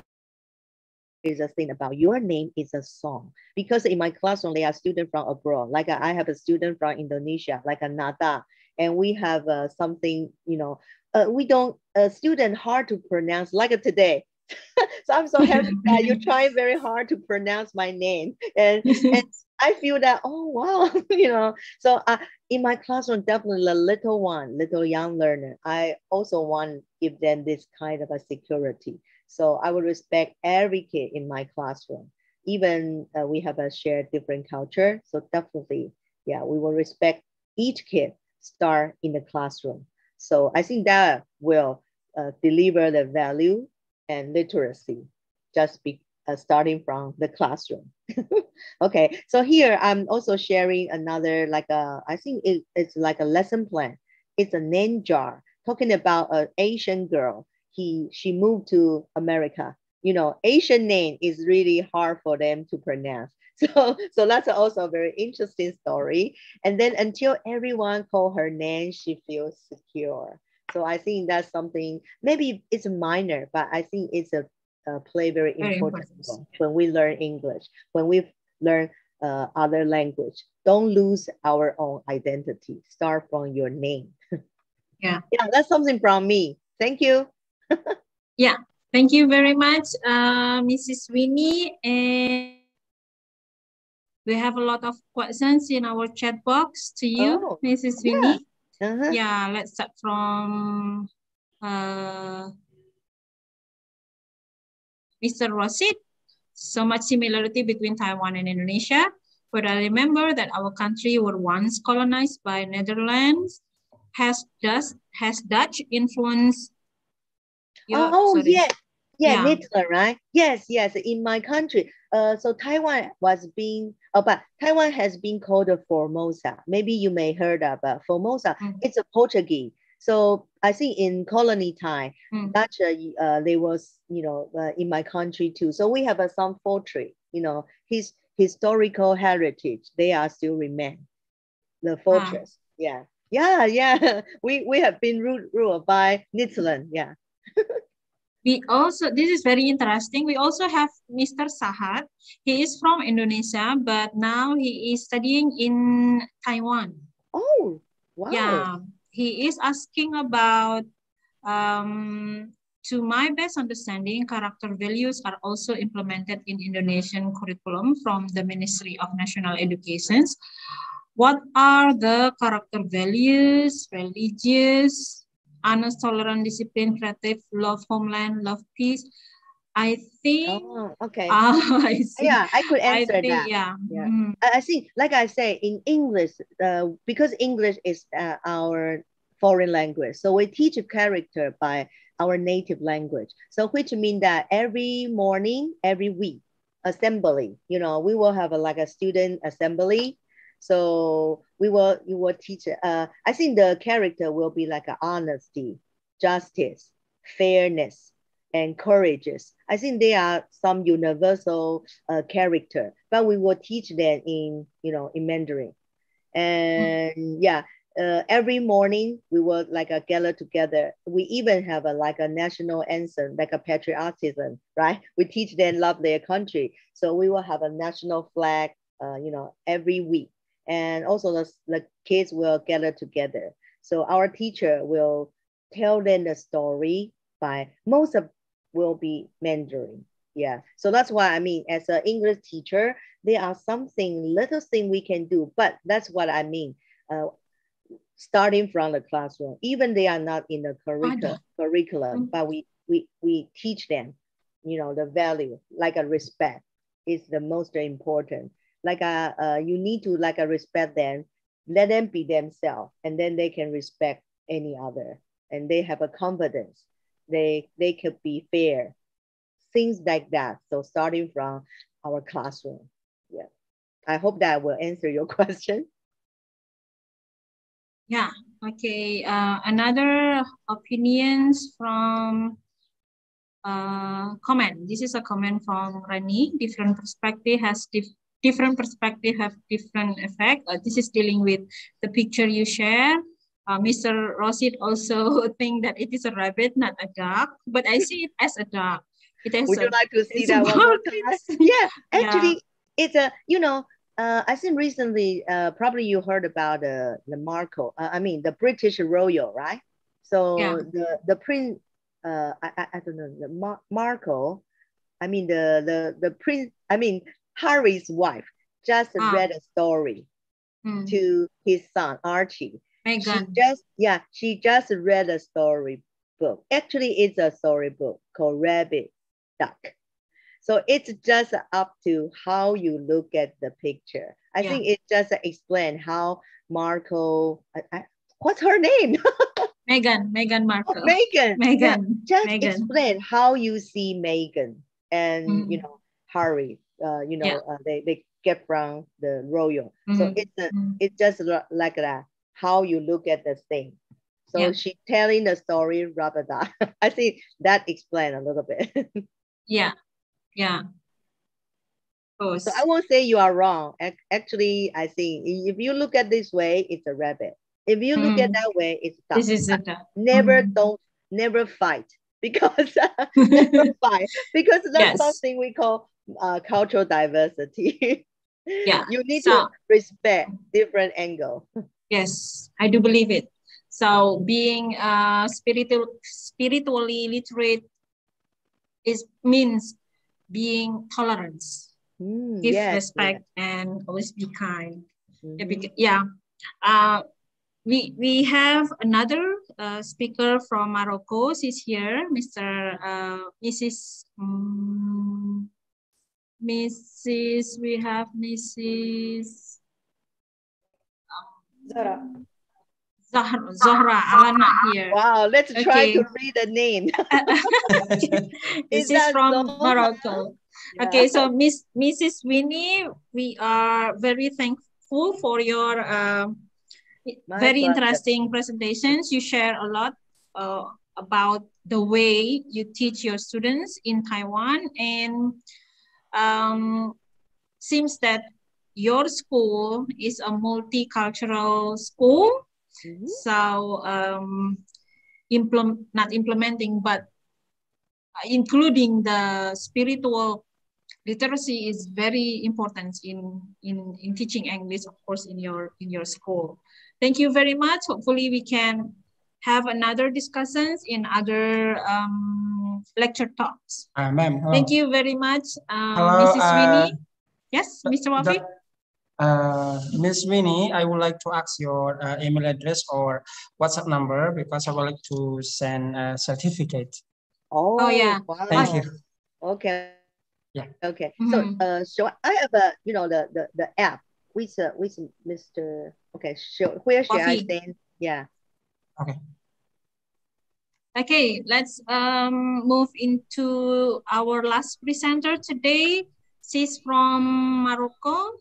is a thing about your name is a song. Because in my classroom there are students from abroad. Like i have a student from indonesia like a nada and we have uh, something you know uh, we don't a student hard to pronounce like today. [LAUGHS] So i'm so happy [LAUGHS] that you're trying very hard to pronounce my name. And, and i feel that oh wow [LAUGHS] you know. So uh, in my classroom definitely the little one little young learner i also want to give them this kind of a security so I would respect every kid in my classroom. Even uh, we have a shared different culture. So definitely, yeah, we will respect each kid start in the classroom. So I think that will uh, deliver the value and literacy just be, uh, starting from the classroom. [LAUGHS] okay, so here I'm also sharing another like a, I think it, it's like a lesson plan. It's a name jar talking about an Asian girl he she moved to America. You know, Asian name is really hard for them to pronounce. [LAUGHS] So, so that's also a very interesting story. And then until everyone call her name, she feels secure. So I think that's something, maybe it's minor, but I think it's a, a play very, very important, important when we learn English, when we learn uh, other language. Don't lose our own identity. Start from your name. [LAUGHS] Yeah. yeah, that's something from me. Thank you yeah, thank you very much, uh, Mrs. Winnie. And we have a lot of questions in our chat box to you, oh, Mrs. Winnie. Yeah. Uh -huh. yeah, let's start from uh, Mr. Rosit. So much similarity between Taiwan and Indonesia. But I remember that our country were once colonized by Netherlands. Has Dutch has Dutch influence? Oh sorry. yeah, yeah, yeah. Netherlands, right? Yes, yes. In my country, uh, so Taiwan was being, oh, but Taiwan has been called Formosa. Maybe you may heard of uh, Formosa. Mm. It's a Portuguese. So I think in colony time, mm. Dutch, uh, they was, you know, uh, in my country too. So we have uh, some fortress, you know, his historical heritage. They are still remain. The fortress, yeah, yeah, yeah. [LAUGHS] We we have been ruled, ruled by Netherlands, yeah. We also this is very interesting. We also have mr sahat. He is from indonesia but now he is studying in taiwan. Oh wow. Yeah. He is asking about um, to my best understanding, character values are also implemented in Indonesian curriculum from the Ministry of National Education. What are the character values, religious, honest, tolerant, discipline, creative, love homeland, love peace. I think. Oh, okay. Uh, [LAUGHS] I see. yeah, I could answer I think, that. Yeah. yeah. Mm. I think, like I say, in English, uh, because English is uh, our foreign language, so we teach a character by our native language. So which means that every morning, every week, assembly, you know, we will have a, like a student assembly so we will you will teach. Uh, I think the character will be like honesty, justice, fairness, and courageous. I think they are some universal uh, character, but we will teach them in you know in Mandarin. And mm. yeah, uh, every morning we will like a gather together. We even have a like a national anthem, like a patriotism, right? We teach them love their country. So we will have a national flag, uh, you know, every week and also the, the kids will gather together. So our teacher will tell them the story by most of will be Mandarin. Yeah. So that's why I mean, as an English teacher, there are something little thing we can do, but that's what I mean. Uh, starting from the classroom, even they are not in the curriculum, curriculum, mm-hmm. but we we we teach them, you know, the value like a respect is the most important like uh, you need to like uh, respect them, let them be themselves, and then they can respect any other, and they have a confidence. They they could be fair, things like that. So starting from our classroom, yeah. I hope that will answer your [LAUGHS] question. Yeah. Okay. Uh, another opinions from uh, comment. This is a comment from Rani. Different perspective has dif different perspective have different effect. Uh, this is dealing with the picture you share. Uh, Mr. Rosid also [LAUGHS] think that it is a rabbit, not a duck, but I see it as a duck. It Would a, you like to see that one more time? [LAUGHS] yeah, actually, yeah. it's a, you know, uh, I think recently, uh, probably you heard about uh, the Markle, uh, I mean, the British royal, right? So yeah. the, the prince, uh, I, I, I don't know, the Mar Markle, I mean, the, the, the prince, I mean, Harry's wife just ah. read a story mm. to his son Archie. She just yeah, she just read a story book. Actually, it's a story book called Rabbit Duck. So it's just up to how you look at the picture. I yeah. think it just explain how Markle. I, I, what's her name? [LAUGHS] Meghan. Meghan Markle. Oh, Megan. Meghan. Yeah, just Meghan. explain how you see Meghan and mm. you know Harry uh, you know, yeah. uh, they, they get from the royal. Mm-hmm. So it's a, mm-hmm. it's just like that, how you look at the thing. So yeah. she telling the story rather than, [LAUGHS] I think that explain a little bit. [LAUGHS] yeah, yeah. So I won't say you are wrong. Actually, I think if you look at this way, it's a rabbit. If you look mm. at that way, it's duck. This is a. Never mm. don't never fight [LAUGHS] because never fight because that's yes. something we call uh, cultural diversity. [LAUGHS] yeah. You need so, to respect different angle. Yes, I do believe it. So being uh, spiritual, spiritually literate is means being tolerance, mm, give yes, respect, yes. and always be kind. Mm-hmm. Yeah. Uh, we we have another uh, speaker from Morocco. She's here, Mr. Uh, Mrs. Um, Mrs. We have Mrs. Zahra. Zahra, Zahra Alannak here. Wow, let's try Okay. to read the name. [LAUGHS] This is that from Zahra? Morocco. Okay, so Miss Mrs. Winnie, we are very thankful for your um, My very pleasure. interesting presentations. You share a lot uh, about the way you teach your students in Taiwan, and um, seems that your school is a multicultural school. Mhm. So um, implement not implementing, but including the spiritual literacy is very important in in in teaching English, of course, in your in your school. Thank you very much. Hopefully, we can have another discussions in other um, lecture talks. Uh, ma'am. Thank you very much, um, Hello, Mrs. uh, Winnie. Yes, Mr. Wafi. Uh, Miss Winnie, I would like to ask your uh, email address or WhatsApp number because I would like to send a certificate. Oh, yeah. Wow. Thank you. Okay. Yeah. Okay. So, Mhm. uh, so I have a, you know, the the the app with uh, with Mr. Okay. So where should I send? Yeah. Okay, Okay, let's um, move into our last presenter today. She's from Morocco.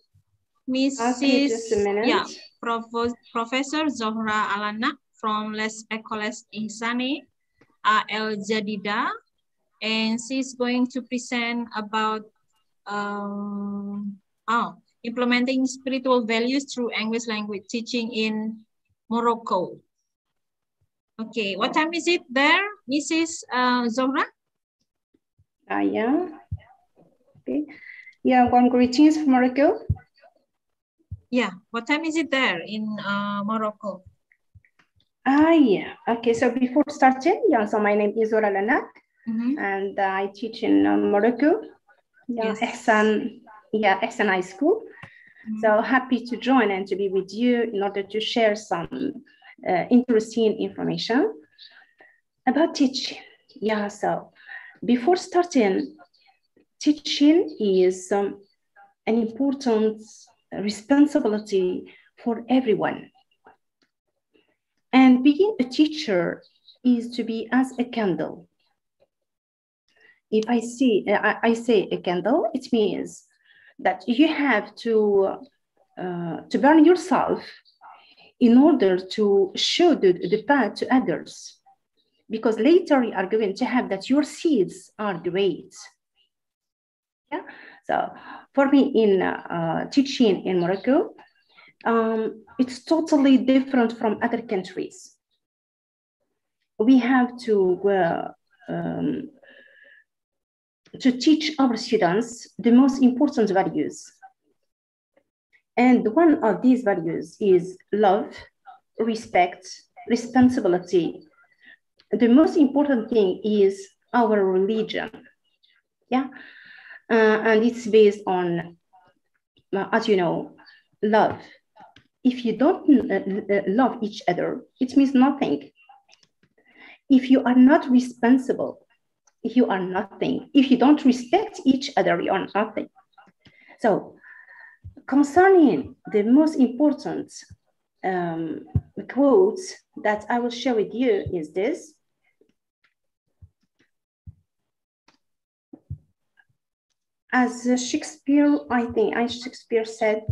Mrs. Okay, just a minute. Yeah, Prof- Professor Zohra Alannak from Les Écoles Ihsane uh, El Jadida. And she's going to present about um, oh, implementing spiritual values through English language teaching in Morocco. Okay, what time is it there, Mrs. Uh, Zohra? Ah, yeah. Okay. Yeah, warm greetings from Morocco. Yeah, what time is it there in uh, Morocco? Ah, yeah. Okay, so before starting, yeah, so my name is Zohra Alannak, Mhm. and I teach in uh, Morocco. Yeah, Yes. Ihsane, yeah, Ihsane High School. Mhm. So happy to join and to be with you in order to share some uh, interesting information about teaching. Yeah, so before starting, teaching is um, an important responsibility for everyone. And being a teacher is to be as a candle. If I see, I, I say a candle, it means that you have to uh, to burn yourself in order to show the, the path to others. Because later you are going to have that your seeds are great. Yeah. So for me in uh, uh, teaching in Morocco, um, it's totally different from other countries. We have to uh, um, to teach our students the most important values. And one of these values is love, respect, responsibility. The most important thing is our religion. Yeah. Uh, and it's based on, uh, as you know, love. If you don't uh, uh, love each other, it means nothing. If you are not responsible, you are nothing. If you don't respect each other, you are nothing. So, concerning the most important um, quote that I will share with you is this. As Shakespeare, I think, I Shakespeare said,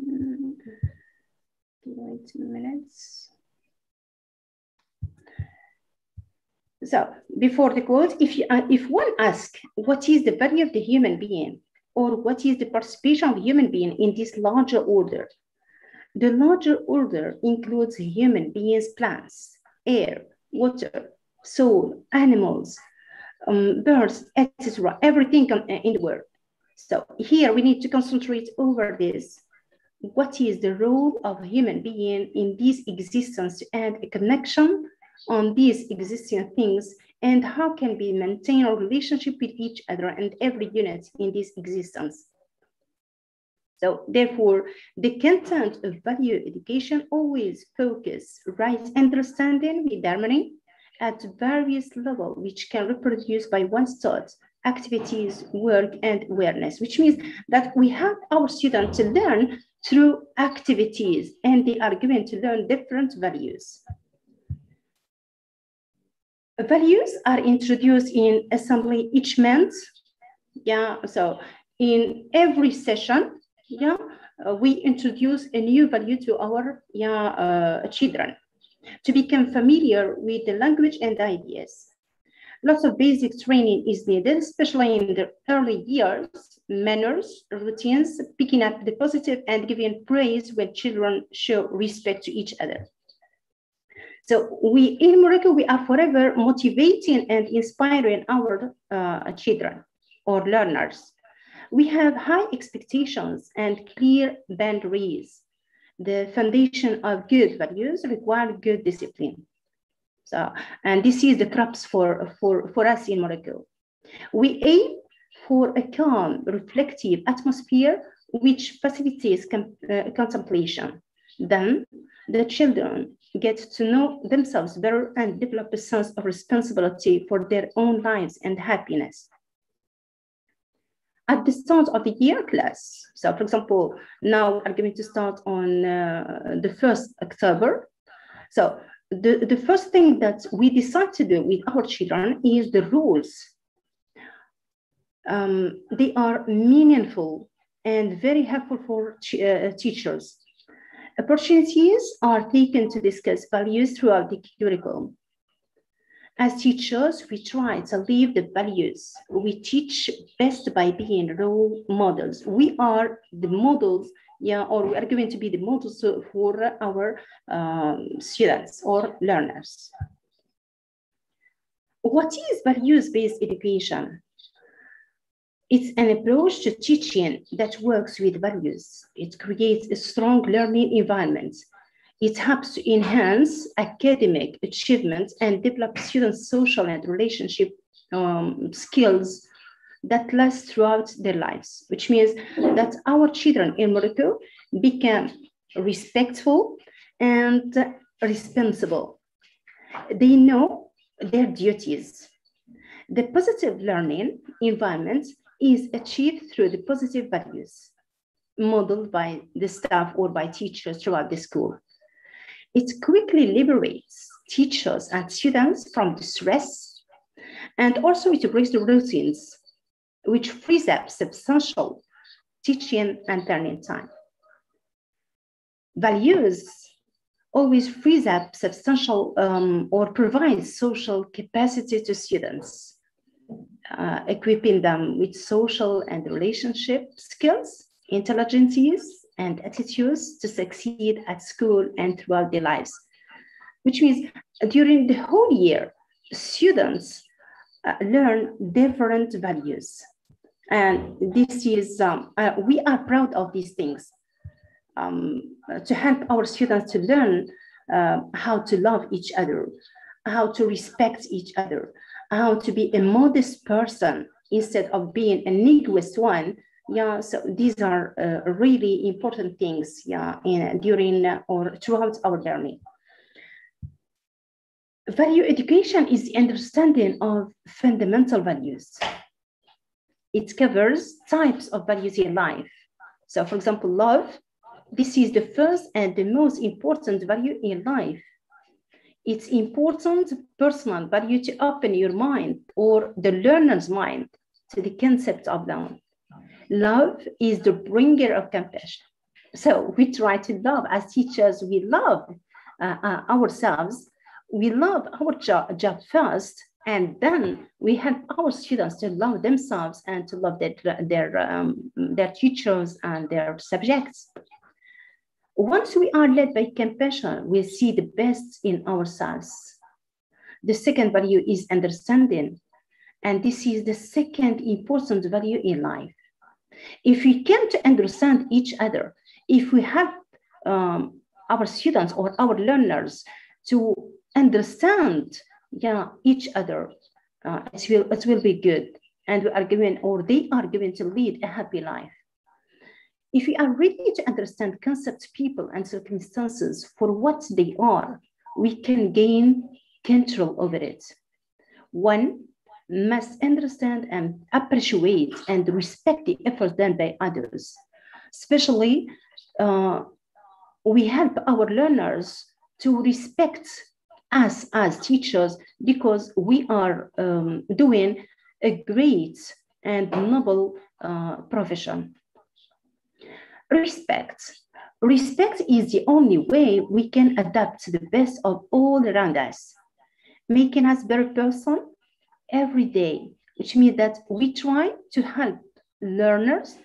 mm, wait a minute. So before the quote, if, you, uh, if one asks what is the value of the human being or what is the participation of human being in this larger order, the larger order includes human beings, plants, air, water, soul, animals, um, birds, etc., everything in the world. So here we need to concentrate over this. What is the role of human being in this existence and a connection on these existing things and how can we maintain our relationship with each other and every unit in this existence. So therefore, the content of value education always focus right understanding with harmony at various levels, which can reproduce by one's thoughts, activities, work, and awareness, which means that we have our students to learn through activities and they are given to learn different values. Values are introduced in assembly each month. Yeah, so in every session, yeah, uh, we introduce a new value to our yeah, uh, children to become familiar with the language and ideas. Lots of basic training is needed, especially in the early years, manners, routines, picking up the positive and giving praise when children show respect to each other. So we in Morocco, we are forever motivating and inspiring our uh, children or learners. We have high expectations and clear boundaries. The foundation of good values require good discipline. So, and this is the crux for, for, for us in Morocco. We aim for a calm, reflective atmosphere which facilitates uh, contemplation. Then the children get to know themselves better and develop a sense of responsibility for their own lives and happiness. At the start of the year class, so for example, now I'm going to start on uh, the 1st October. So the, the first thing that we decide to do with our children is the rules. Um, they are meaningful and very helpful for uh, teachers. Opportunities are taken to discuss values throughout the curriculum. As teachers, we try to live the values. We teach best by being role models. We are the models yeah, or we are going to be the models for our um, students or learners. What is values-based education? It's an approach to teaching that works with values. It creates a strong learning environment. It helps to enhance academic achievements and develop students' social and relationship um, skills that last throughout their lives, which means that our children in Morocco become respectful and responsible. They know their duties. The positive learning environment is achieved through the positive values modeled by the staff or by teachers throughout the school. It quickly liberates teachers and students from the stress, and also it breaks the routines which frees up substantial teaching and learning time. Values always frees up substantial um, or provides social capacity to students, uh, equipping them with social and relationship skills, intelligences, and attitudes to succeed at school and throughout their lives. Which means during the whole year, students uh, learn different values and this is, um, uh, we are proud of these things um, to help our students to learn uh, how to love each other, how to respect each other, how to be a modest person instead of being a egoist one. Yeah, so these are uh, really important things yeah, in, during uh, or throughout our journey. Value education is the understanding of fundamental values it covers types of values in life. So for example, love, this is the first and the most important value in life. It's important personal value to open your mind or the learner's mind to the concept of love. Love is the bringer of compassion. So we try to love as teachers, we love uh, uh, ourselves. We love our job, job first and then we help our students to love themselves and to love their, their, um, their teachers and their subjects. Once we are led by compassion, we see the best in ourselves. The second value is understanding. And this is the second important value in life. If we can to understand each other, if we help um, our students or our learners to understand yeah, each other, uh, it, will, it will be good. And we are given, or they are given to lead a happy life. If we are ready to understand concepts, people, and circumstances for what they are, we can gain control over it. One, must understand and appreciate and respect the effort done by others. Especially, uh, we help our learners to respect us as teachers because we are um, doing a great and noble uh, profession. Respect. Respect is the only way we can adapt to the best of all around us, making us better person every day, which means that we try to help learners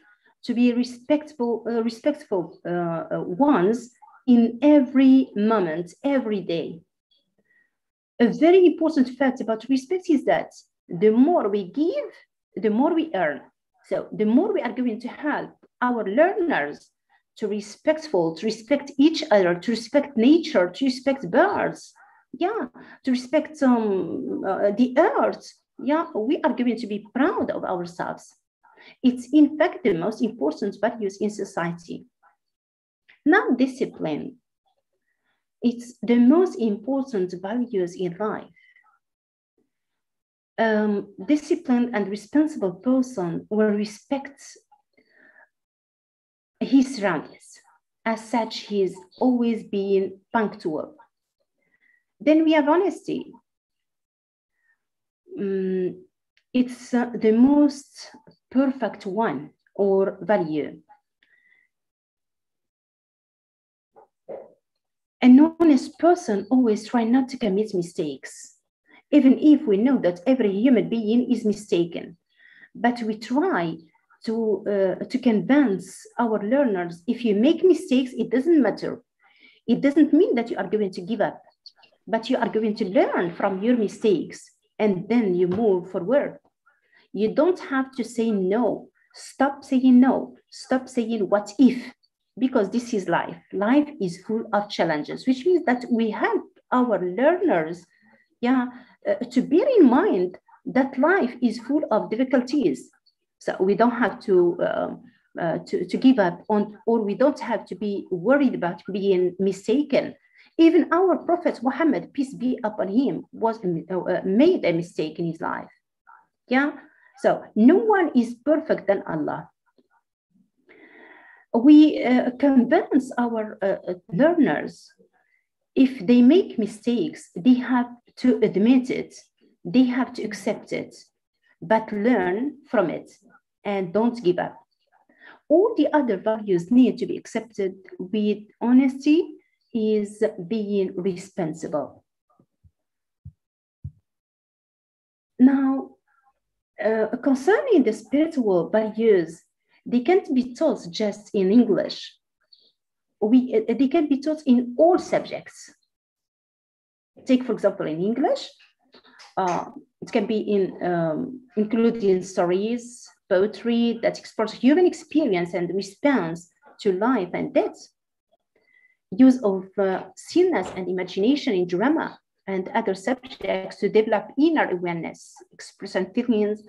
to be respectful, uh, respectful uh, uh, ones in every moment, every day. A very important fact about respect is that the more we give, the more we earn. So the more we are going to help our learners to respectful, to respect each other, to respect nature, to respect birds, yeah, to respect um, uh, the earth, yeah, we are going to be proud of ourselves. It's in fact the most important values in society. Now discipline, it's the most important values in life. Um, disciplined and responsible person will respect his surroundings. As such, he's always being punctual. Then we have honesty. Um, it's uh, the most perfect one or value. An honest person always try not to commit mistakes, even if we know that every human being is mistaken. But we try to, uh, to convince our learners, if you make mistakes, it doesn't matter. It doesn't mean that you are going to give up, but you are going to learn from your mistakes and then you move forward. You don't have to say no. Stop saying no. Stop saying what if, because this is life. Life is full of challenges, which means that we help our learners yeah, uh, to bear in mind that life is full of difficulties so we don't have to, uh, uh, to, to give up on, or we don't have to be worried about being mistaken. Even our Prophet Muhammad, peace be upon him, was uh, made a mistake in his life. Yeah. So no one is perfect than Allah. We uh, convince our uh, learners if they make mistakes, they have to admit it, they have to accept it, but learn from it and don't give up. All the other values need to be accepted with honesty is being responsible. Now, uh, concerning the spiritual values, they can't be taught just in English. We, uh, they can be taught in all subjects. Take, for example, in English, uh, it can be in um, included in stories, poetry that explores human experience and response to life and death. Use of uh, stillness and imagination in drama and other subjects to develop inner awareness, expressing feelings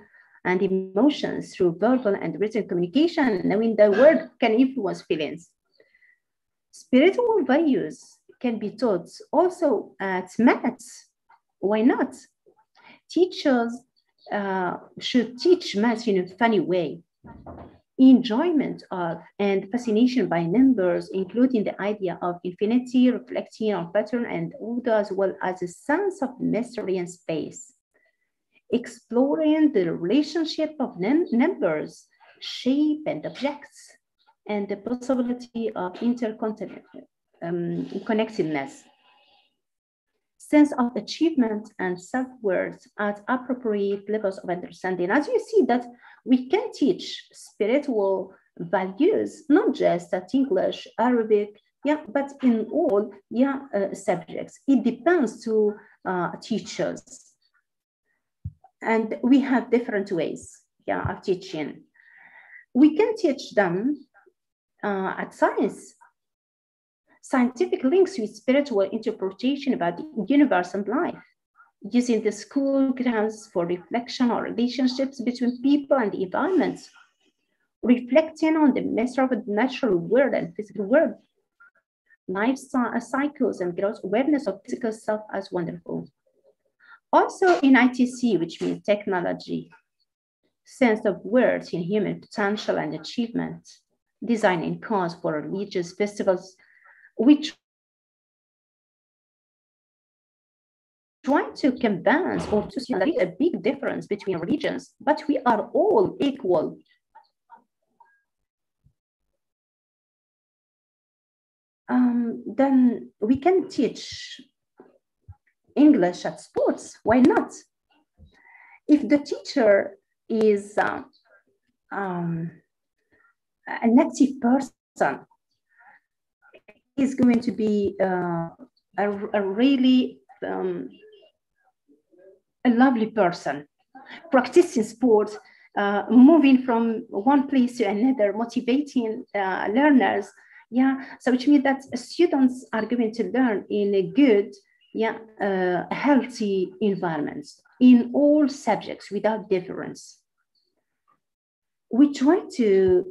and emotions through verbal and written communication, knowing the word can influence feelings. Spiritual values can be taught also at maths. Why not? Teachers uh, should teach math in a funny way. Enjoyment of and fascination by numbers, including the idea of infinity, reflecting on pattern and order, as well as a sense of mystery and space. Exploring the relationship of numbers, shape, and objects, and the possibility of interconnectedness. Um, sense of achievement and self-worth at appropriate levels of understanding. As you see that we can teach spiritual values, not just at English, Arabic, yeah, but in all yeah, uh, subjects. It depends to uh, teachers. And we have different ways yeah, of teaching. We can teach them uh, at science scientific links with spiritual interpretation about the universe and life, using the school grounds for reflection on relationships between people and the environment, reflecting on the mystery of the natural world and physical world, life cycles and growth awareness of physical self as wonderful. Also in ITC, which means technology, sense of worth in human potential and achievement, designing cause for religious festivals, which try to convince or to see a big difference between religions, but we are all equal. Um, then we can teach English at sports. Why not? If the teacher is uh, um, an active person, is going to be uh, a, a, really um, a lovely person, practicing sport, uh, moving from one place to another, motivating uh, learners. Yeah, so which means that students are going to learn in a good, yeah, uh, healthy environment in all subjects without difference. We try to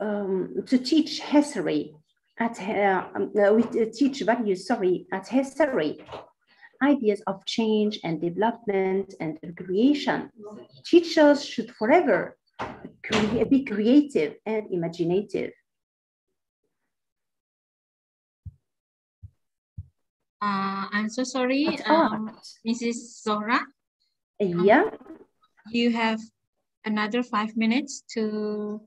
um, to teach history at uh, um, uh, we teach values sorry at history ideas of change and development and creation. Teachers should forever cre be creative and imaginative. Uh, I'm so sorry, um, Mrs. Zohra. Yeah. Um, you have another five minutes to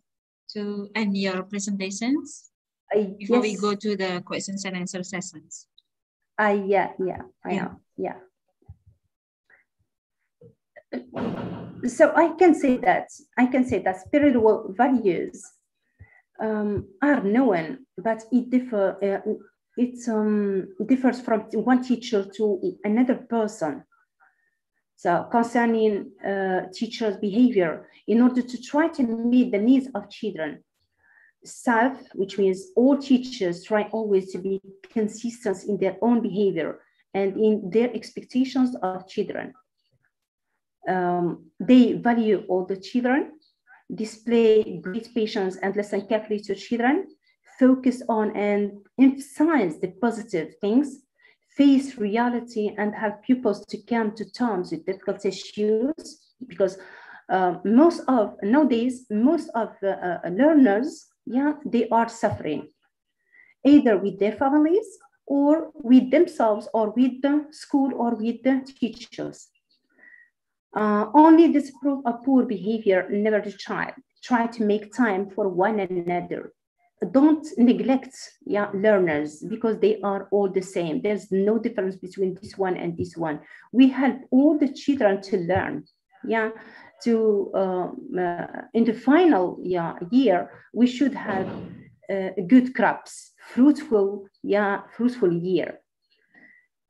to end your presentations uh, before yes. we go to the questions and answer sessions. Uh, yeah, yeah, I yeah. know, yeah. So I can say that, I can say that spiritual values um, are known, but it differ, uh, it um, differs from one teacher to another person. So concerning uh, teachers' behavior, in order to try to meet the needs of children, self, which means all teachers try always to be consistent in their own behavior and in their expectations of children. Um, they value all the children, display great patience and listen carefully to children, focus on and emphasize the positive things, face reality and help pupils to come to terms with difficult issues because uh, most of nowadays most of uh, learners yeah, they are suffering either with their families or with themselves or with the school or with the teachers. Uh, only disapprove of poor behavior, never the child. Try to make time for one another. Don't neglect yeah, learners because they are all the same. There's no difference between this one and this one. We help all the children to learn. Yeah, to um, uh, in the final yeah, year, we should have uh, good crops, fruitful, yeah, fruitful year.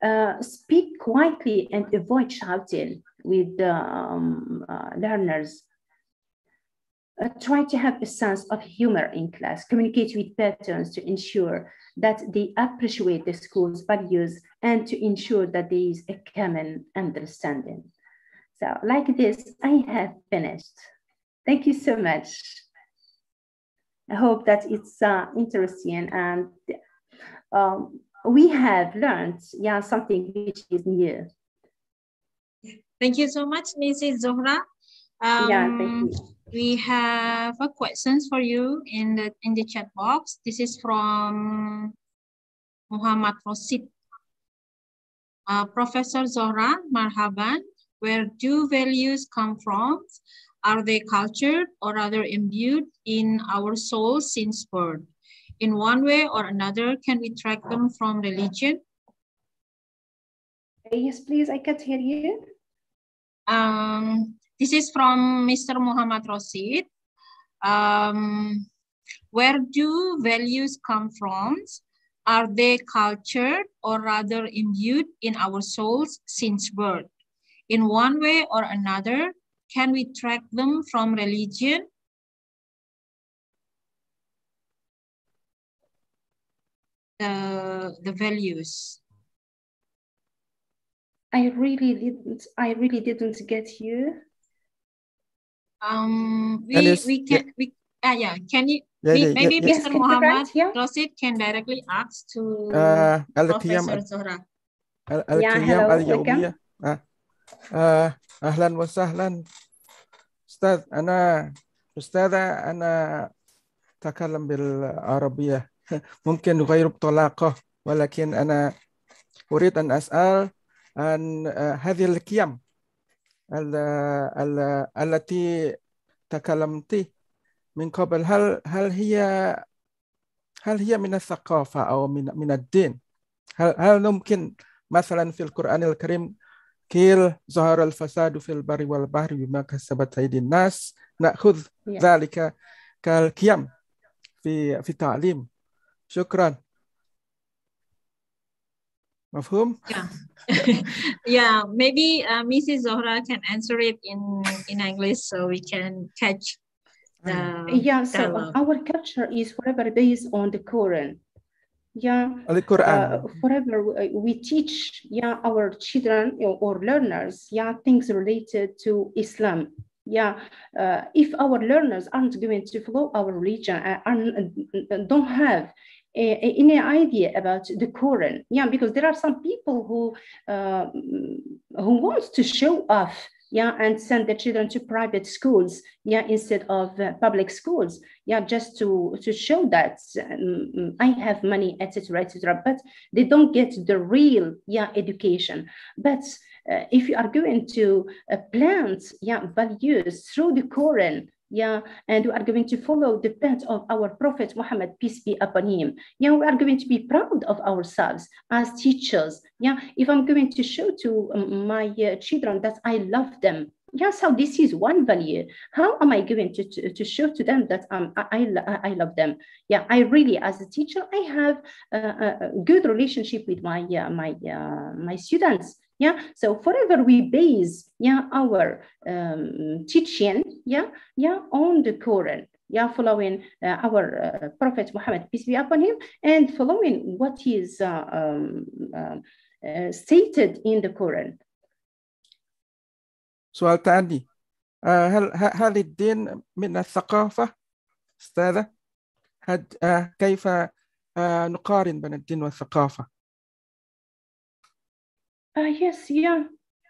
Uh, speak quietly and avoid shouting with um, learners. Uh, try to have a sense of humor in class, communicate with patterns to ensure that they appreciate the school's values and to ensure that there is a common understanding. So like this, I have finished. Thank you so much. I hope that it's uh, interesting and um, we have learned yeah, something which is new. Thank you so much, Mrs. Zohra. Um, yeah, thank you. We have a questions for you in the in the chat box. This is from Muhammad Rosid. Uh, Professor Zohra Marhaban, where do values come from? Are they cultured or rather imbued in our souls since birth? In one way or another, can we track them from religion? Yes, please, I can't hear you. Um, this is from Mr. Muhammad Rosid. Um, where do values come from? Are they cultured or rather imbued in our souls since birth? in one way or another? Can we track them from religion? The, the values. I really didn't. I really didn't get you. Um, we is, we can yeah. we ah yeah. Can you yeah, we, yeah, maybe Mr. Yes, Muhammad Rosid can directly ask to uh, Professor Zohra. Al- yeah, hello, welcome. Ah. آه. أهلا وسهلا أستاذ أنا أستاذة أنا أتكلم بالعربية [LAUGHS] ممكن غير بطلاقة ولكن أنا أريد أن أسأل عن هذه القيم التي تكلمت من قبل هل هل هي هل هي من الثقافة أو من من الدين؟ هل هل ممكن مثلا في القرآن الكريم قيل ظهر الفساد في البر والبحر بما كسبت أيدي الناس نأخذ yeah. ذلك كالقيم في في التعليم شكرا مفهوم؟ Yeah. yeah, maybe uh, Mrs. Zohra can answer it in in English so we can catch the Yeah, so dialogue. our culture is forever based on the Quran. yeah uh, forever uh, we teach yeah our children or learners yeah things related to islam. Yeah uh, if our learners aren't going to follow our religion uh, and uh, don't have a, a, any idea about the Quran, yeah, because there are some people who uh, who wants to show off, yeah, and send their children to private schools, yeah, instead of public schools yeah, just to to show that um, I have money, etc., etc. But they don't get the real, yeah, education. But uh, if you are going to uh, plant, yeah, values through the Quran, yeah, and we are going to follow the path of our Prophet Muhammad, peace be upon him. Yeah, we are going to be proud of ourselves as teachers. Yeah, if I'm going to show to um, my uh, children that I love them. Yeah, so this is one value. How am I going to, to, to show to them that um, I, I, I love them? Yeah, I really, as a teacher, I have a, a- good relationship with my uh, my uh, my students. Yeah, so forever we base yeah our um, teaching yeah yeah on the Quran. Yeah, following uh, our uh, Prophet Muhammad peace be upon him, and following what is uh, um, um, uh, stated in the Quran. سؤال تاني آه، هل ه- هل الدين من الثقافة أستاذة؟ هل- آه، كيف آه، نقارن بين الدين والثقافة؟ Uh, yes, yeah,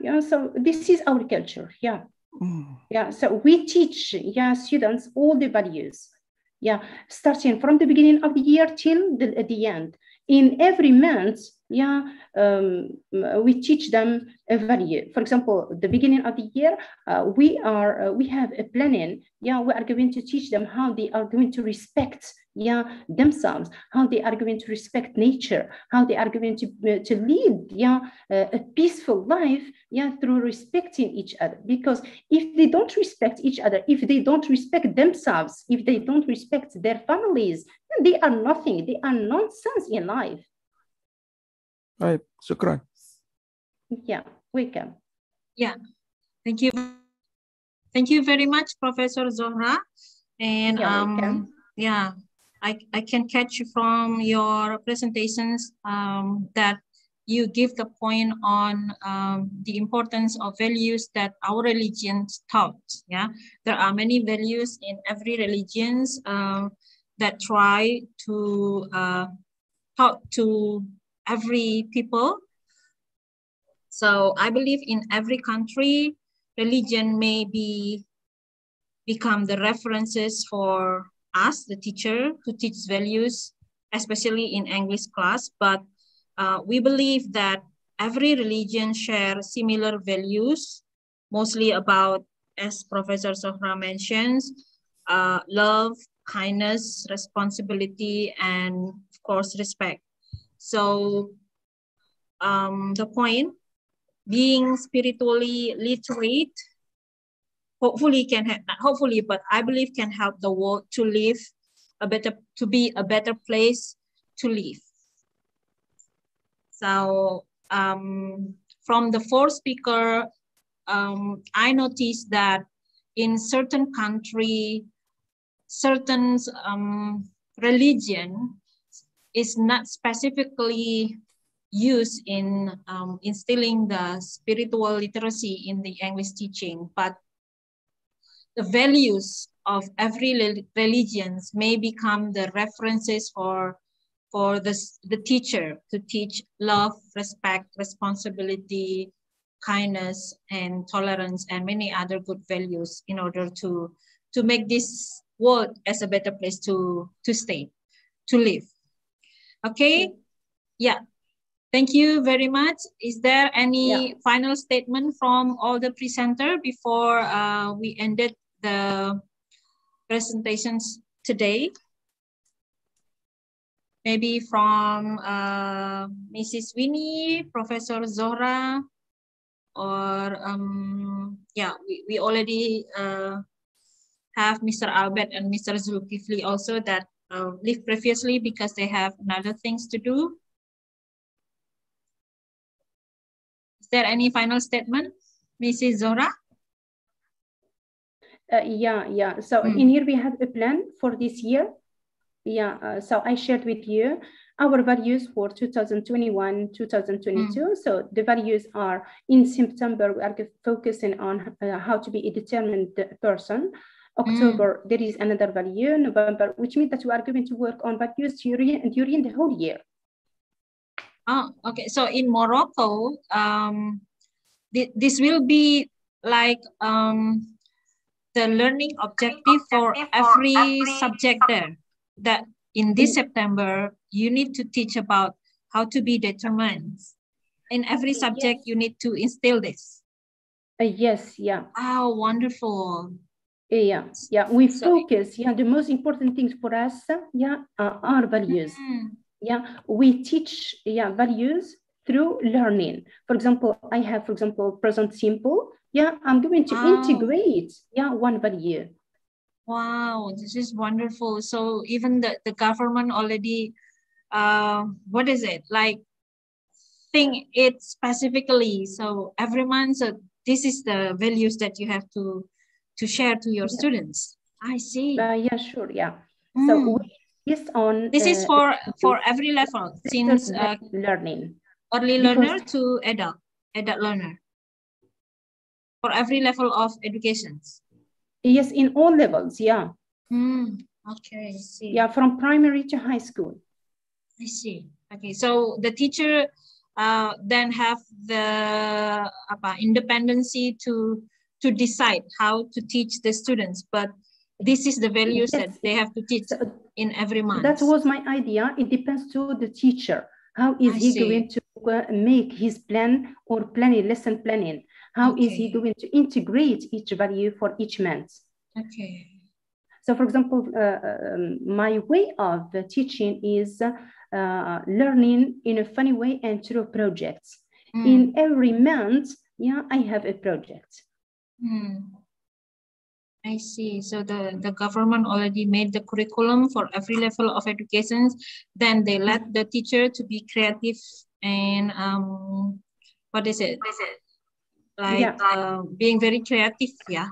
yeah. So this is our culture. Yeah, مم. yeah. So we teach yeah students all the values. Yeah, starting from the beginning of the year till the, at the end. In every month, yeah, um, we teach them a value. For example, the beginning of the year, uh, we are uh, we have a planning. Yeah, we are going to teach them how they are going to respect yeah themselves, how they are going to respect nature, how they are going to uh, to lead yeah uh, a peaceful life yeah through respecting each other. Because if they don't respect each other, if they don't respect themselves, if they don't respect their families, they are nothing. They are nonsense in life. طيب شكرا Yeah, welcome. Yeah, thank you. Thank you very much, Professor Zohra. And You're um, welcome. yeah, I, I can catch from your presentations um, that you give the point on um, the importance of values that our religions taught. Yeah, there are many values in every religions um, that try to uh, talk to every people so I believe in every country, religion may be become the references for us, the teacher, to teach values, especially in English class. But uh, we believe that every religion share similar values, mostly about, as Professor Zohra mentions, uh, love, kindness, responsibility, and of course, respect. So um, the point being spiritually literate hopefully can ha- not hopefully but i believe can help the world to live a better to be a better place to live. So um, from the fourth speaker um, i noticed that in certain country certain um, religion is not specifically used in um, instilling the spiritual literacy in the English teaching, but the values of every rel- religions may become the references for for this, the teacher to teach love, respect, responsibility, kindness, and tolerance, and many other good values in order to, to make this world as a better place to, to stay, to live. Okay, yeah. Thank you very much. Is there any yeah. final statement from all the presenter before uh, we ended the presentations today? maybe from uh, Mrs. Winnie, Professor Zohra, or um, yeah, we, we already uh, have Mr. Albert and Mr. Zulkifli also that uh, leave previously because they have another things to do. Is there any final statement, Mrs. Zohra? Uh, yeah, yeah. So mm. in here we have a plan for this year yeah, uh, so I shared with you our values for 2021, 2022. Mm. So the values are in September, we are focusing on uh, how to be a determined person. October, mm. there is another value, November, which means that we are going to work on values during, during the whole year. Oh, okay. So in Morocco, um, th this will be like um, the learning objective for every subject there that in this September, you need to teach about how to be determined. In every subject, you need to instill this. Uh, yes, yeah. Oh, wonderful. Yeah, yeah. We so, focus, yeah, the most important things for us, yeah, uh, are values. Mm. Yeah, we teach, yeah, values through learning. For example, I have, for example, present simple. Yeah, I'm going to wow. integrate, yeah, one value. Wow, this is wonderful. So even the, the government already, uh, what is it like? Think it specifically. So every month, so this is the values that you have to to share to your yeah. students. I see. Uh, yeah, sure. Yeah. Mm. So this on. This uh, is for for every level since uh, learning early because, learner to adult adult learner for every level of educations. Yes, in all levels, yeah. Mm, okay, I see. Yeah, from primary to high school. I see. Okay, so the teacher uh, then have the apa, independency to to decide how to teach the students, but this is the values yes. that they have to teach in every month. That was my idea. It depends to the teacher. How is I he see. going to uh, make his plan or planning, lesson planning? How okay. is he going to integrate each value for each month? Okay. So for example, uh, um, my way of teaching is uh, learning in a funny way and through projects. Mm. In every month, yeah, I have a project. Mm. I see. So the, the government already made the curriculum for every level of education. Then they let the teacher to be creative and um, what is it? What is it? like yeah. uh, being very creative yeah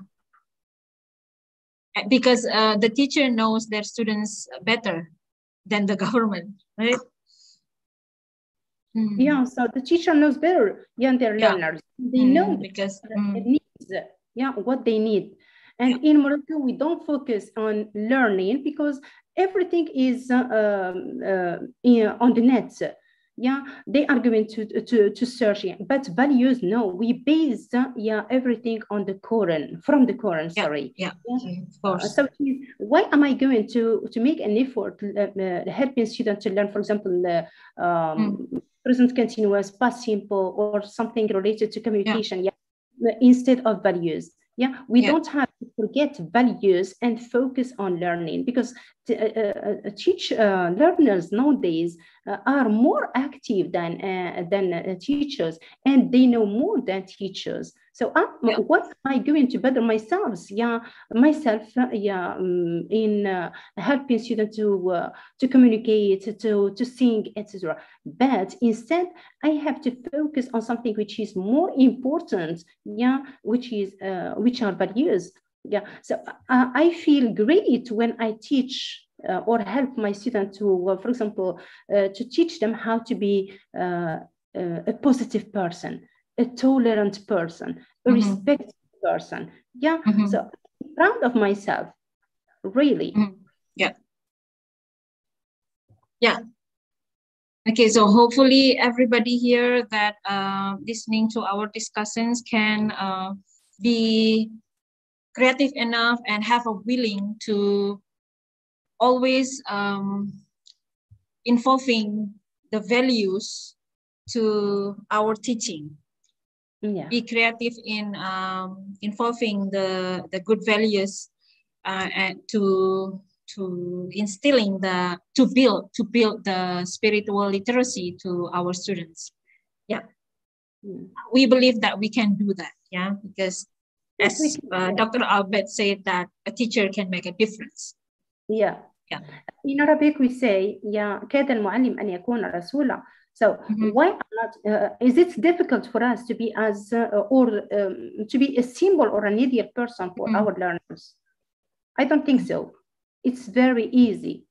because uh, the teacher knows their students better than the [LAUGHS] government right mm. yeah so the teacher knows better than their yeah. learners they mm, know because mm. needs yeah what they need and in Morocco, we don't focus on learning because everything is uh, um, uh, in, on the net yeah they are going to to, to search but values no we base uh, yeah everything on the quran from the quran yeah, sorry yeah, yeah. of course. So why am i going to to make an effort uh, uh, helping students to learn for example uh, um, mm. present continuous past simple or something related to communication yeah instead of values yeah we yeah. don't have to forget values and focus on learning because uh, uh, uh, teach uh, learners nowadays are more active than uh, than teachers and they know more than teachers. So yeah. what am i going to better myself? Yeah myself yeah um, in helping students to to communicate to to sing etc but instead i have to focus on something which is more important yeah which is which are values yeah so uh, i feel great when i teach uh, or help my students to uh, for example uh, to teach them how to be uh, a positive person a tolerant person a mm-hmm. respectful person yeah mm-hmm. so I'm proud of myself really mm-hmm. yeah yeah Okay, so hopefully everybody here that uh, listening to our discussions can uh, be creative enough and have a willing to always um, involving the values to our teaching. Yeah. Be creative in um, involving the, the good values uh, and to to instilling the to build to build the spiritual literacy to our students. Yeah, Mm. we believe that we can do that. Yeah, because as uh. Dr. Albert said that a teacher can make a difference. Yeah. Yeah. In Arabic we say يا كاد المعلم أن يكون رسولا. So Mhm. why not? Uh, is it difficult for us to be as uh, or um, to be a symbol or an ideal person for Mhm. our learners? I don't think so. It's very easy.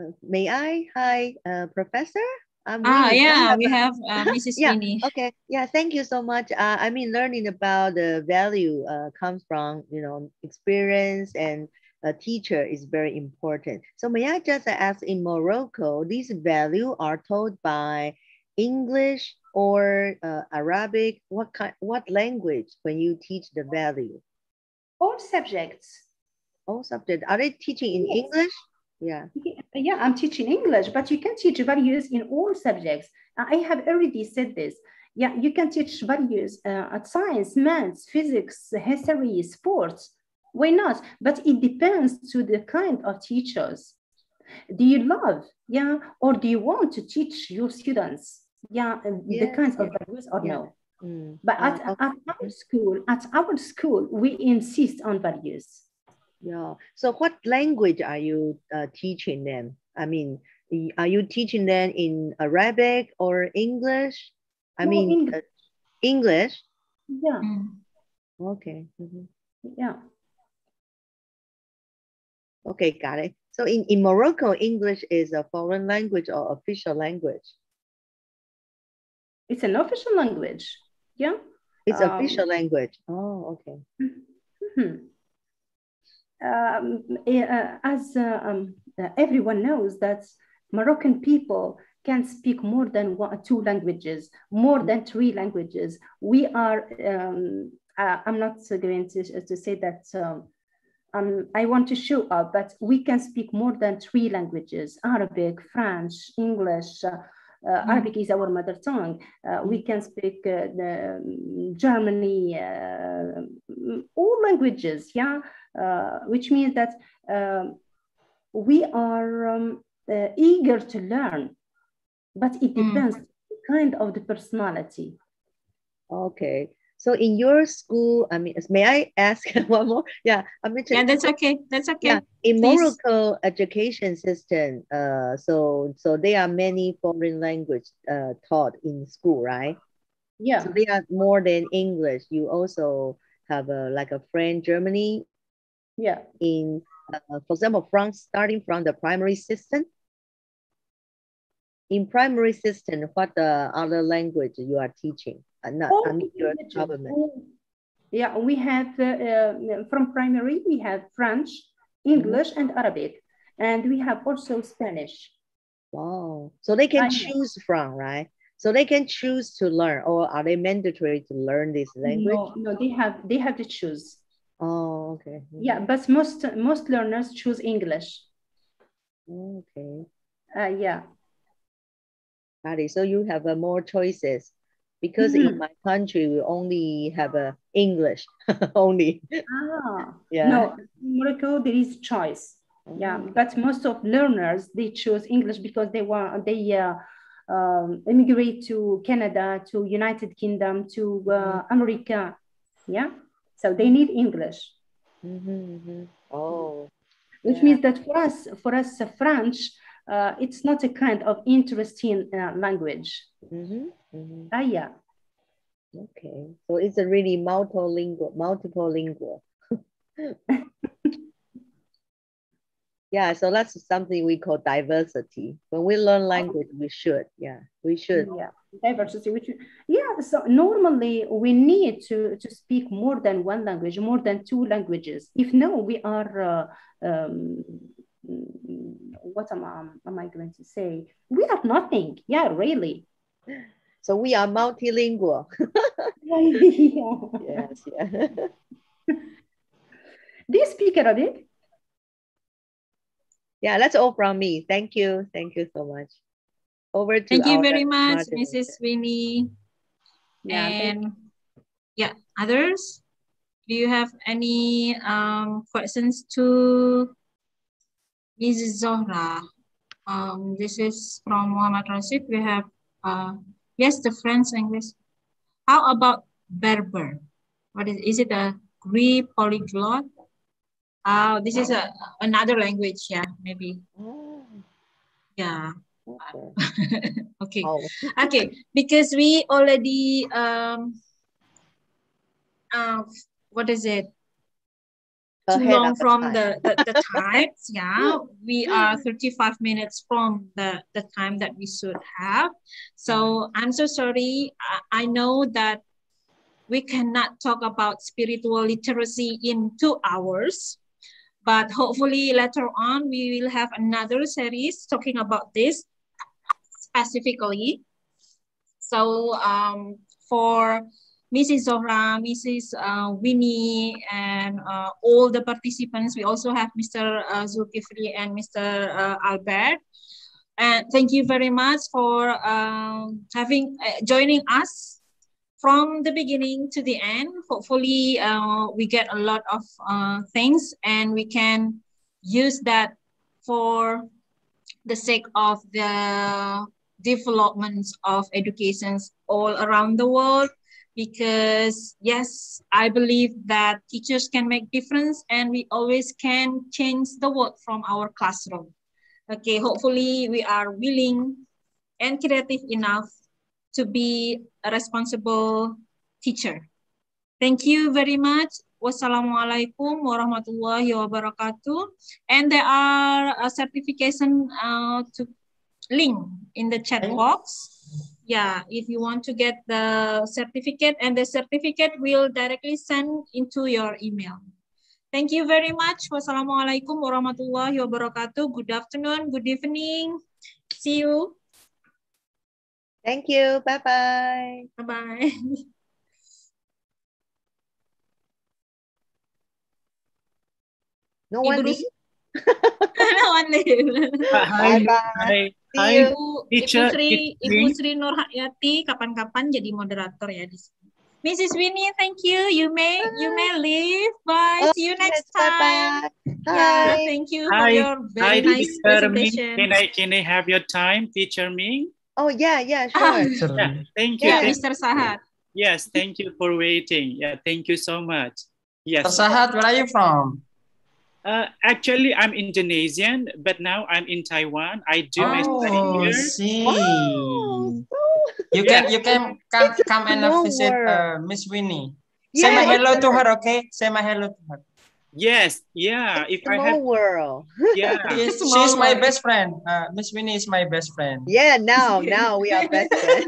Uh, May I? Hi, uh, Professor. I'm Ah, really yeah, glad we about- have uh, [LAUGHS] Mrs. Yeah, Fini. Okay. Yeah. Thank you so much. Uh, I mean, learning about the value uh, comes from you know experience, and a teacher is very important. So may I just ask, in Morocco, these values are taught by English or uh, Arabic? What kind? What language when you teach the value? All subjects. All subjects are they teaching in Yes. English? Yeah. Yeah, I'm teaching English, but you can teach values in all subjects. I have already said this. Yeah, you can teach values uh, at science, maths, physics, history, sports. Why not? But it depends to the kind of teachers. Do you love, yeah, or do you want to teach your students, yeah, uh, the Yes, kinds of values or yeah. no? Mm. But at, Uh, at our school, at our school, we insist on values. Yeah. So what language are you uh, teaching them? I mean, are you teaching them in Arabic or English? I No, mean, English. uh, English. Yeah, Mm. Okay. mhm. yeah. Okay, got it. So in, in Morocco, English is a foreign language or official language. It's an official language. Yeah. It's Um, official language. Oh, okay. Mhm. Um, eh, uh, as uh, um, uh, everyone knows that Moroccan people can speak more than one, two languages, more than three languages. We are, um, uh, I'm not going to, to say that um, um, I want to show up, but we can speak more than three languages, Arabic, French, English, uh, uh, Arabic is our mother tongue. Uh, we can speak uh, the um, Germany, uh, mm, all languages, yeah, uh, which means that um, we are um, uh, eager to learn, but it Mm. depends the kind of the personality. Okay. So in your school, I mean, may I ask [LAUGHS] one more? Yeah, I mean, Yeah, that's okay. That's okay. Yeah, in Please. Morocco education system, uh, so so there are many foreign language uh, taught in school, right? Yeah, So they are more than English. You also have a like a French, Germany yeah. in, uh, for example, from starting from the primary system. In primary system, what the other language you are teaching? Uh, not, I mean, government. all- Yeah, we have uh, uh, from primary, we have French, English, and Arabic. And we have also Spanish. Wow. So they can I know. choose from, right? So they can choose to learn, or are they mandatory to learn this language? No, no, they have they have to choose. Oh, okay. Yeah, but most most learners choose English. Okay. Uh, yeah. Got it. So you have uh, more choices because in Mhm. my country we only have uh, English [LAUGHS] only. Ah, Yeah. no, in Morocco there is choice. Yeah, Oh. but most of learners they choose English because they want they uh, um, immigrate to Canada, to United Kingdom, to uh, America. Yeah, so they need English, Mhm, mhm. Oh. which Yeah. means that for us, for us, uh, French, uh, it's not a kind of interesting uh, language. Mhm, mhm. Ah, yeah. Okay. So it's a really multilingual, multiple lingual. [LAUGHS] yeah, so that's something we call diversity. When we learn language, we should, yeah, we should. Yeah, diversity. Which yeah. So normally we need to to speak more than one language, more than two languages. If no, we are uh, um, what am, um, am I going to say? We have nothing. Yeah, really. So we are multilingual. yeah. [LAUGHS] yes, yeah. [LAUGHS] Do you speak Arabic? Yeah, that's all from me. Thank you. Thank you so much. Over to Thank you very much, moderator. Mrs. Winnie. Yeah, and yeah, others? Do you have any um, questions to Mrs. Zohra? Um, this is from Muhammad Rashid. We have, uh, yes, the French English. How about Berber? What is, is it a Greek polyglot? Uh, this is a, another language, yeah, maybe. Yeah. okay. [LAUGHS] okay. Oh. okay because we already um uh, what is it too long from time. the, the the [LAUGHS] times yeah. We are 35 minutes from the the time that we should have. So i'm so sorry. I, I know that we cannot talk about spiritual literacy in two hours but hopefully later on we will have another series talking about this specifically. So um, for Mrs. Zohra, Mrs. Uh, Winnie, and uh, all the participants, we also have Mr. Uh, Zulkifli and Mr. Uh, Albert. And thank you very much for um, having uh, joining us from the beginning to the end. Hopefully, uh, we get a lot of uh, things and we can use that for the sake of the developments of educations all around the world because yes i believe that teachers can make difference and we always can change the world from our classroom. Okay hopefully we are willing and creative enough to be a responsible teacher. Thank you very much. Wassalamualaikum warahmatullahi wabarakatuh. And there are a certification uh, to link in the chat box. Yeah, if you want to get the certificate and the certificate will directly send into your email. Thank you very much. Wassalamualaikum warahmatullahi wabarakatuh. Good afternoon, good evening. See you. Thank you. Bye-bye. Bye-bye. [LAUGHS] No one Ibu leave? [LAUGHS] no one leave. Hi, Bye-bye. hi, Hi, you. Ibu, Ibu teacher. Sri, It's Ibu. Sri Nurhayati kapan-kapan jadi moderator ya di sini. Mrs. Winnie, thank you. You may you may leave. Bye. Oh, See you yes, next time. bye-bye. Yeah, Hi. thank you for Hi, your hi, very nice teacher Ming. presentation. Can I can I have your time, teacher Ming? Oh, yeah, yeah, Ah, sure. Yeah, thank you. yeah, Thank- Mr. Sahat. Yes, thank you for waiting. Yeah, thank you so much. Yes. Sahat, where are you from? Uh, actually, I'm Indonesian, but now I'm in Taiwan. I do my study Oh, here. see. Wow. You can you can come come and small visit world. uh, Miss Winnie. Say my hello to her, okay? Say my hello to her. Yes, yeah. If I Small have, world. yeah, [LAUGHS] She's, Small she's my best friend. Uh, Miss Winnie is my best friend. Yeah, now, now we are best [LAUGHS] friends.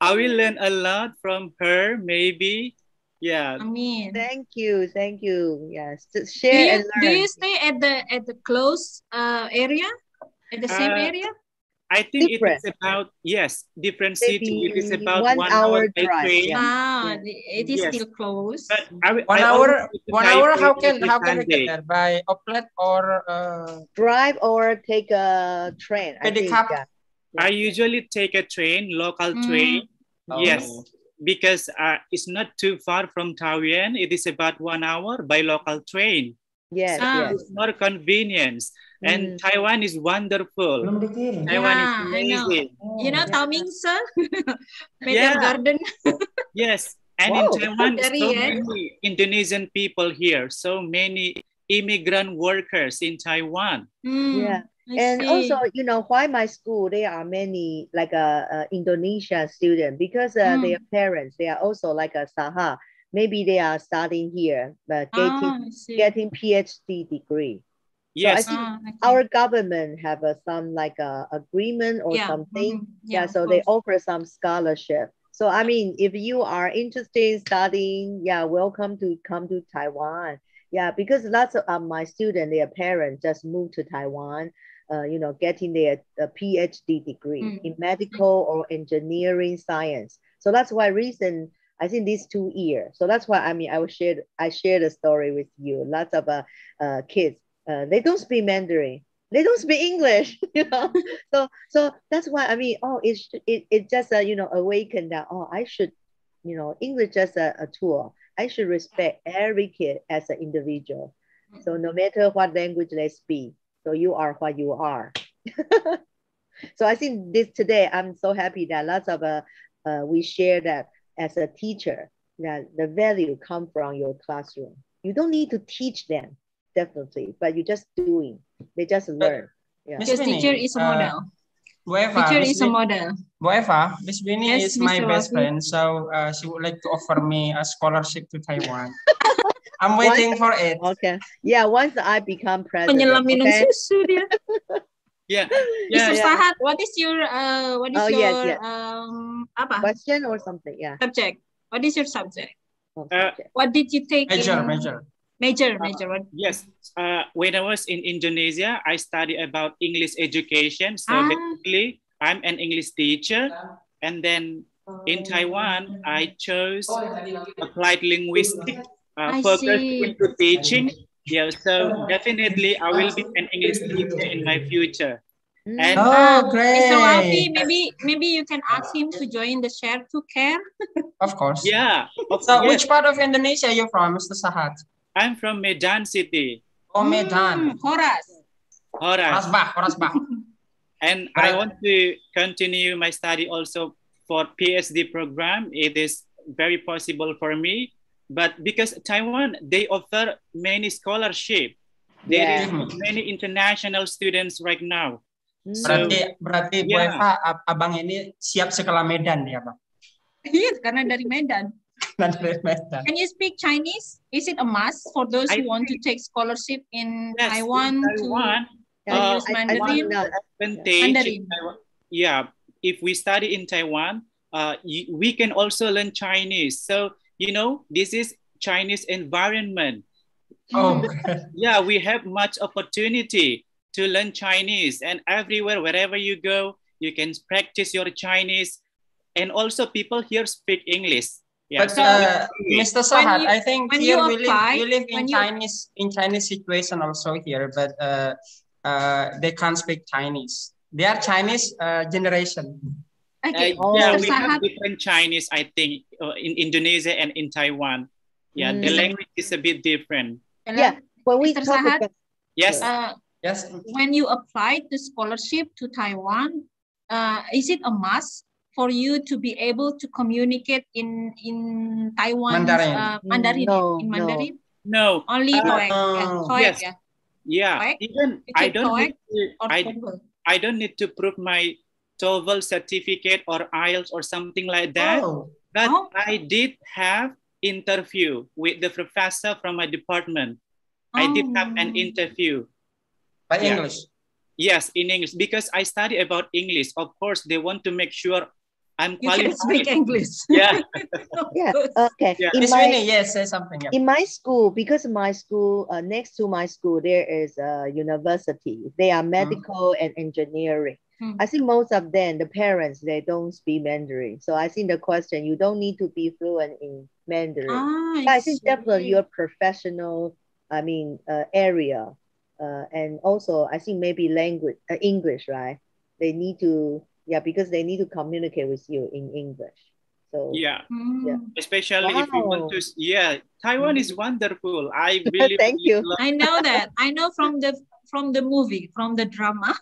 I will learn a lot from her. Maybe, yeah. Amin. Thank you, thank you. Yes, just Do share you and do you stay at the at the close uh, area? At the same Uh, area? I think it Different. is about yes, different city. It is about one one, hour hour by drive, yeah. Ah, Yeah. it is Yes. still close. But I, One I hour, always go to one hour. How can how can we get there? By oplet or uh, Drive or take a train. I think, pedicab? yeah. I usually take a train, local Mm. train. Yes, Oh. Because uh, it's not too far from Taoyuan. It is about one hour by local train. Yes, Ah. yes. It's more convenience. And Mm. Taiwan is wonderful. Belum dikirim. Taiwan is Yeah, I know. amazing. You know Yeah. Sir? [LAUGHS] Medan Yeah. Garden. [LAUGHS] Yes, and Wow. in Taiwan, Dari, so many Indonesian people here, so many immigrant workers in Taiwan. Hmm, Yeah. I And see. also, you know, why my school, there are many like a, uh Indonesian student because uh, Mm. their parents, they are also like a Saha. Maybe they are studying here, but getting, ah, I see. getting PhD degree. Yes, think Ah, okay. Our government have a, some like a agreement or Yeah, something. mhm, Yeah, of so they offer some scholarship. So I mean, if you are interested in studying, yeah, welcome to come to Taiwan. Yeah, because lots of my students, their parents just moved to Taiwan, uh, you know, getting their uh, PhD degree mm. in medical or engineering science. So that's why reason I think these two years. So that's why I mean I will share I share the story with you. Lots of uh, uh kids uh, they don't speak Mandarin. They don't speak English, [LAUGHS] you know. [LAUGHS] so so that's why I mean oh it's it, it just uh, you know awakened that oh I should you know English just a, a tool. I should respect every kid as an individual. So no matter what language they speak, so you are what you are. [LAUGHS] so I think this today I'm so happy that lots of uh, uh, we share that as a teacher that the value come from your classroom. You don't need to teach them definitely, but you're just doing. They just learn. Yeah. Because teacher is a uh, model. Uh, teacher is a model. Whoever, Miss Winnie yes, is my Mr. best friend, so uh, she would like to offer me a scholarship to Taiwan. [LAUGHS] I'm waiting once, for it. Okay. Yeah, once I become president. Penyelam minum okay? susu dia. [LAUGHS] yeah. yeah. Mr. Yeah. Sahat, what is your uh what is oh, your yes, yes. um apa? Question or something? Yeah. Subject. What is your subject? Oh. Uh, what did you take? Major, in... major. Major, major. What? Yes. Uh, when I was in Indonesia, I studied about English education. So ah. basically, I'm an English teacher. And then in Taiwan, I chose applied linguistics uh, focused into teaching. Yeah, so definitely I will be an English teacher in my future. Mm. And oh, great. So Wafi, maybe maybe you can ask him to join the share to care. [LAUGHS] of course. Yeah. Of, so yes. which part of Indonesia are you from, Mr. Sahat? I'm from Medan City. Oh, Medan. Mm, Horas. Horas. Horasbach, Horasbach. [LAUGHS] and I want to continue my study also for PhD program. It is very possible for me but because Taiwan, they offer many scholarship. There yeah. is many international students right now. Hmm. Berarti so, berarti Bu. Eva abang ini siap sekolah Medan ya, Bang? Iya, karena dari Medan. [LAUGHS] dari Medan. Can you speak Chinese? Is it a must for those I who want to take scholarship in yes, Taiwan, in Taiwan to uh, use Mandarin? Mandarin. Yeah, if we study in Taiwan, uh, we can also learn Chinese. So you know, this is Chinese environment. Oh, [LAUGHS] yeah, we have much opportunity to learn Chinese and everywhere, wherever you go, you can practice your Chinese. And also people here speak English. Yeah. But uh, Mr. Sahat, you, I think here we live, we live in Chinese in Chinese situation also here, but uh, uh, they can't speak Chinese. They are Chinese uh, generation. Okay. Uh, yeah, we have different Chinese, I think, uh, in Indonesia and in Taiwan. Yeah, mm. the language is a bit different. Yeah, when we Mr. talk about, yes, uh, yes. When you apply the scholarship to Taiwan, uh, is it a must for you to be able to communicate in in Taiwan Mandarin? Uh, Mandarin no, in Mandarin? No, only uh, TOEIC. Yeah, TOEIC, yes. yeah. Yeah, TOEIC? even I don't need to, I, I don't need to prove my TOEFL certificate or IELTS or something like that. Oh. But oh. I did have interview with the professor from my department. Oh. I did have an oh. interview. By yeah. English? Yes, in English because I study about English. Of course, they want to make sure I'm qualified. You can speak English. [LAUGHS] Yeah. [LAUGHS] yeah. [LAUGHS] Okay. Yeah. In my, yes, say something. Yeah. In my school, because my school uh, next to my school, there is a university. They are mm-hmm. medical mm. and engineering. Hmm. I think most of them, the parents, they don't speak Mandarin. So I think the question, you don't need to be fluent in Mandarin. Ah, I, I think definitely your professional, I mean, uh, area. Uh, and also, I think maybe language, uh, English, right? They need to, yeah, because they need to communicate with you in English. So yeah, mm. yeah. especially wow. if you want to, yeah, Taiwan is wonderful. I [LAUGHS] really thank you. I know that. I know from the from the movie, from the drama.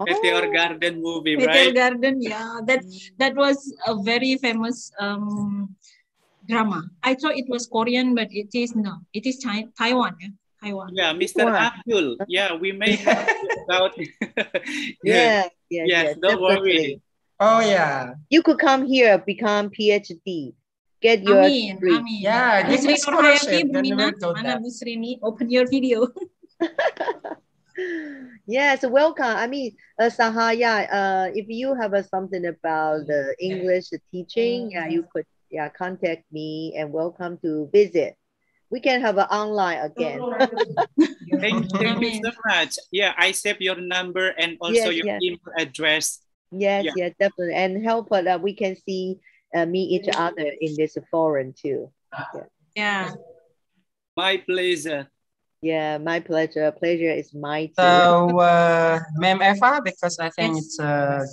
Meteor oh. Garden movie, Meteor right? Garden, yeah. That that was a very famous um, drama. I thought it was Korean, but it is no. It is China, Taiwan. Yeah? Taiwan. Yeah, Mr. Abdul. Yeah, we may [LAUGHS] have about. [LAUGHS] yeah, yeah, yes, don't definitely. worry. Oh yeah. You could come here, become PhD. Get your Amin, degree. Amin. Yeah, get your scholarship. Mana Bu Srini, open your video. [LAUGHS] yes, welcome. I mean, uh, Sahaya, uh, if you have uh, something about the English teaching, yeah, you could yeah contact me and welcome to visit. We can have an online again. [LAUGHS] thank, thank you so much. Yeah, I save your number and also Yes, your yes. email address. Yes, Yeah. yes, definitely, and help uh, that we can see uh, meet each other in this forum too. Yeah. Yeah. My pleasure. Yeah, my pleasure. Pleasure is mine too. So, uh, Ma'am Eva, because I think it's uh,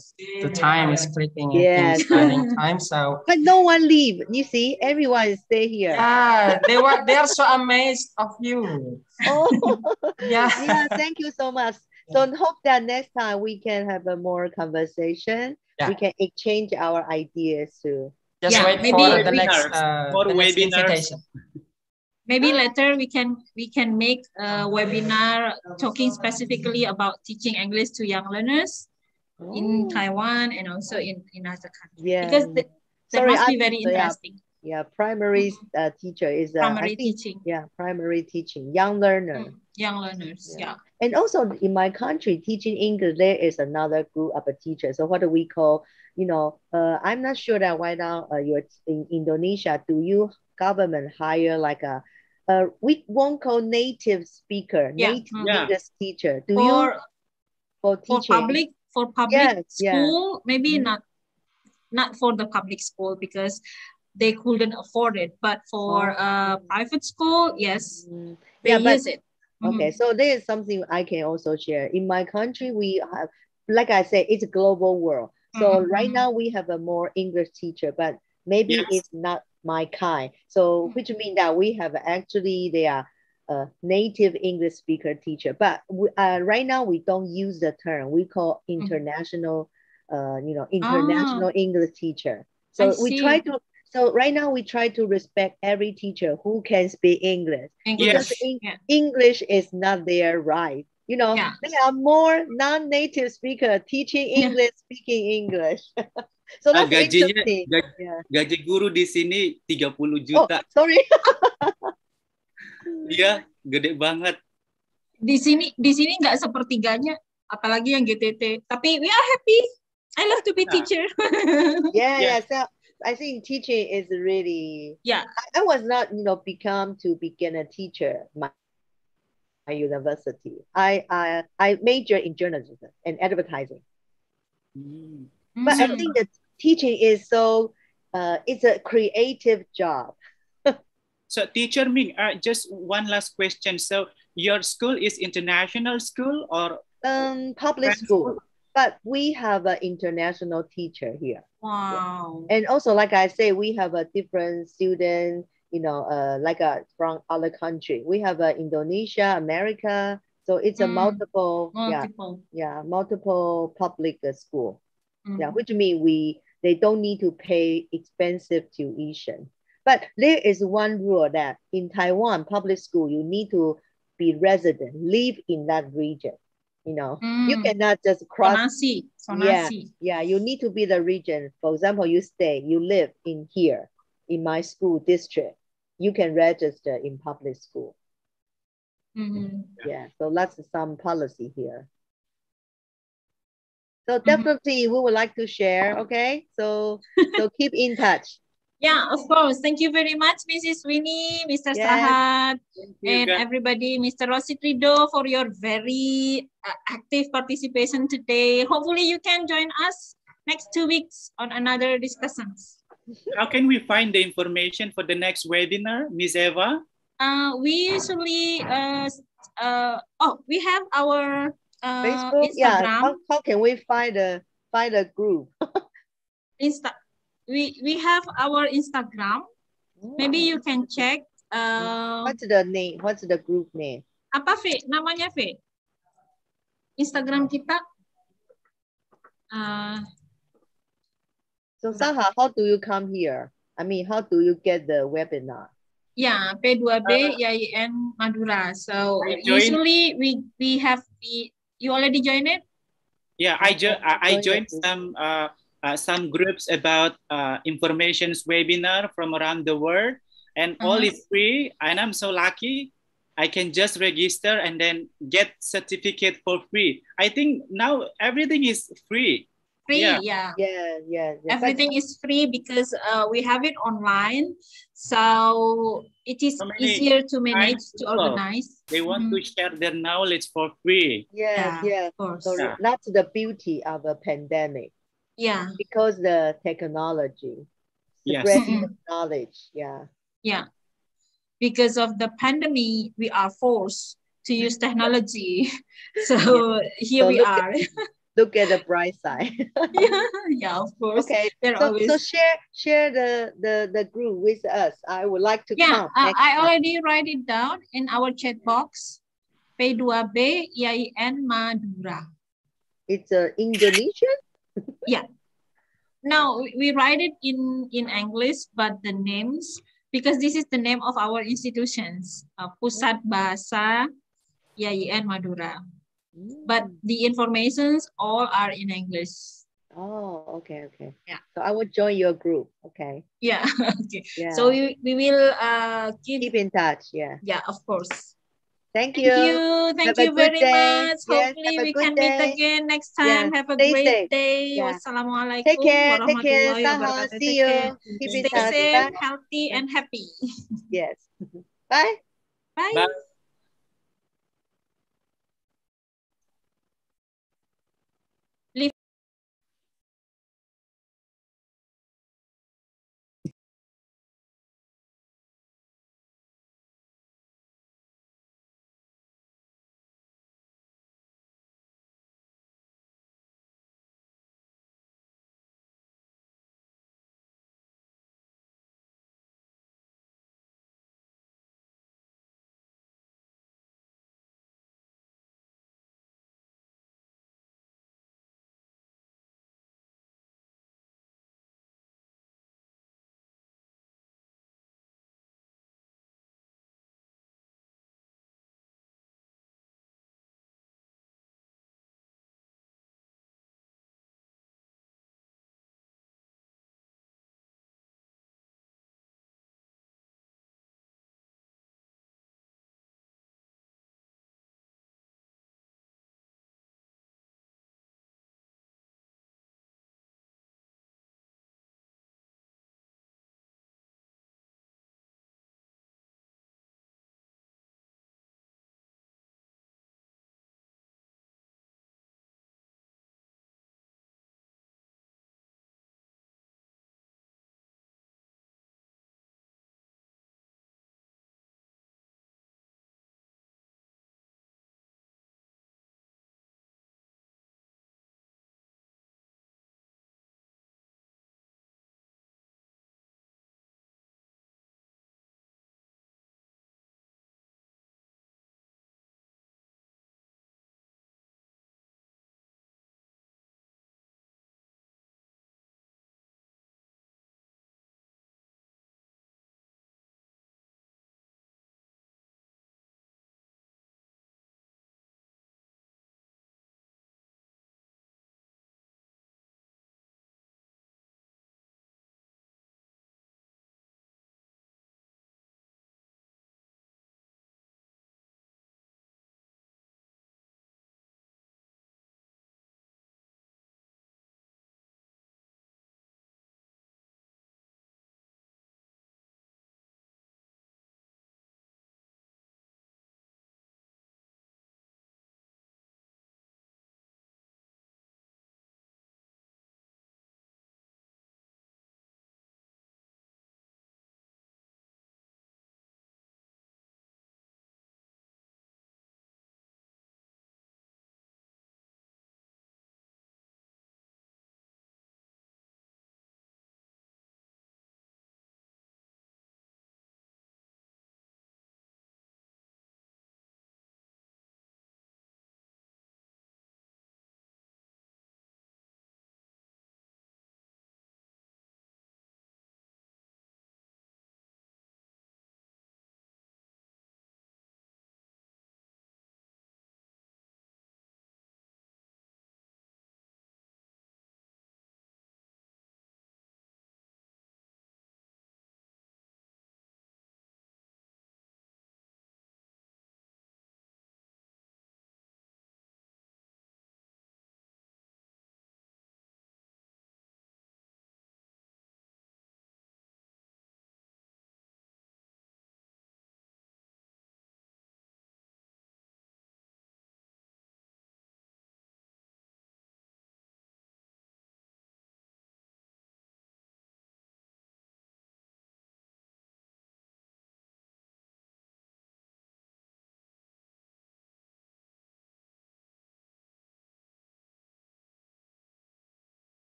the time is clicking. I think Yes. it's time. So, [LAUGHS] But no one leave. You see, everyone stay here. yeah, they were they are so amazed of you. Oh, [LAUGHS] Yeah. [LAUGHS] yeah. Thank you so much. So hope that next time we can have a more conversation. Yeah. We can exchange our ideas too. Just Yeah, wait maybe for the next uh, more the next webinars. invitation. Maybe later we can we can make a webinar talking specifically about teaching English to young learners in Taiwan and also in, in other countries. Yeah. Because th- that Sorry, must be very interesting. Yeah, primary uh, teacher is uh, Primary think- teaching. Yeah, primary teaching, young learner. Young learners. Yeah. And also in my country, teaching English, there is another group of a teacher. So what do we call, you know, uh, I'm not sure that right now uh, you're in Indonesia, do you government hire like a, uh, we won't call native speaker, Yeah. native Mm. Yeah. English teacher. Do For- you, for For public for public Yes, yeah. school, maybe Mhm. not not for the public school because they couldn't afford it. But for uh private school, yes, they Oh. Yeah, but- use it. Okay, Mhm. so there is something I can also share. In my country, we have, like I said, it's a global world. So Mhm, right now we have a more English teacher, but maybe Yes. it's not my kind. So which means that we have actually they are a native English speaker teacher, but we, uh, right now we don't use the term. We call international, uh, you know, international English teacher. So we try to. So right now we try to respect every teacher who can speak English because English. Yeah. English is not their right. You know, Yeah. there are more non-native speaker teaching Yeah. English, speaking English. [LAUGHS] so Ah, gajinya interesting. gaj- Yeah. gaji guru di sini 30 Oh, juta. sorry. [LAUGHS] Iya, gede banget. Di sini di sini nggak sepertiganya, apalagi yang GTT. Tapi we are happy. I love to be Yeah. teacher. [LAUGHS] yeah, Yeah. yeah. So I think teaching is really. yeah. I, I was not, you know, become to begin a teacher. My, my university. I I I major in journalism and advertising. Hmm. But I Mm. think that teaching is so. Uh, it's a creative job. [LAUGHS] So teacher Ming, uh, just one last question. So your school is international school or Um, public French school, but we have an international teacher here. Wow. and also like i say we have a different student you know uh, like a from other country we have a indonesia america so it's a Mm. multiple, yeah Multiple. yeah multiple public uh, school yeah Mhm. which mean we they don't need to pay expensive tuition but there is one rule that in taiwan public school you need to be resident live in that region you know you Mm. cannot just cross Sonasi. yeah, yeah, you need to be the region. For example, you stay, you live in here, in my school district. You can register in public school. Mhm. Yeah, so that's some policy here. So Mm-hmm. definitely we would like to share, okay? So [LAUGHS] so keep in touch. Yeah, of course. Thank you very much, Mrs. Winnie, Mr. Yes. Sahat, and guys. everybody, Mr. Rosit Rido, for your very uh, active participation today. Hopefully, you can join us next two weeks on another discussions. how can we find the information for the next webinar, Miss Eva? Uh, we usually, uh, s- uh, oh, we have our uh, Facebook, yeah. How, how can we find a find a group? [LAUGHS] Insta we we have our Instagram. Maybe you can check. Uh, What's the name? What's the group name? apa Fe? Namanya Fe? Instagram kita. Uh, So Saha, how do you come here? I mean, how do you get the webinar? Yeah, P2B IAIN Madura. So usually we we have we you already joined it? Yeah, I jo- I, I Join joined some uh, uh, some groups about uh, information's webinar from around the world, and all Mhm. is free. And I'm so lucky. I can just register and then get certificate for free. I think now everything is free. Free, Yeah. yeah. Yeah, yeah. yeah. But- Everything is free because uh, we have it online. So it is So easier to manage, to organize. They want to share their knowledge for free. yeah, Yeah, yeah. of course. So Yeah. that's the beauty of a pandemic Yeah, because the technology, Yes. spreading of knowledge. Yeah. yeah. Because of the pandemic, we are forced to use [LAUGHS] technology. [LAUGHS] So here So we are. [LAUGHS] Look at the bright side. yeah, [LAUGHS] yeah, of course. okay. They're So, always so share share the, the the group with us. I would like to Yeah, come. uh, I time. already write it down in our chat box. P2B IAIN Madura. It's uh, Indonesian. [LAUGHS] Yeah. No, we- we write it in in English, but the names because this is the name of our institutions, uh, Pusat Bahasa IAIN Madura. But the informations all are in English. Oh, okay, okay. Yeah. So I will join your group. Okay. Yeah. [LAUGHS] okay. Yeah. So we, we will uh keep, keep in touch. Yeah. yeah, of course. Thank you. Thank you. you. Thank Have a you good very day. much. Yes, Hopefully have we good can meet again next Yeah, time. Have a stay great safe. day. Yeah. Wassalamualaikum Take care. Take care. Saha. See Take you. care. Keep in Stay touch. safe, Bye. healthy, and happy. Yes. [LAUGHS] Bye. Bye. Bye.